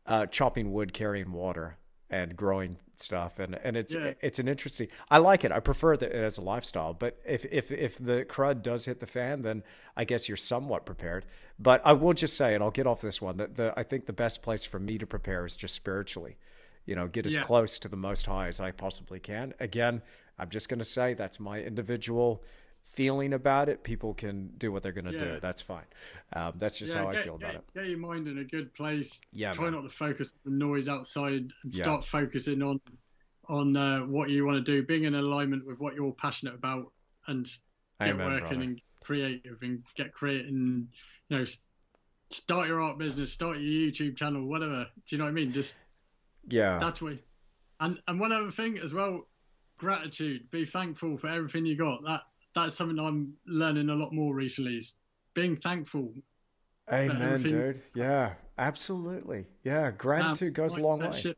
uh, chopping wood, carrying water, and growing stuff and and it's yeah. it's an interesting I like it I prefer it as a lifestyle but if if if the crud does hit the fan then I guess you're somewhat prepared but I will just say and I'll get off this one that the I think the best place for me to prepare is just spiritually you know get as yeah. close to the most high as I possibly can again I'm just going to say that's my individual feeling about it, people can do what they're going to Yeah. do. That's fine. Um, that's just how I get, feel about get, it. Get your mind in a good place. Yeah, Try man. not to focus on the noise outside and Yeah. start focusing on on uh, what you want to do, being in alignment with what you're passionate about, and get Amen, working brother. and creative and get creating. You know, start your art business, start your YouTube channel, whatever. Do you know what I mean? Just Yeah. that's what. And and one other thing as well, gratitude. Be thankful for everything you got. That that's something I'm learning a lot more recently. Is being thankful. Amen, dude. Yeah, absolutely. Yeah, gratitude goes a long way.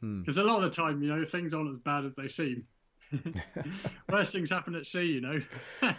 Hmm. Because a lot of the time, you know, things aren't as bad as they seem. Worst things happen at sea, you know.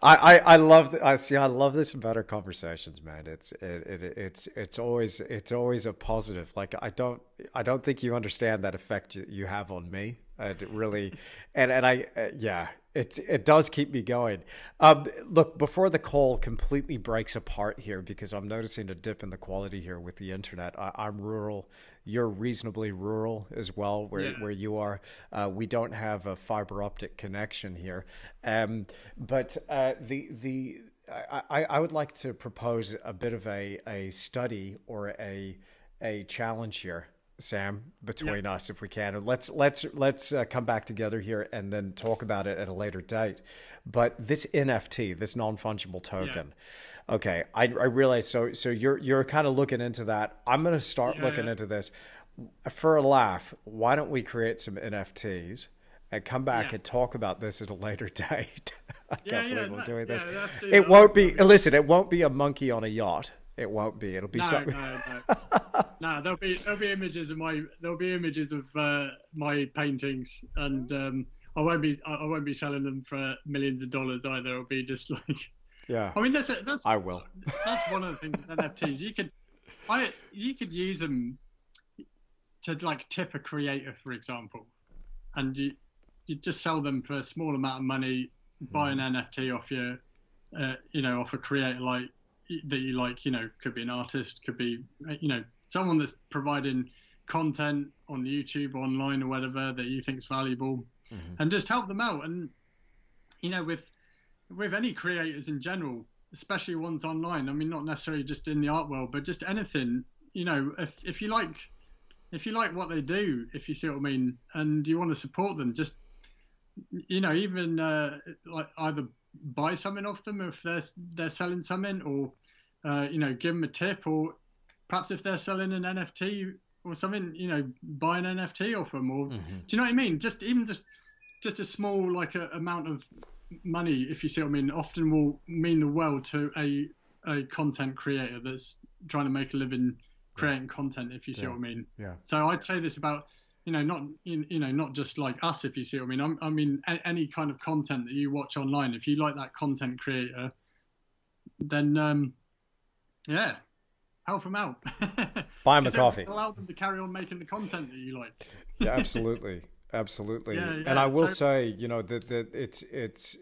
I, I, I love I see I love this about our conversations, man. It's it, it it's it's always it's always a positive. Like I don't I don't think you understand that effect you, you have on me. It really and and I uh, yeah it it does keep me going. Um, look before the call completely breaks apart here because I'm noticing a dip in the quality here with the internet. I, I'm rural. You're reasonably rural as well, where Yeah. where you are. Uh, we don't have a fiber optic connection here, um, but uh, the the I, I I would like to propose a bit of a, a study or a a challenge here, Sam, between us if we can. And let's let's let's uh, come back together here and then talk about it at a later date. But this NFT, this non fungible token. Okay, I, I realize. So so you're you're kind of looking into that. I'm going to start Yeah, looking yeah. into this for a laugh. Why don't we create some NFTs and come back Yeah. and talk about this at a later date? I Yeah, can't yeah, believe I'm that- doing this. yeah, it won't be. Listen, it won't be a monkey on a yacht. It won't be. It'll be No, something. no, no. no, there'll be there'll be images of my there'll be images of uh, my paintings, and um, I won't be I won't be selling them for millions of dollars either. It'll be just like Yeah, I mean that's a, that's I will. that's one of the things with NFTs. You could, I you could use them to like tip a creator, for example, and you you just sell them for a small amount of money, buy an NFT off your, uh, you know, off a creator like that you like. You know, could be an artist, could be you know someone that's providing content on YouTube, online, or whatever that you think's valuable, and just help them out. And you know, with with any creators in general, especially ones online. I mean, not necessarily just in the art world, but just anything. You know, if if you like, if you like what they do, if you see what I mean, and you want to support them, just you know, even uh, like either buy something off them if they're they're selling something, or uh, you know, give them a tip, or perhaps if they're selling an NFT or something, you know, buy an NFT off them, or Mm-hmm. do you know what I mean? Just even just just a small like a, amount of money, if you see what I mean, often will mean the world to a a content creator that's trying to make a living creating content. If you see Yeah. what I mean. Yeah. So I'd say this about you know not you you know not just like us if you see what I mean. I'm, I mean a, any kind of content that you watch online. If you like that content creator, then um, yeah, help them out. Buy them a coffee. Allow them to carry on making the content that you like. yeah, absolutely, absolutely. Yeah, and I will so- say, you know, that that it's it's.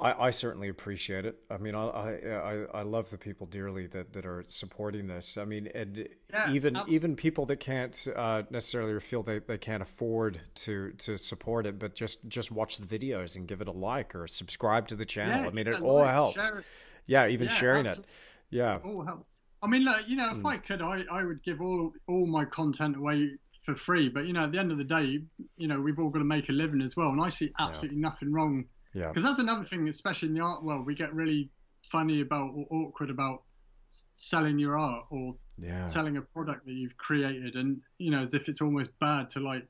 I, I certainly appreciate it. I mean, I, I I I love the people dearly that, that are supporting this. I mean, and Yeah, even abs- even people that can't uh, necessarily feel they, they can't afford to to support it, but just just watch the videos and give it a like or subscribe to the channel. Yeah, I mean, it all like, helps. it. Yeah, even Yeah, sharing abso- it. Yeah, all help. I mean, like, you know, if Hmm. I could, I, I would give all all my content away for free. But you know, at the end of the day, you know, we've all got to make a living as well, and I see absolutely nothing wrong. Yeah, Because that's another thing, especially in the art world, we get really funny about or awkward about selling your art or yeah, selling a product that you've created, and you know, as if it's almost bad to like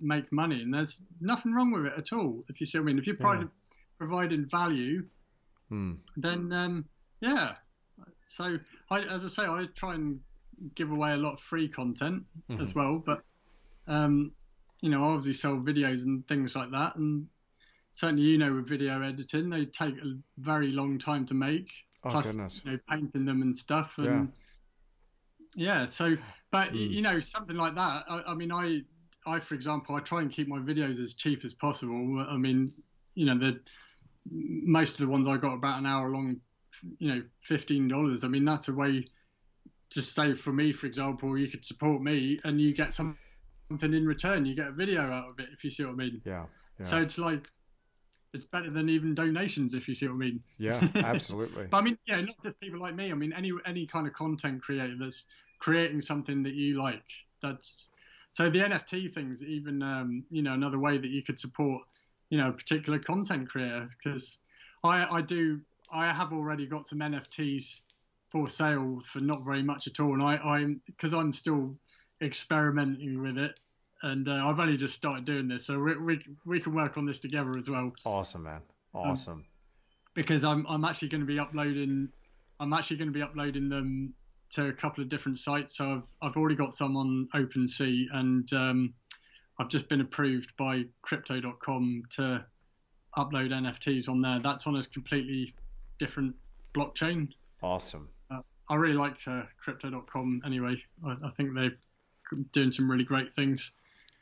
make money. And there's nothing wrong with it at all. If you see what I mean, if you're Yeah. providing providing value, Hmm. then um, yeah. So I, as I say, I try and give away a lot of free content Mm-hmm. as well, but um, you know, I obviously sell videos and things like that, and certainly you know with video editing, they take a very long time to make. Oh, plus, goodness. you know, painting them and stuff, and yeah. so, but Mm. you know, something like that. I, I mean, I, I for example, I try and keep my videos as cheap as possible. I mean, you know, the most of the ones I got about an hour long, you know, fifteen dollars. I mean, that's a way. to say for me, for example, you could support me and you get some something in return. You get a video out of it, if you see what I mean. Yeah. yeah. So it's like it's better than even donations, if you see what I mean. Yeah, absolutely. but I mean, yeah, not just people like me. I mean, any any kind of content creator that's creating something that you like. That's so the NFT things, even um, you know, another way that you could support, you know, a particular content creator because I I do I have already got some NFTs for sale for not very much at all, and I I'm because I'm still experimenting with it and uh, I've only just started doing this, so we, we we can work on this together as well. Awesome, man. Um, awesome. Um, because I'm I'm actually going to be uploading, I'm actually going to be uploading them to a couple of different sites. So I've I've already got some on OpenSea, and um, I've just been approved by Crypto.com to upload NFTs on there. That's on a completely different blockchain. Awesome. Uh, I really like uh, Crypto.com anyway. I, I think they're doing some really great things.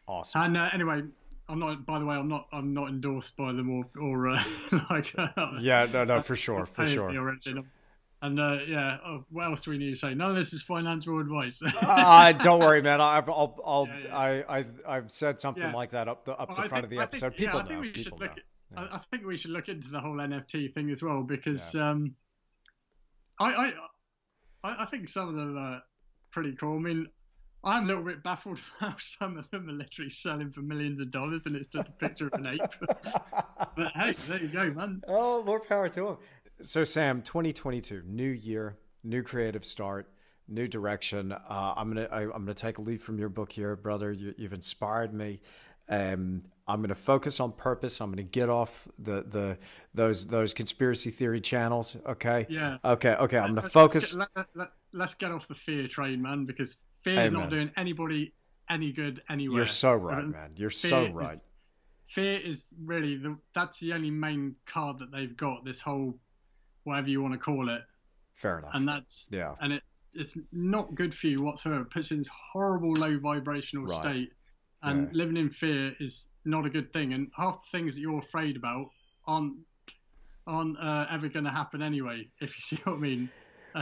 Awesome. And uh, anyway, I'm not. By the way, I'm not. I'm not endorsed by them or or uh, like. Uh, yeah, no, no, for sure, for sure. And uh, yeah, oh, what else do we need to say? None of this is financial advice. uh, don't worry, man. I've, I'll, I'll, yeah, yeah. I, I, I've said something yeah. like that up the up well, the front think, of the episode. Think, People know. People know. At, I think we should look into the whole NFT thing as well because um, I, I, I think some of them are pretty cool. I mean, I'm a little bit baffled how some of them are literally selling for millions of dollars and it's just a picture of an ape. but hey, there you go, man. Oh, more power to them. So, Sam, 2022, new year, new creative start, new direction. Uh, I'm gonna I, am gonna take a lead from your book here, brother. You, have inspired me. Um, I'm going to focus on purpose. I'm going to get off the the those those conspiracy theory channels. Okay. Yeah. Okay. Okay. I'm going to focus. Let's get, let, let, get off the fear train, man, because Fear is not doing anybody any good anywhere. You're so right, man. You're so right. Is, fear is really the that's the only main card that they've got. This whole whatever you want to call it. Fair enough. And that's yeah. And it it's not good for you whatsoever. It puts you in this horrible low vibrational right. state. And yeah. living in fear is not a good thing. And half the things that you're afraid about aren't aren't uh, ever going to happen anyway. If you see what I mean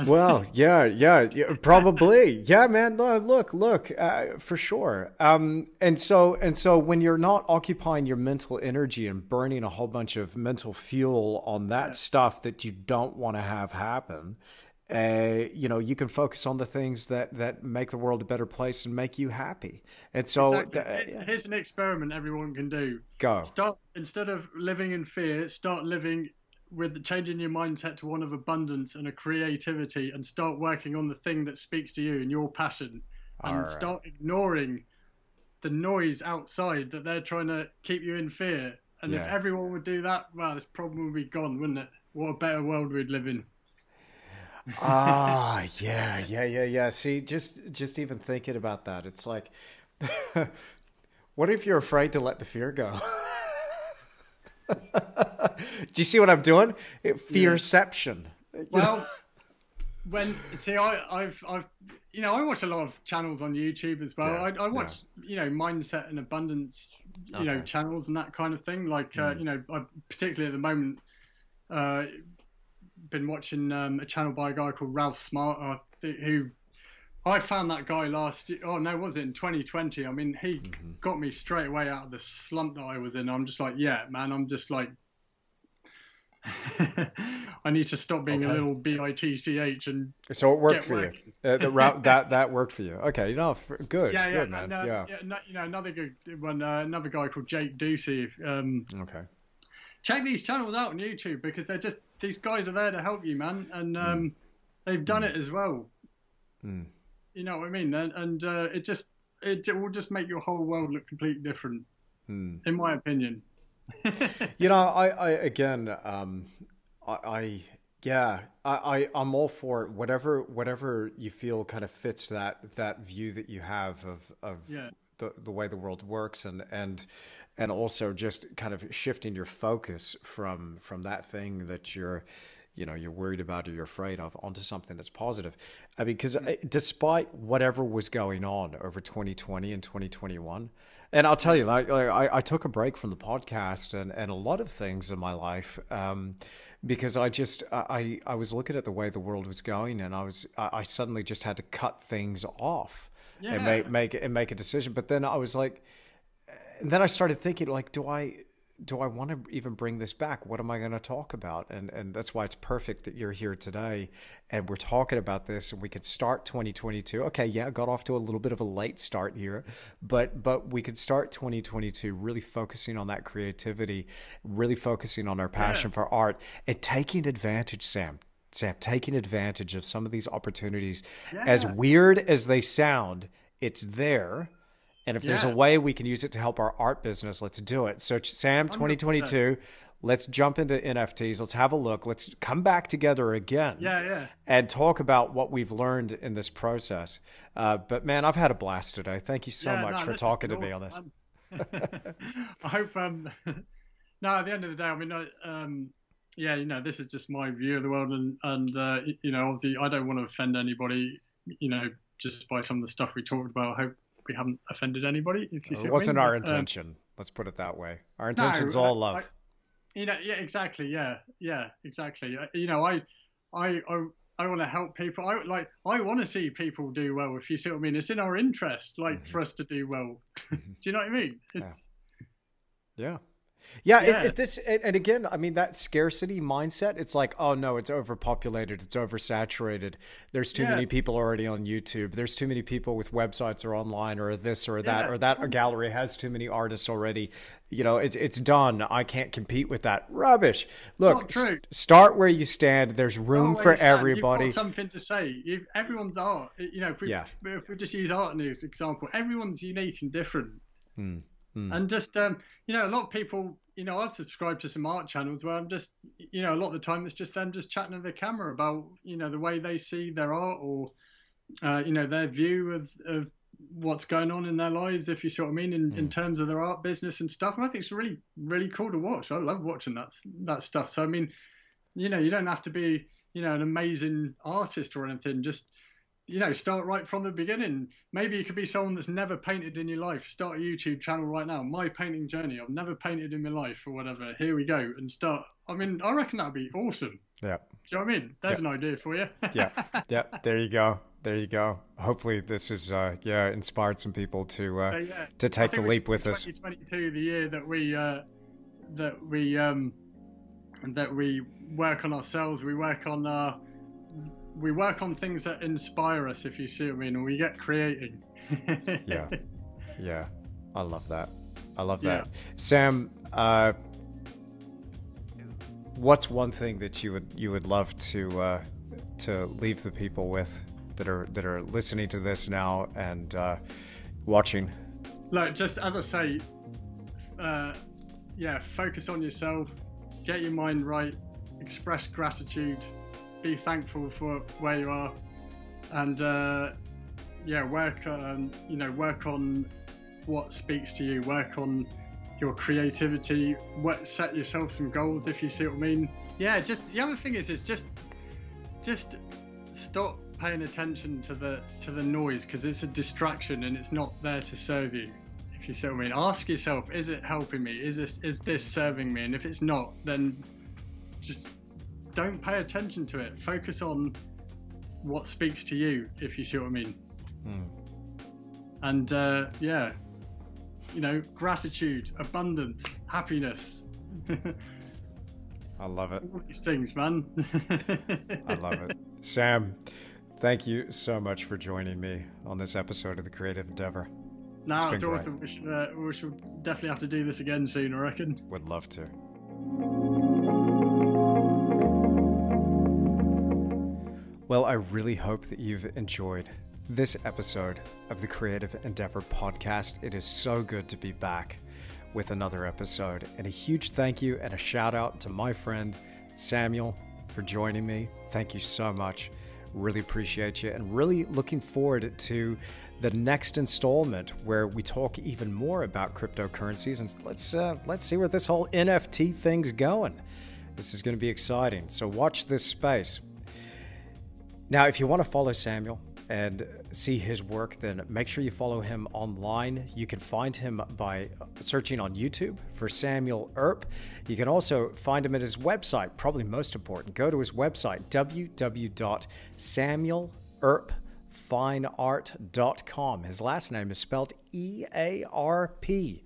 well, yeah, yeah, probably, yeah, man. Look, look, uh, for sure. Um, and so, and so, when you're not occupying your mental energy and burning a whole bunch of mental fuel on that yeah. stuff that you don't want to have happen, uh, you know, you can focus on the things that that make the world a better place and make you happy. And so, exactly. here's, here's an experiment everyone can do. Go. Start instead of living in fear, start living with changing your mindset to one of abundance and a creativity and start working on the thing that speaks to you and your passion and right. start ignoring the noise outside that they're trying to keep you in fear. And yeah. if everyone would do that well this problem would be gone wouldn't it? What a better world we'd live in. Ah yeah yeah yeah yeah. See just just even thinking about that it's like what if you're afraid to let the fear go Do you see what I'm doing? Fearception. Well, when see, I, have I've, you know, I watch a lot of channels on YouTube as well. Yeah, I, I, watch, yeah. you know, mindset and abundance, you okay. know, channels and that kind of thing. Like, mm. uh, hmm. you know, I, particularly at the moment, uh, been watching um, a channel by a guy called Ralph Smart, uh, who I found that guy last year. Oh no, was it in 2020? I mean, he mm-hmm. got me straight away out of the slump that I was in. I'm just like, yeah, man. I'm just like, I need to stop being okay. a little bitch and. So it worked for work. you. Uh, the route that that worked for you. Okay, you know, good, yeah, good, yeah, man. No, yeah. yeah, you know, another good one. Uh, another guy called Jake Ducey. Um, okay. Check these channels out on YouTube because they're just these guys are there to help you, man, and um, mm. they've done mm. it as well. Mm. You know what I mean? And, and uh, it just it, it, will just make your whole world look completely different, hmm. in my opinion. you know, I, I again, um, I, I yeah, I, I am all for it. Whatever whatever you feel kind of fits that that view that you have of of yeah. the the way the world works and and and also just kind of shifting your focus from from that thing that you're you know you're worried about or you're afraid of onto something that's positive i mean because uh, despite whatever was going on over 2020 and 2021 and i'll tell you like, like I, I, took a break from the podcast and, and a lot of things in my life um, because i just I, I was looking at the way the world was going and i was i suddenly just had to cut things off yeah. and make make and make a decision. But then I was like, and then I started thinking like, do I do I want to even bring this back? What am I going to talk about? And and that's why it's perfect that you're here today and we're talking about this and we could start 2022. Okay, yeah, got off to a little bit of a late start here, but but we could start 2022 really focusing on that creativity, really focusing on our passion yeah. for art and taking advantage, Sam. Sam, taking advantage of some of these opportunities. Yeah. As weird as they sound, it's there and if yeah. there's a way we can use it to help our art business, let's do it. So, Sam, 2022, 100%. let's jump into NFTs. Let's have a look. Let's come back together again. Yeah, yeah. And talk about what we've learned in this process. Uh, but, man, I've had a blast today. Thank you so yeah, much no, for talking to me on this. I hope. Um, no, at the end of the day, I mean, um, yeah, you know, this is just my view of the world, and and uh, you know, obviously, I don't want to offend anybody, you know, just by some of the stuff we talked about. I hope we haven't offended anybody. If you it wasn't our um, intention. Um, Let's put it that way. Our intention's no, all love. I, you know, yeah, exactly. Yeah, yeah, exactly. Uh, you know, I, I, I, I want to help people. I like. I want to see people do well. If you see what I mean, it's in our interest, like mm-hmm. for us to do well. do you know what I mean? It's. Yeah. yeah. Yeah, yeah. It, it, this and again, I mean that scarcity mindset. It's like, oh no, it's overpopulated, it's oversaturated. There's too yeah. many people already on YouTube. There's too many people with websites or online or this or that yeah. or that A gallery has too many artists already. You know, it's it's done. I can't compete with that rubbish. Look, start where you stand. There's room for everybody. something to say. You've, everyone's art. You know, if we, yeah. if we just use art as an example, everyone's unique and different. Hmm. Mm. And just um, you know, a lot of people, you know, I've subscribed to some art channels where I'm just, you know, a lot of the time it's just them just chatting to the camera about, you know, the way they see their art or, uh, you know, their view of, of what's going on in their lives, if you see what I mean, in, mm. in terms of their art business and stuff. And I think it's really, really cool to watch. I love watching that that stuff. So I mean, you know, you don't have to be, you know, an amazing artist or anything. Just you know, start right from the beginning. Maybe you could be someone that's never painted in your life. Start a YouTube channel right now. My painting journey. I've never painted in my life or whatever. Here we go and start. I mean, I reckon that'd be awesome. Yeah. Do you know what I mean? There's yeah. an idea for you. yeah. Yeah. There you go. There you go. Hopefully, this is uh, yeah inspired some people to uh, yeah. to take the leap with 2022, us. 2022, the year that we uh, that we um, that we work on ourselves. We work on our we work on things that inspire us, if you see what I mean, and we get creating. yeah, yeah, I love that. I love that, yeah. Sam. Uh, what's one thing that you would you would love to uh, to leave the people with that are that are listening to this now and uh, watching? Look, just as I say, uh, yeah, focus on yourself, get your mind right, express gratitude be thankful for where you are, and uh, yeah, work on you know work on what speaks to you. Work on your creativity. What, set yourself some goals if you see what I mean. Yeah, just the other thing is is just just stop paying attention to the to the noise because it's a distraction and it's not there to serve you. If you see what I mean, ask yourself: Is it helping me? Is this is this serving me? And if it's not, then just don't pay attention to it. Focus on what speaks to you, if you see what I mean. Hmm. And uh, yeah, you know, gratitude, abundance, happiness. I love it. All these things, man. I love it. Sam, thank you so much for joining me on this episode of The Creative Endeavor. No, it's, it's awesome. We should, uh, we should definitely have to do this again soon, I reckon. Would love to. Well, I really hope that you've enjoyed this episode of the Creative Endeavor podcast. It is so good to be back with another episode. And a huge thank you and a shout out to my friend Samuel for joining me. Thank you so much. Really appreciate you and really looking forward to the next installment where we talk even more about cryptocurrencies and let's uh, let's see where this whole NFT thing's going. This is going to be exciting. So watch this space. Now, if you want to follow Samuel and see his work, then make sure you follow him online. You can find him by searching on YouTube for Samuel Earp. You can also find him at his website, probably most important. Go to his website, www.samuelearp.com earpfineart.com. His last name is spelled E A R P.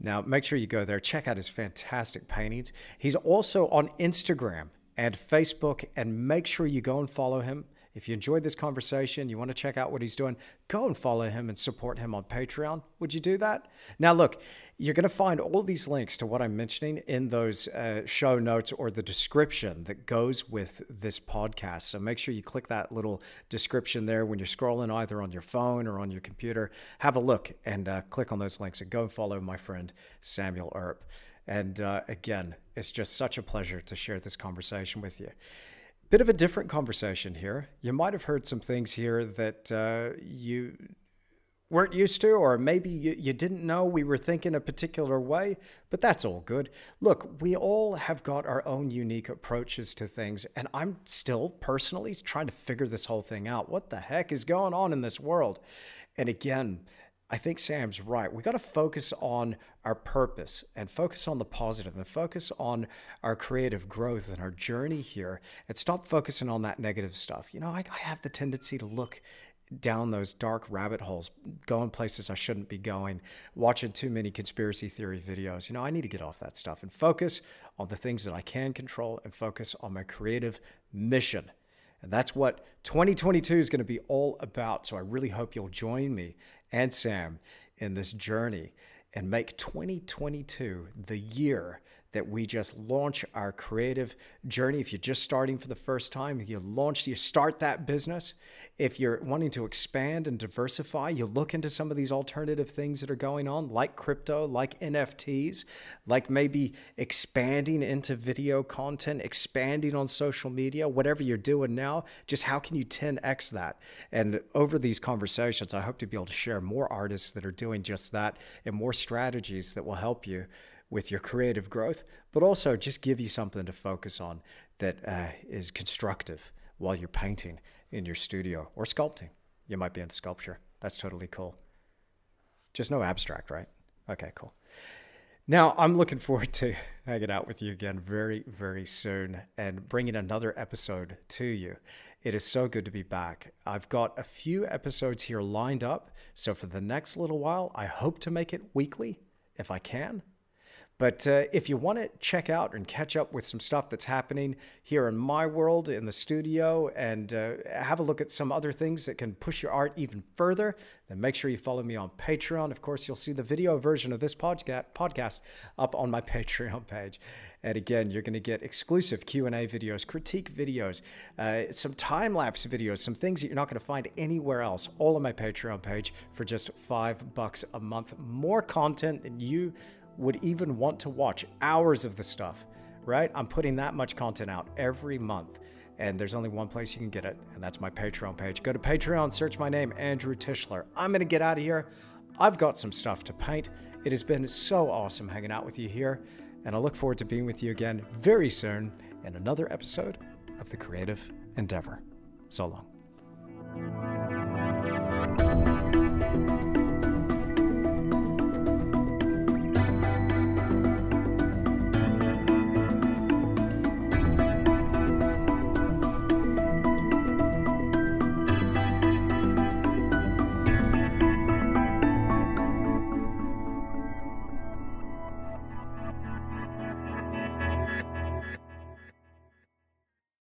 Now, make sure you go there, check out his fantastic paintings. He's also on Instagram and Facebook, and make sure you go and follow him. If you enjoyed this conversation, you want to check out what he's doing, go and follow him and support him on Patreon. Would you do that? Now, look, you're going to find all these links to what I'm mentioning in those uh, show notes or the description that goes with this podcast. So make sure you click that little description there when you're scrolling either on your phone or on your computer. Have a look and uh, click on those links and go and follow my friend Samuel Earp. And uh, again, it's just such a pleasure to share this conversation with you. Bit of a different conversation here. You might have heard some things here that uh, you weren't used to, or maybe you, you didn't know we were thinking a particular way, but that's all good. Look, we all have got our own unique approaches to things, and I'm still personally trying to figure this whole thing out. What the heck is going on in this world? And again, I think Sam's right. We got to focus on our purpose and focus on the positive and focus on our creative growth and our journey here and stop focusing on that negative stuff. You know, I, I have the tendency to look down those dark rabbit holes, going places I shouldn't be going, watching too many conspiracy theory videos. You know, I need to get off that stuff and focus on the things that I can control and focus on my creative mission. And that's what 2022 is going to be all about. So I really hope you'll join me and Sam in this journey and make 2022 the year that we just launch our creative journey. If you're just starting for the first time, you launch, you start that business. If you're wanting to expand and diversify, you look into some of these alternative things that are going on, like crypto, like NFTs, like maybe expanding into video content, expanding on social media, whatever you're doing now, just how can you 10x that? And over these conversations, I hope to be able to share more artists that are doing just that and more strategies that will help you with your creative growth, but also just give you something to focus on that uh, is constructive while you're painting in your studio or sculpting. You might be in sculpture. That's totally cool. Just no abstract, right? Okay, cool. Now, I'm looking forward to hanging out with you again very, very soon and bringing another episode to you. It is so good to be back. I've got a few episodes here lined up. So, for the next little while, I hope to make it weekly if I can. But uh, if you want to check out and catch up with some stuff that's happening here in my world in the studio and uh, have a look at some other things that can push your art even further, then make sure you follow me on Patreon. Of course, you'll see the video version of this podcast up on my Patreon page. And again, you're going to get exclusive Q&A videos, critique videos, uh, some time-lapse videos, some things that you're not going to find anywhere else, all on my Patreon page for just five bucks a month. More content than you would even want to watch hours of the stuff, right? I'm putting that much content out every month. And there's only one place you can get it, and that's my Patreon page. Go to Patreon, search my name, Andrew Tischler. I'm to get out of here. I've got some stuff to paint. It has been so awesome hanging out with you here, and I look forward to being with you again very soon in another episode of The Creative Endeavor. So long.